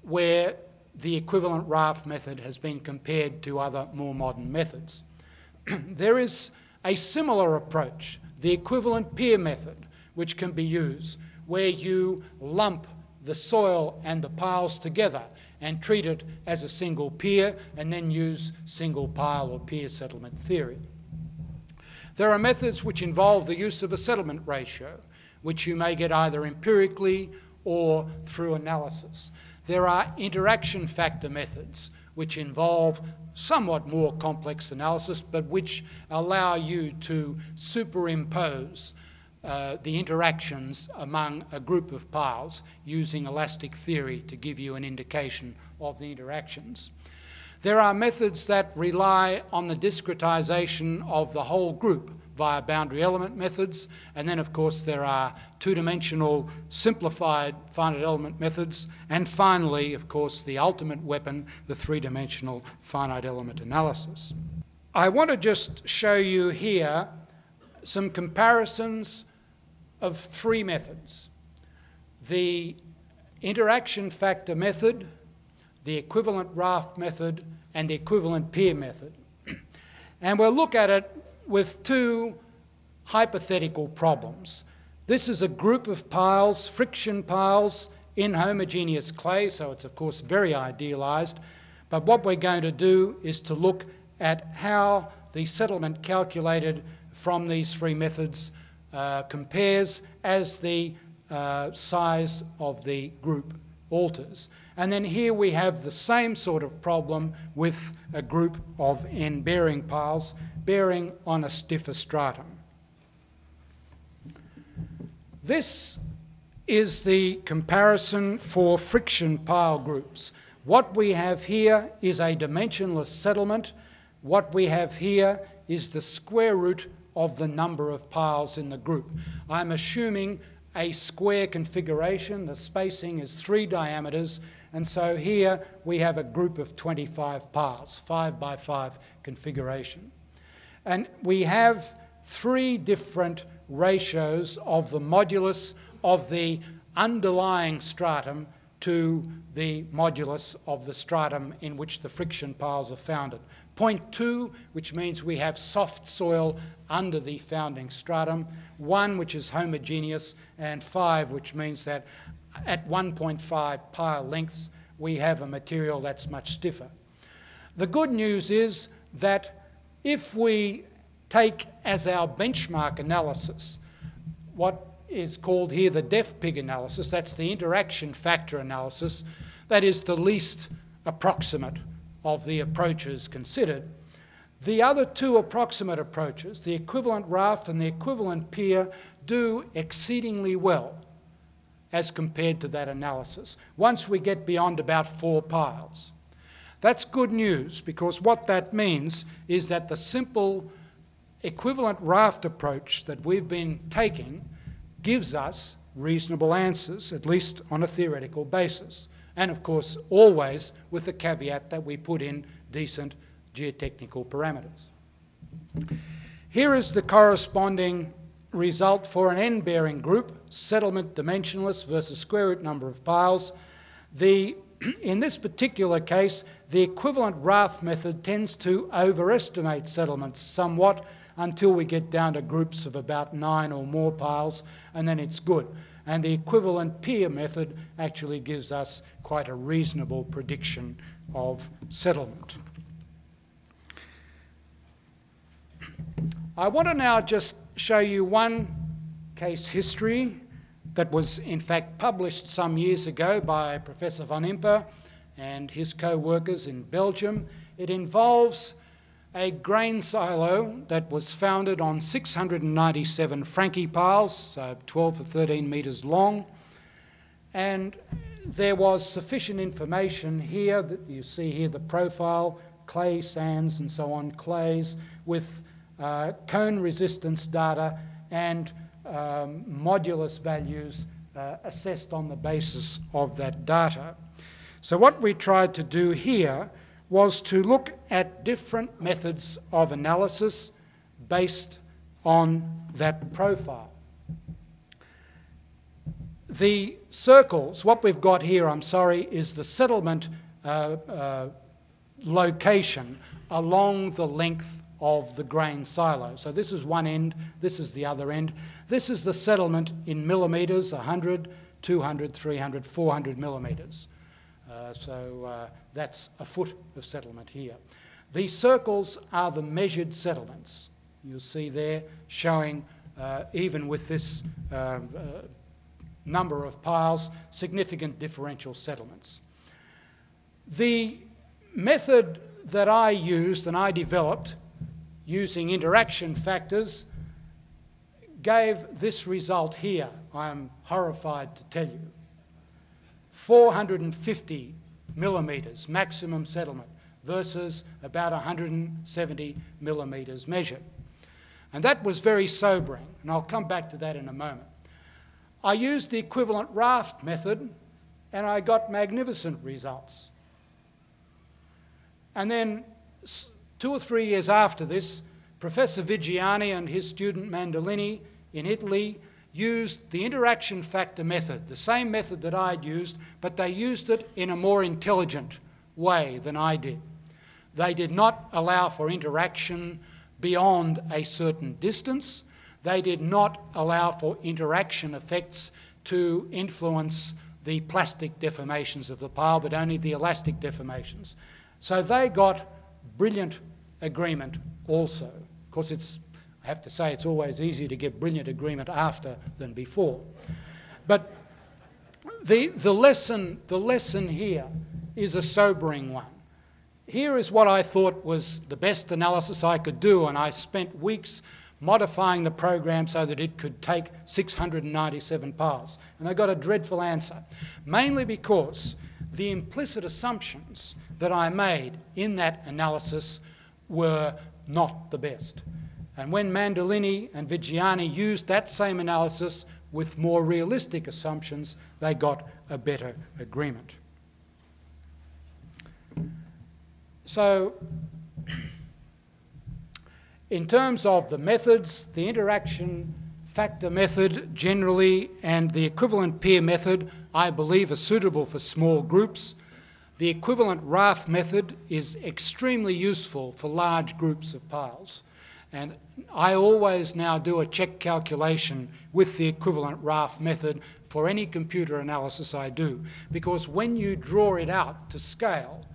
where the equivalent raft method has been compared to other more modern methods. there is a similar approach, the equivalent pier method, which can be used, where you lump the soil and the piles together and treat it as a single pier and then use single pile or pier settlement theory. There are methods which involve the use of a settlement ratio, which you may get either empirically or through analysis. There are interaction factor methods, which involve somewhat more complex analysis, but which allow you to superimpose uh, the interactions among a group of piles using elastic theory to give you an indication of the interactions. There are methods that rely on the discretization of the whole group via boundary element methods, and then of course there are two-dimensional simplified finite element methods, and finally, of course, the ultimate weapon, the three-dimensional finite element analysis. I want to just show you here some comparisons of three methods. The interaction factor method, the equivalent raft method, and the equivalent pier method. and we'll look at it with two hypothetical problems. This is a group of piles, friction piles, in homogeneous clay, so it's of course very idealised. But what we're going to do is to look at how the settlement calculated from these three methods uh, compares as the uh, size of the group alters. And then here we have the same sort of problem with a group of end-bearing piles bearing on a stiffer stratum. This is the comparison for friction pile groups. What we have here is a dimensionless settlement. What we have here is the square root of the number of piles in the group. I'm assuming a square configuration. The spacing is three diameters. And so here we have a group of 25 piles, five by five configuration. And we have three different ratios of the modulus of the underlying stratum to the modulus of the stratum in which the friction piles are founded. Point two, which means we have soft soil under the founding stratum, one, which is homogeneous, and five, which means that at 1.5 pile lengths, we have a material that's much stiffer. The good news is that if we take as our benchmark analysis what is called here the DEF-PIG analysis, that's the interaction factor analysis, that is the least approximate of the approaches considered. The other two approximate approaches, the equivalent raft and the equivalent pier, do exceedingly well as compared to that analysis, once we get beyond about four piles. That's good news because what that means is that the simple equivalent raft approach that we've been taking gives us reasonable answers, at least on a theoretical basis and of course always with the caveat that we put in decent geotechnical parameters. Here is the corresponding result for an end-bearing group, settlement dimensionless versus square root number of piles. The, in this particular case, the equivalent raft method tends to overestimate settlements somewhat until we get down to groups of about nine or more piles, and then it's good. And the equivalent pier method actually gives us quite a reasonable prediction of settlement. I want to now just show you one case history that was in fact published some years ago by Professor van Impe and his co-workers in Belgium. It involves a grain silo that was founded on 697 Franki piles, so 12 to 13 metres long. And there was sufficient information here that you see here the profile, clay sands and so on, clays with uh, cone resistance data and um, modulus values uh, assessed on the basis of that data. So what we tried to do here was to look at different methods of analysis based on that profile. The circles, what we've got here, I'm sorry, is the settlement uh, uh, location along the length of the grain silo. So this is one end, this is the other end. This is the settlement in millimetres, 100, 200, 300, 400 millimetres. Uh, so uh, that's a foot of settlement here. These circles are the measured settlements. You'll see there showing, uh, even with this um, number of piles, significant differential settlements. The method that I used and I developed using interaction factors gave this result here. I'm horrified to tell you. 450 millimetres maximum settlement versus about 170 millimetres measured. And that was very sobering, and I'll come back to that in a moment. I used the equivalent raft method and I got magnificent results. And then two or three years after this, Professor Viggiani and his student Mandolini in Italy used the interaction factor method, the same method that I'd used, but they used it in a more intelligent way than I did. They did not allow for interaction beyond a certain distance. They did not allow for interaction effects to influence the plastic deformations of the pile, but only the elastic deformations. So they got brilliant agreement also. Of course, it's I have to say it's always easier to get brilliant agreement after than before. But the, the, lesson, the lesson here is a sobering one. Here is what I thought was the best analysis I could do, and I spent weeks modifying the program so that it could take 697 piles. And I got a dreadful answer, mainly because the implicit assumptions that I made in that analysis were not the best. And when Mandolini and Viggiani used that same analysis with more realistic assumptions, they got a better agreement. So, in terms of the methods, the interaction factor method generally and the equivalent pier method, I believe, are suitable for small groups. The equivalent raft method is extremely useful for large groups of piles. And I always now do a check calculation with the equivalent raft method for any computer analysis I do. Because when you draw it out to scale,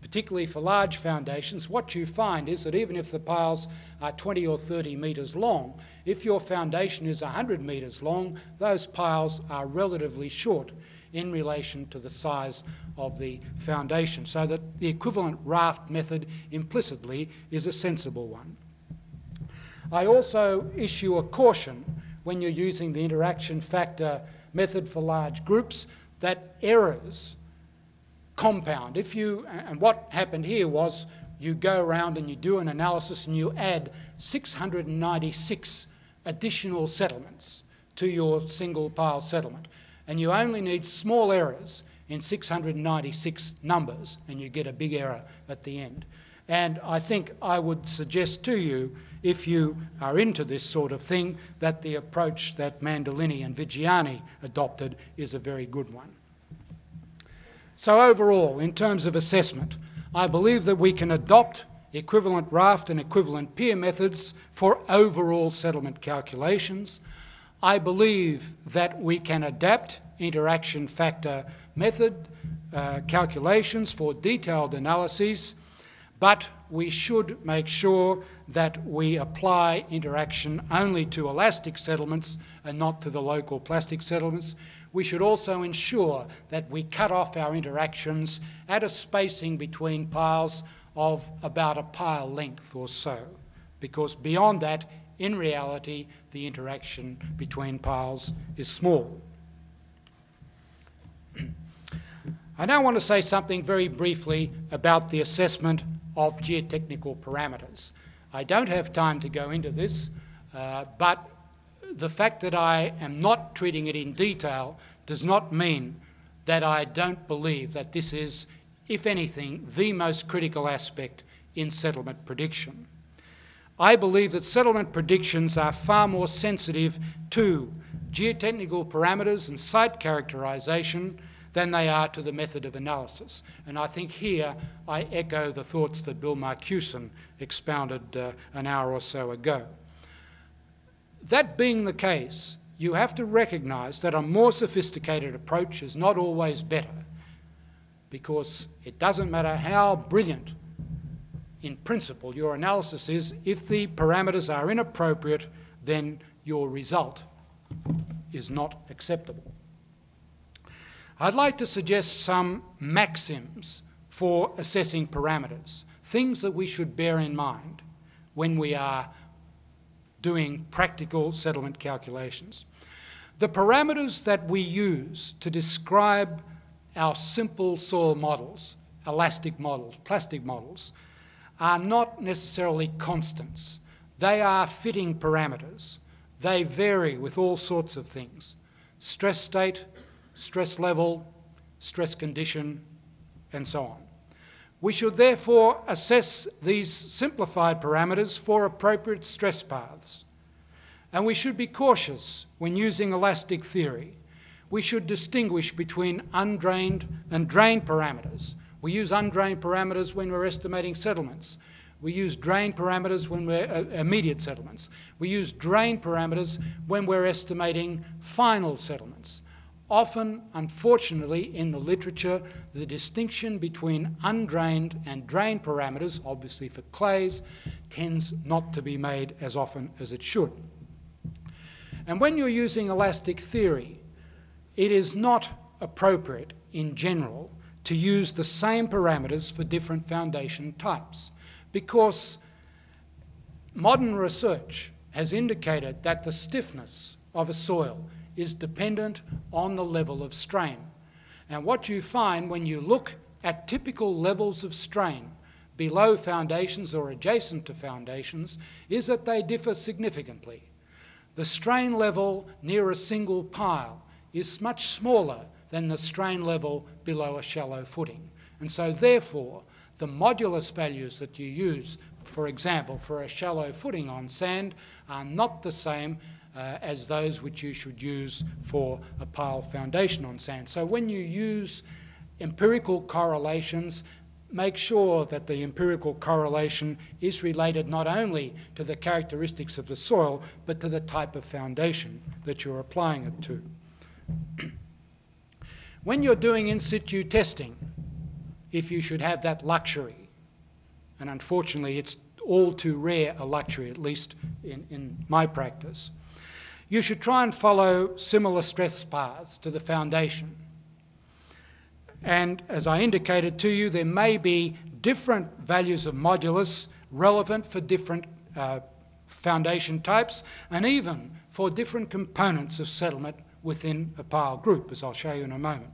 particularly for large foundations, what you find is that even if the piles are 20 or 30 metres long, if your foundation is 100 metres long, those piles are relatively short in relation to the size of the foundation, so that the equivalent raft method implicitly is a sensible one. I also issue a caution when you're using the interaction factor method for large groups that errors compound. If you, and what happened here was you go around and you do an analysis and you add 696 additional settlements to your single pile settlement. And you only need small errors in 696 numbers and you get a big error at the end. And I think I would suggest to you, if you are into this sort of thing, that the approach that Mandolini and Viggiani adopted is a very good one. So overall, in terms of assessment, I believe that we can adopt equivalent raft and equivalent pier methods for overall settlement calculations. I believe that we can adapt interaction factor method uh, calculations for detailed analyses, but we should make sure that we apply interaction only to elastic settlements and not to the local plastic settlements. We should also ensure that we cut off our interactions at a spacing between piles of about a pile length or so, because beyond that, in reality, the interaction between piles is small. I now want to say something very briefly about the assessment of geotechnical parameters. I don't have time to go into this, uh, but the fact that I am not treating it in detail does not mean that I don't believe that this is, if anything, the most critical aspect in settlement prediction. I believe that settlement predictions are far more sensitive to geotechnical parameters and site characterisation than they are to the method of analysis. And I think here I echo the thoughts that Bill Marcuson expounded uh, an hour or so ago. That being the case, you have to recognise that a more sophisticated approach is not always better because it doesn't matter how brilliant in principle your analysis is, if the parameters are inappropriate, then your result is not acceptable. I'd like to suggest some maxims for assessing parameters, things that we should bear in mind when we are doing practical settlement calculations. The parameters that we use to describe our simple soil models, elastic models, plastic models, are not necessarily constants. They are fitting parameters. They vary with all sorts of things. Stress state, stress level, stress condition, and so on. We should therefore assess these simplified parameters for appropriate stress paths. And we should be cautious when using elastic theory. We should distinguish between undrained and drained parameters. We use undrained parameters when we're estimating settlements. We use drain parameters when we're uh, immediate settlements. We use drain parameters when we're estimating final settlements. Often, unfortunately, in the literature, the distinction between undrained and drained parameters, obviously for clays, tends not to be made as often as it should. And when you're using elastic theory, it is not appropriate in general to use the same parameters for different foundation types because modern research has indicated that the stiffness of a soil is dependent on the level of strain. And what you find when you look at typical levels of strain below foundations or adjacent to foundations is that they differ significantly. The strain level near a single pile is much smaller than the strain level below a shallow footing. And so therefore, the modulus values that you use, for example, for a shallow footing on sand are not the same uh, as those which you should use for a pile foundation on sand. So when you use empirical correlations, make sure that the empirical correlation is related not only to the characteristics of the soil, but to the type of foundation that you're applying it to. when you're doing in situ testing, if you should have that luxury, and unfortunately it's all too rare a luxury, at least in, in my practice, you should try and follow similar stress paths to the foundation. And as I indicated to you, there may be different values of modulus relevant for different uh, foundation types and even for different components of settlement within a pile group, as I'll show you in a moment.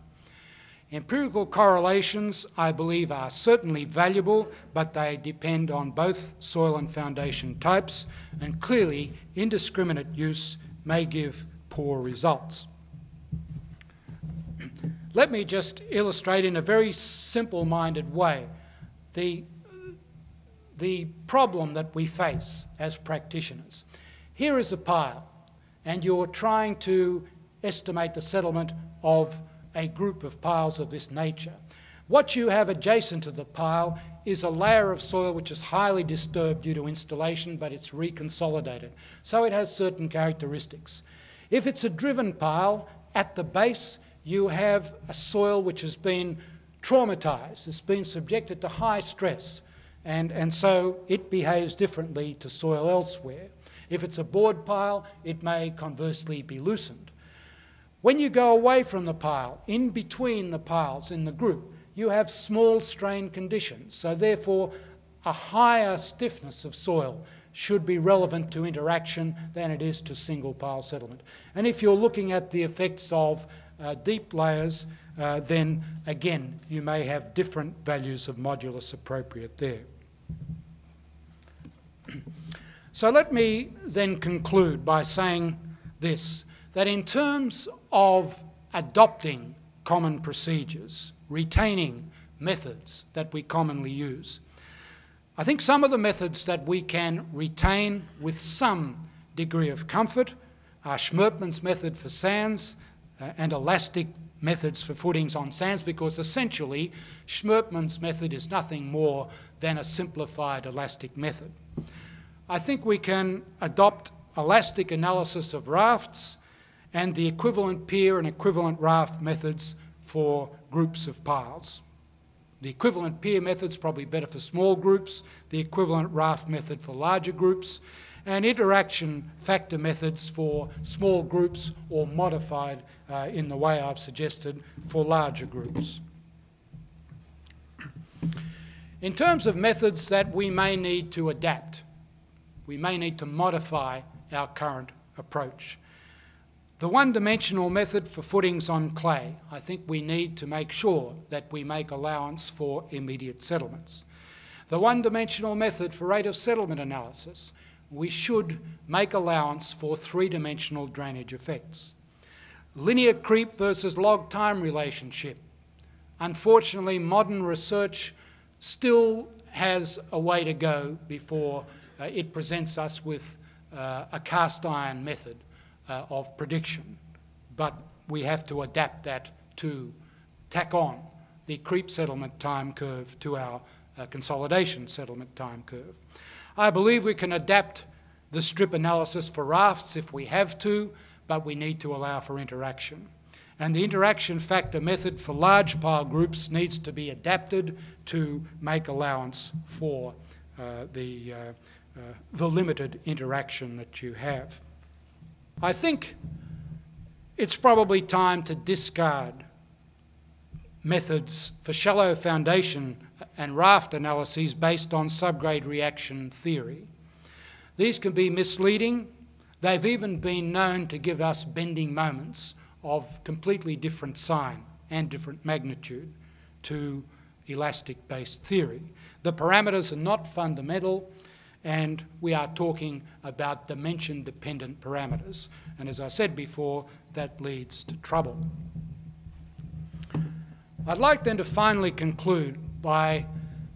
Empirical correlations, I believe, are certainly valuable, but they depend on both soil and foundation types, and clearly indiscriminate use may give poor results. Let me just illustrate in a very simple-minded way the the problem that we face as practitioners. Here is a pile, and you're trying to estimate the settlement of a group of piles of this nature. What you have adjacent to the pile is a layer of soil which is highly disturbed due to installation, but it's reconsolidated. So it has certain characteristics. If it's a driven pile, at the base you have a soil which has been traumatized, it's been subjected to high stress, and, and so it behaves differently to soil elsewhere. If it's a bored pile, it may conversely be loosened. When you go away from the pile, in between the piles in the group, you have small strain conditions. So therefore, a higher stiffness of soil should be relevant to interaction than it is to single pile settlement. And if you're looking at the effects of uh, deep layers, uh, then again, you may have different values of modulus appropriate there. so let me then conclude by saying this, that in terms of adopting common procedures, retaining methods that we commonly use, I think some of the methods that we can retain with some degree of comfort are Schmertmann's method for sands uh, and elastic methods for footings on sands because essentially Schmertmann's method is nothing more than a simplified elastic method. I think we can adopt elastic analysis of rafts and the equivalent pier and equivalent raft methods for groups of piles. The equivalent pier method is probably better for small groups, the equivalent raft method for larger groups, and interaction factor methods for small groups or modified uh, in the way I've suggested for larger groups. In terms of methods that we may need to adapt, we may need to modify our current approach. The one-dimensional method for footings on clay, I think we need to make sure that we make allowance for immediate settlements. The one-dimensional method for rate of settlement analysis, we should make allowance for three-dimensional drainage effects. Linear creep versus log time relationship. Unfortunately, modern research still has a way to go before uh, it presents us with uh, a cast iron method uh, of prediction. But we have to adapt that to tack on the creep settlement time curve to our uh, consolidation settlement time curve. I believe we can adapt the strip analysis for rafts if we have to, but we need to allow for interaction. And the interaction factor method for large pile groups needs to be adapted to make allowance for uh, the, uh, uh the limited interaction that you have. I think it's probably time to discard methods for shallow foundation and raft analyses based on subgrade reaction theory. These can be misleading. They've even been known to give us bending moments of completely different sign and different magnitude to elastic-based theory. The parameters are not fundamental and we are talking about dimension-dependent parameters. And as I said before, that leads to trouble. I'd like then to finally conclude by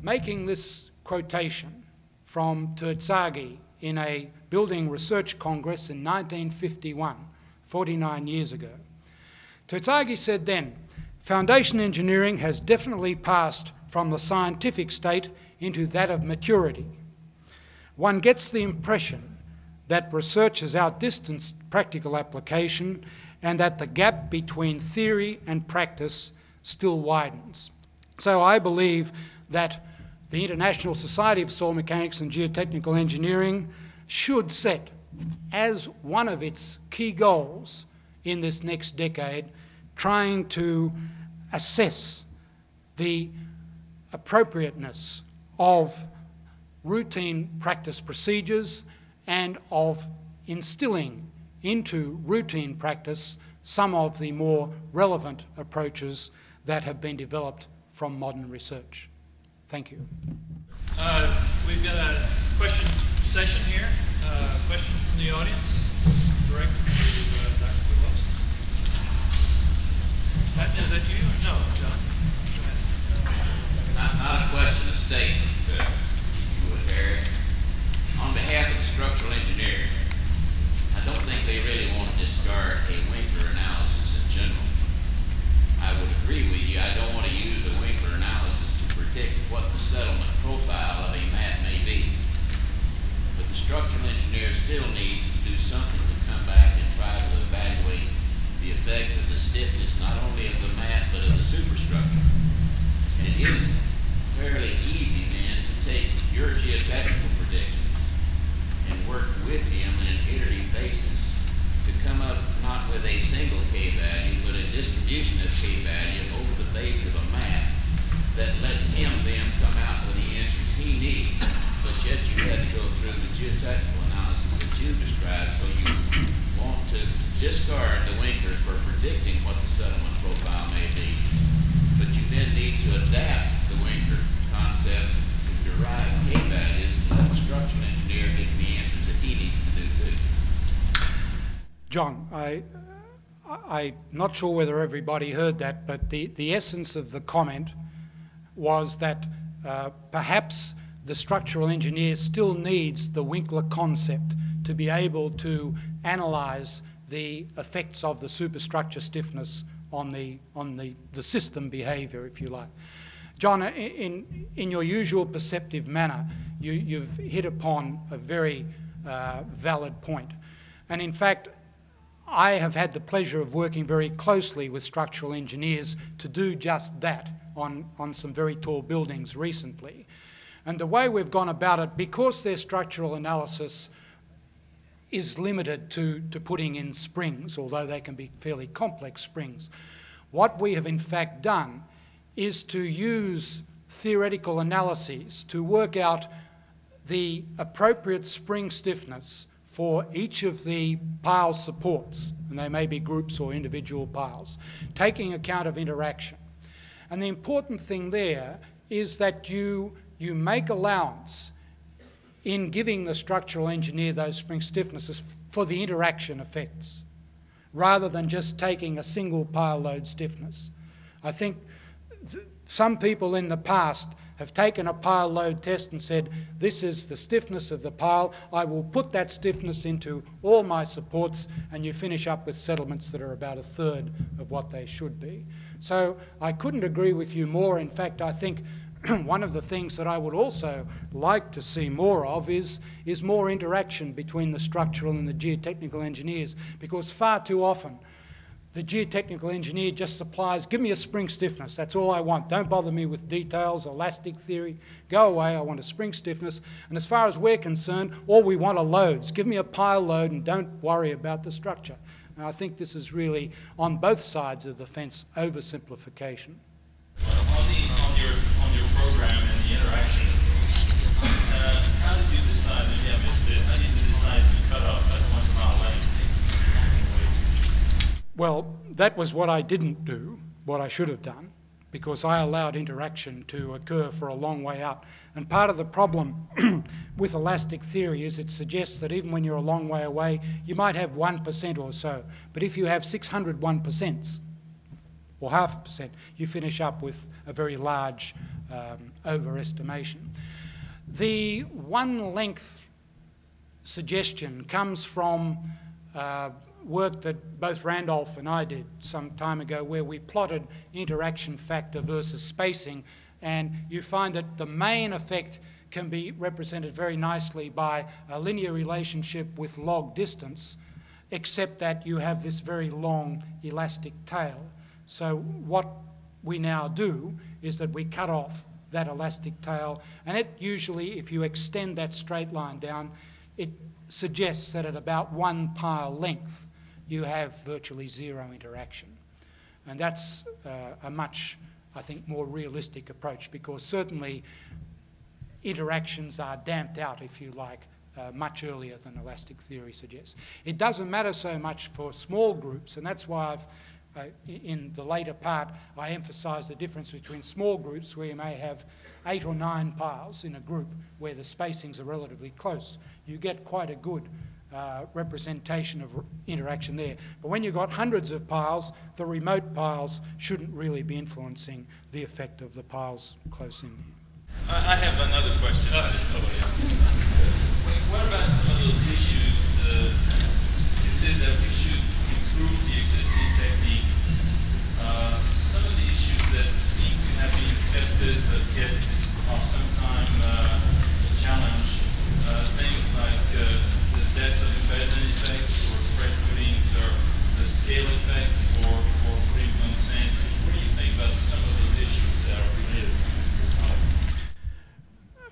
making this quotation from Terzaghi in a building research congress in 1951, 49 years ago. Terzaghi said then, foundation engineering has definitely passed from the scientific state into that of maturity one gets the impression that research has outdistanced practical application and that the gap between theory and practice still widens. So I believe that the International Society of Soil Mechanics and Geotechnical Engineering should set as one of its key goals in this next decade trying to assess the appropriateness of routine practice procedures and of instilling into routine practice some of the more relevant approaches that have been developed from modern research. Thank you. Uh, we've got a question session here. Uh, questions from the audience? Directed to uh, Dr. Poulos. Is that you? No, John. Not, not a question, a statement. Secretary, on behalf of the structural engineer, I don't think they really want to discard a Winkler analysis in general. I would agree with you, I don't want to use a Winkler analysis to predict what the settlement profile of a mat may be. But the structural engineer still needs to do something to come back and try to evaluate the effect of the stiffness not only of the mat but of the superstructure. And it is fairly easy take your geotechnical predictions and work with him on an iterative basis to come up not with a single K value, but a distribution of K value over the base of a mat that lets him then come out with the answers he needs. But yet you had to go through the geotechnical analysis that you described, so you want to discard the Winkler for predicting what the settlement profile may be. But you then need to adapt the Winkler concept values to the structural engineer the answers that he needs to do too. John, I, I'm not sure whether everybody heard that, but the, the essence of the comment was that uh, perhaps the structural engineer still needs the Winkler concept to be able to analyse the effects of the superstructure stiffness on the, on the, the system behaviour, if you like. John, in, in your usual perceptive manner, you, you've hit upon a very uh, valid point. And in fact, I have had the pleasure of working very closely with structural engineers to do just that on, on some very tall buildings recently. And the way we've gone about it, because their structural analysis is limited to, to putting in springs, although they can be fairly complex springs, what we have in fact done is to use theoretical analyses to work out the appropriate spring stiffness for each of the pile supports, and they may be groups or individual piles, taking account of interaction. And the important thing there is that you, you make allowance in giving the structural engineer those spring stiffnesses for the interaction effects, rather than just taking a single pile load stiffness. I think some people in the past have taken a pile load test and said, this is the stiffness of the pile, I will put that stiffness into all my supports, and you finish up with settlements that are about a third of what they should be. So I couldn't agree with you more. In fact, I think one of the things that I would also like to see more of is, is more interaction between the structural and the geotechnical engineers, because far too often the geotechnical engineer just supplies, give me a spring stiffness, that's all I want. Don't bother me with details, elastic theory. Go away, I want a spring stiffness. And as far as we're concerned, all we want are loads. Give me a pile load and don't worry about the structure. And I think this is really, on both sides of the fence, oversimplification. On, your, program and the interaction, uh, how did you decide, I missed it, how did you decide to cut off at one mile length? Well, that was what I didn't do, what I should have done, because I allowed interaction to occur for a long way out. And part of the problem with elastic theory is it suggests that even when you're a long way away, you might have 1% or so. But if you have 600 1%, or half a percent, you finish up with a very large um, overestimation. The one length suggestion comes from uh, work that both Randolph and I did some time ago where we plotted interaction factor versus spacing and you find that the main effect can be represented very nicely by a linear relationship with log distance except that you have this very long elastic tail. So what we now do is that we cut off that elastic tail and it usually, if you extend that straight line down, it suggests that at about one pile length you have virtually zero interaction. And that's uh, a much, I think, more realistic approach because certainly interactions are damped out, if you like, uh, much earlier than elastic theory suggests. It doesn't matter so much for small groups, and that's why I've, uh, in the later part, I emphasise the difference between small groups where you may have eight or nine piles in a group where the spacings are relatively close. You get quite a good uh, representation of interaction there. But when you've got hundreds of piles, the remote piles shouldn't really be influencing the effect of the piles close in here. I have another question. what about some of those issues? Uh, you said that we should improve the existing techniques. Uh, some of the issues that seem to have been accepted but get off some uh, challenge, uh, things like effect or spread or the scale effect or, or on. What do you think about some of those issues that are related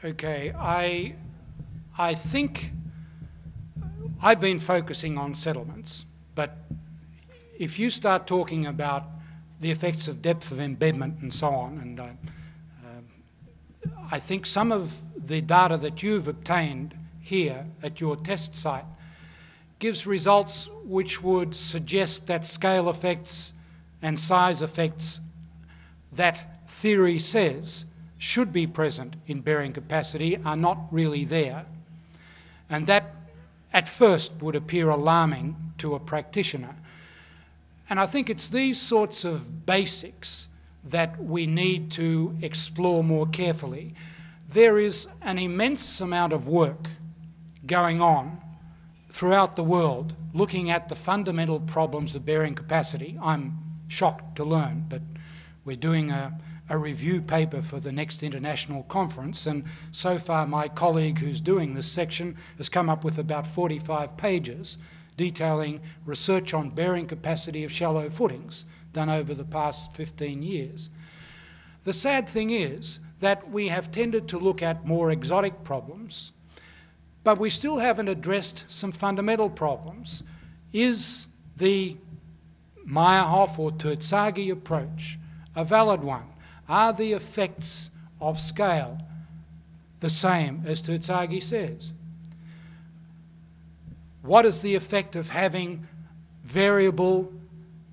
Okay, I, I think I've been focusing on settlements, but if you start talking about the effects of depth of embedment and so on, and uh, uh, I think some of the data that you've obtained here at your test site gives results which would suggest that scale effects and size effects that theory says should be present in bearing capacity are not really there. And that at first would appear alarming to a practitioner. And I think it's these sorts of basics that we need to explore more carefully. There is an immense amount of work going on throughout the world looking at the fundamental problems of bearing capacity. I'm shocked to learn, but we're doing a, a review paper for the next international conference, and so far my colleague who's doing this section has come up with about 45 pages detailing research on bearing capacity of shallow footings done over the past 15 years. The sad thing is that we have tended to look at more exotic problems but we still haven't addressed some fundamental problems. Is the Meyerhof or Terzaghi approach a valid one? Are the effects of scale the same as Terzaghi says? What is the effect of having variable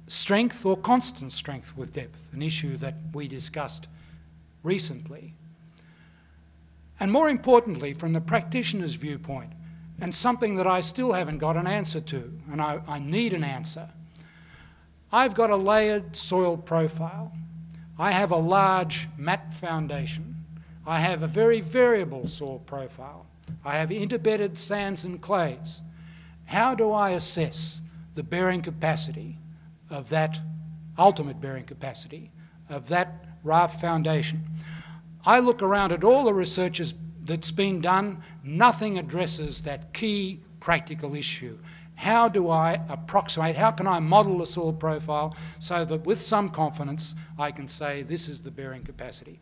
strength or constant strength with depth, an issue that we discussed recently? And more importantly, from the practitioner's viewpoint, and something that I still haven't got an answer to, and I, I need an answer, I've got a layered soil profile. I have a large mat foundation. I have a very variable soil profile. I have interbedded sands and clays. How do I assess the bearing capacity of that ultimate bearing capacity of that raft foundation? I look around at all the research that's been done, nothing addresses that key practical issue. How do I approximate, how can I model the soil profile so that with some confidence I can say this is the bearing capacity?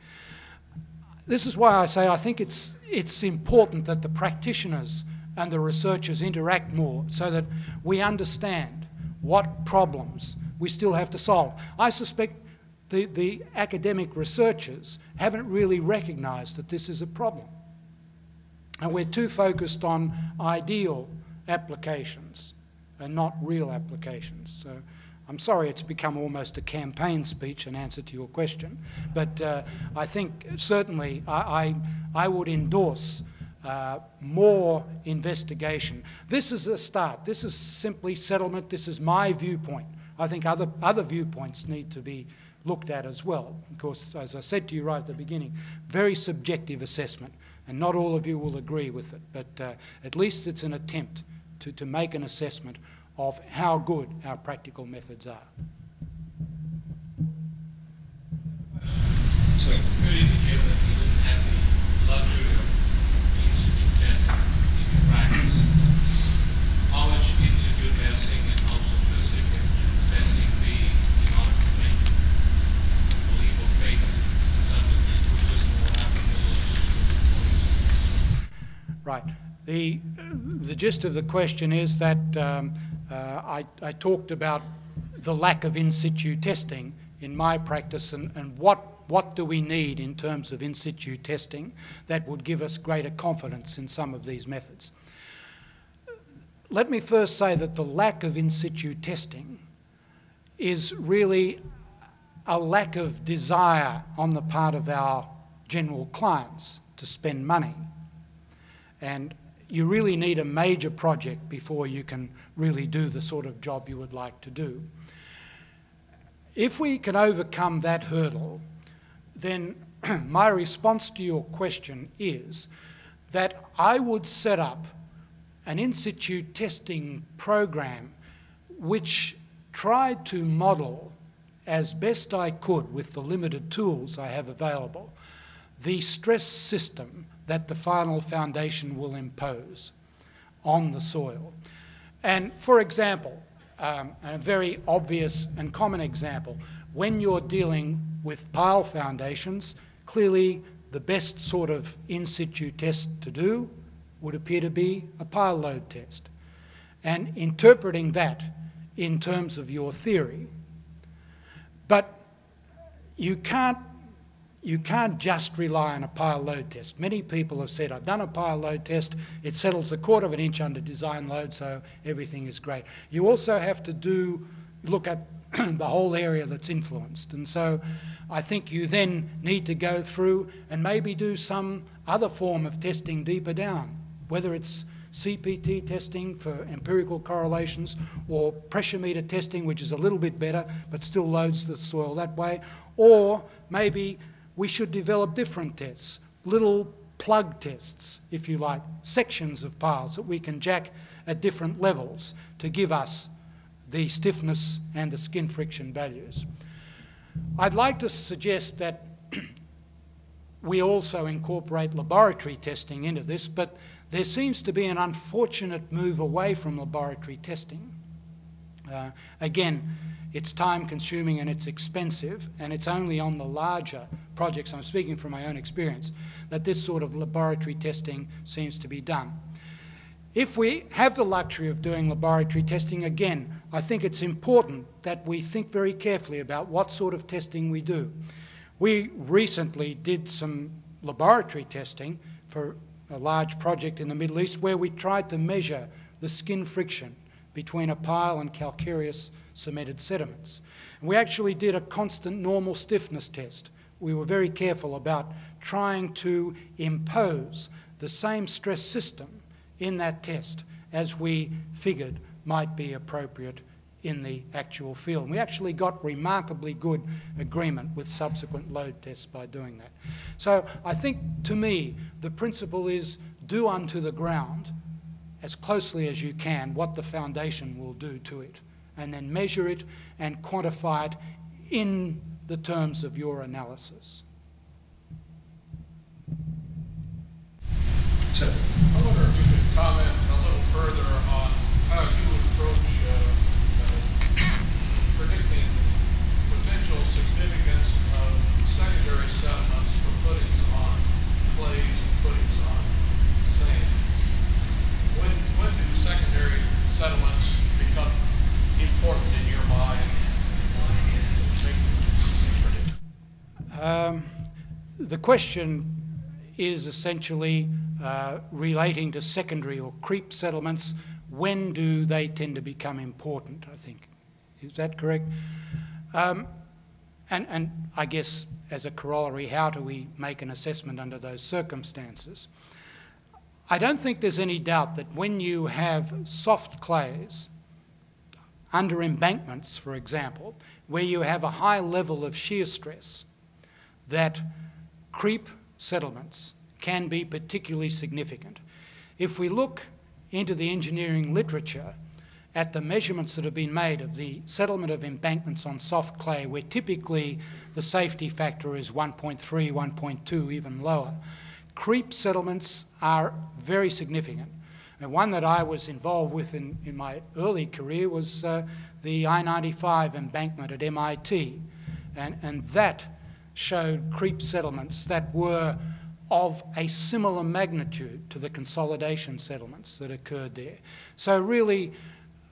This is why I say I think it's, it's important that the practitioners and the researchers interact more so that we understand what problems we still have to solve. I suspect the, the academic researchers haven't really recognised that this is a problem. And we're too focused on ideal applications and not real applications. So I'm sorry it's become almost a campaign speech in answer to your question, but uh, I think certainly I, I, I would endorse uh, more investigation. This is a start. This is simply settlement. This is my viewpoint. I think other, other viewpoints need to be looked at as well. Of course, as I said to you right at the beginning, very subjective assessment, and not all of you will agree with it, but uh, at least it's an attempt to, to make an assessment of how good our practical methods are. So, you indicated that you didn't have the luxury of in situ testing in practice. How much in situ testing and how sophisticated should testing be in order to make Right. The, the gist of the question is that um, uh, I, I, talked about the lack of in situ testing in my practice and, and what, what do we need in terms of in situ testing that would give us greater confidence in some of these methods. Let me first say that the lack of in situ testing is really a lack of desire on the part of our general clients to spend money. And you really need a major project before you can really do the sort of job you would like to do. If we can overcome that hurdle, then my response to your question is that I would set up an in situ testing program which tried to model as best I could with the limited tools I have available, the stress system that the final foundation will impose on the soil. And for example, um, a very obvious and common example, when you're dealing with pile foundations, clearly the best sort of in situ test to do would appear to be a pile load test. And interpreting that in terms of your theory. But you can't, you can't just rely on a pile load test. Many people have said, I've done a pile load test, it settles a quarter of an inch under design load, so everything is great. You also have to do, look at the whole area that's influenced. And so I think you then need to go through and maybe do some other form of testing deeper down, whether it's CPT testing for empirical correlations or pressuremeter testing, which is a little bit better but still loads the soil that way, or maybe we should develop different tests, little plug tests, if you like, sections of piles that we can jack at different levels to give us the stiffness and the skin friction values. I'd like to suggest that we also incorporate laboratory testing into this, but there seems to be an unfortunate move away from laboratory testing. Uh, again, it's time consuming and it's expensive, and it's only on the larger projects, I'm speaking from my own experience, that this sort of laboratory testing seems to be done. If we have the luxury of doing laboratory testing, again, I think it's important that we think very carefully about what sort of testing we do. We recently did some laboratory testing for a large project in the Middle East where we tried to measure the skin friction between a pile and calcareous cemented sediments. And we actually did a constant normal stiffness test. We were very careful about trying to impose the same stress system in that test as we figured might be appropriate in the actual field. And we actually got remarkably good agreement with subsequent load tests by doing that. So I think to me, the principle is do unto the ground as closely as you can what the foundation will do to it, and then measure it and quantify it in the terms of your analysis. So, I wonder if you could comment a little further on how you approach uh, uh, predicting potential significance of secondary settlements for footings on clays and footings on sands. When, when do secondary become important in your mind? Um, the question is essentially uh, relating to secondary or creep settlements. When do they tend to become important, I think? Is that correct? Um, and, and I guess as a corollary, how do we make an assessment under those circumstances? I don't think there's any doubt that when you have soft clays under embankments, for example, where you have a high level of shear stress, that creep settlements can be particularly significant. If we look into the engineering literature at the measurements that have been made of the settlement of embankments on soft clay, where typically the safety factor is 1.3, 1.2, even lower, creep settlements are very significant. And one that I was involved with in, in my early career was uh, the I-95 embankment at MIT. And, and that showed creep settlements that were of a similar magnitude to the consolidation settlements that occurred there. So really,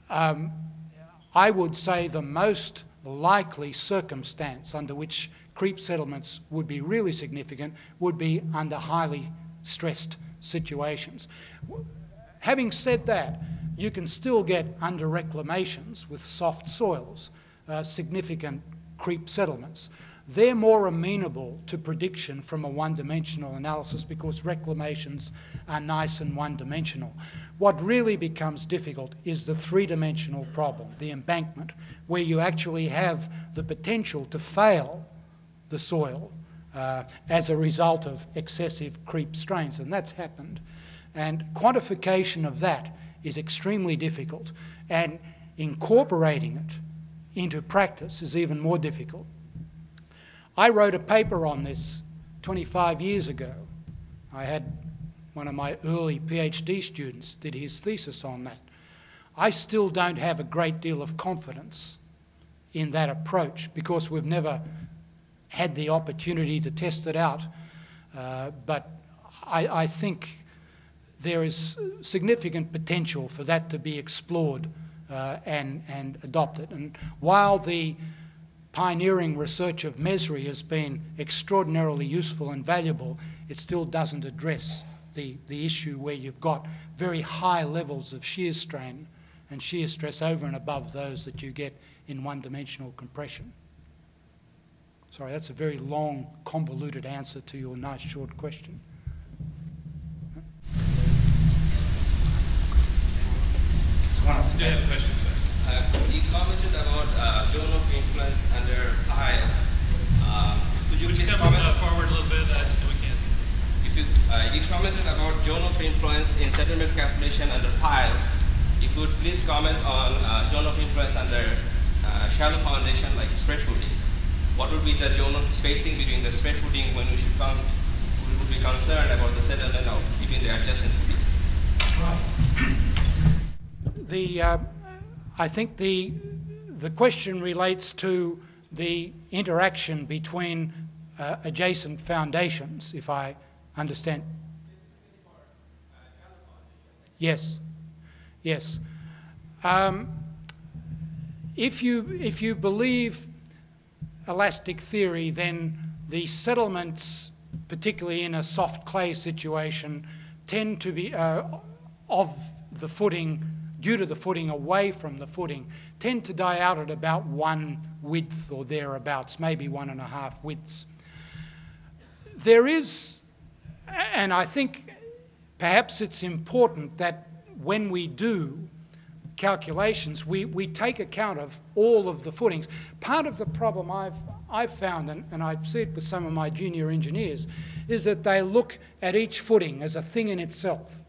um, I would say the most likely circumstance under which creep settlements would be really significant would be under highly stressed situations. Having said that, you can still get under reclamations with soft soils uh, significant creep settlements. They're more amenable to prediction from a one-dimensional analysis because reclamations are nice and one-dimensional. What really becomes difficult is the three-dimensional problem, the embankment, where you actually have the potential to fail the soil uh, as a result of excessive creep strains, and that's happened. And quantification of that is extremely difficult, and incorporating it into practice is even more difficult. I wrote a paper on this 25 years ago. I had one of my early PhD students did his thesis on that. I still don't have a great deal of confidence in that approach because we've never had the opportunity to test it out. Uh, but I, I think there is significant potential for that to be explored uh, and, and adopted. And while the pioneering research of Mesri has been extraordinarily useful and valuable, it still doesn't address the, the issue where you've got very high levels of shear strain and shear stress over and above those that you get in one-dimensional compression. Sorry, that's a very long, convoluted answer to your nice short question. Yeah, question. Uh, you commented about uh, zone of influence under piles. Uh, could you please comment? uh, forward a little bit? I we can. If you, uh, you commented about zone of influence in settlement calculation under piles. If you would please comment on uh, zone of influence under uh, shallow foundation like spread footings. What would be the zone of spacing between the spread footing when we should come, we would be concerned about the settlement of between the adjacent footings? The, uh, I think the, the question relates to the interaction between uh, adjacent foundations, if I understand. Yes, yes. Um, if you, if you believe elastic theory, then the settlements, particularly in a soft clay situation, tend to be uh, of the footing, due to the footing away from the footing, tend to die out at about one width or thereabouts, maybe one and a half widths. There is, and I think perhaps it's important that when we do calculations, we, we take account of all of the footings. Part of the problem I've, I've found, and, and I see it with some of my junior engineers, is that they look at each footing as a thing in itself.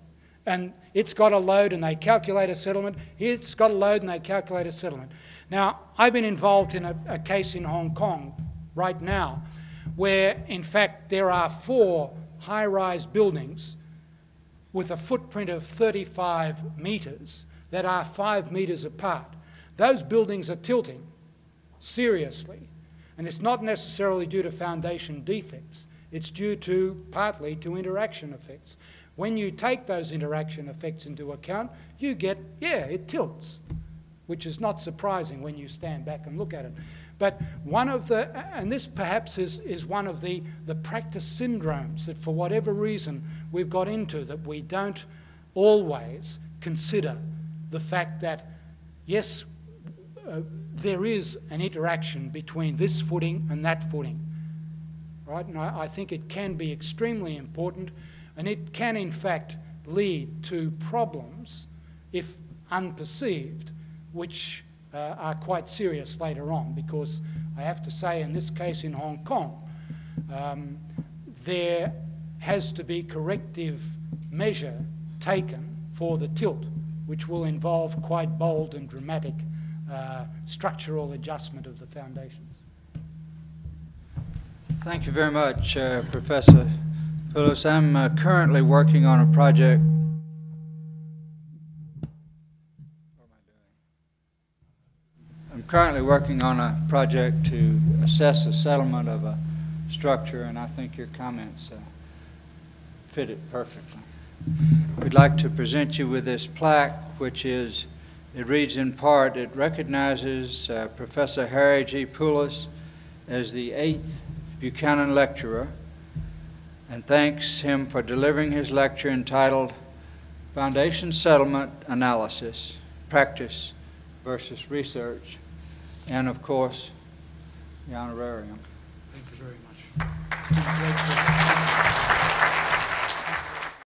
And it's got a load and they calculate a settlement. It's got a load and they calculate a settlement. Now, I've been involved in a, a case in Hong Kong right now where, in fact, there are four high rise buildings with a footprint of 35 metres that are five metres apart. Those buildings are tilting seriously, and it's not necessarily due to foundation defects. It's due to partly to interaction effects. When you take those interaction effects into account, you get, yeah, it tilts, which is not surprising when you stand back and look at it. But one of the, and this perhaps is, is one of the, the practice syndromes that for whatever reason we've got into, that we don't always consider the fact that, yes, uh, there is an interaction between this footing and that footing. Right? And I, I think it can be extremely important and it can in fact lead to problems if unperceived, which uh, are quite serious later on because I have to say in this case in Hong Kong, um, there has to be corrective measure taken for the tilt, which will involve quite bold and dramatic uh, structural adjustment of the foundations. Thank you very much, uh, Professor Poulos. I'm uh, currently working on a project I'm currently working on a project to assess the settlement of a structure, and I think your comments uh, fit it perfectly. We'd like to present you with this plaque, which is, it reads in part, it recognizes uh, Professor Harry G. Poulos as the eighth Buchanan Lecturer and thanks him for delivering his lecture entitled Foundation Settlement Analysis, Practice versus Research, and of course, the honorarium. Thank you very much.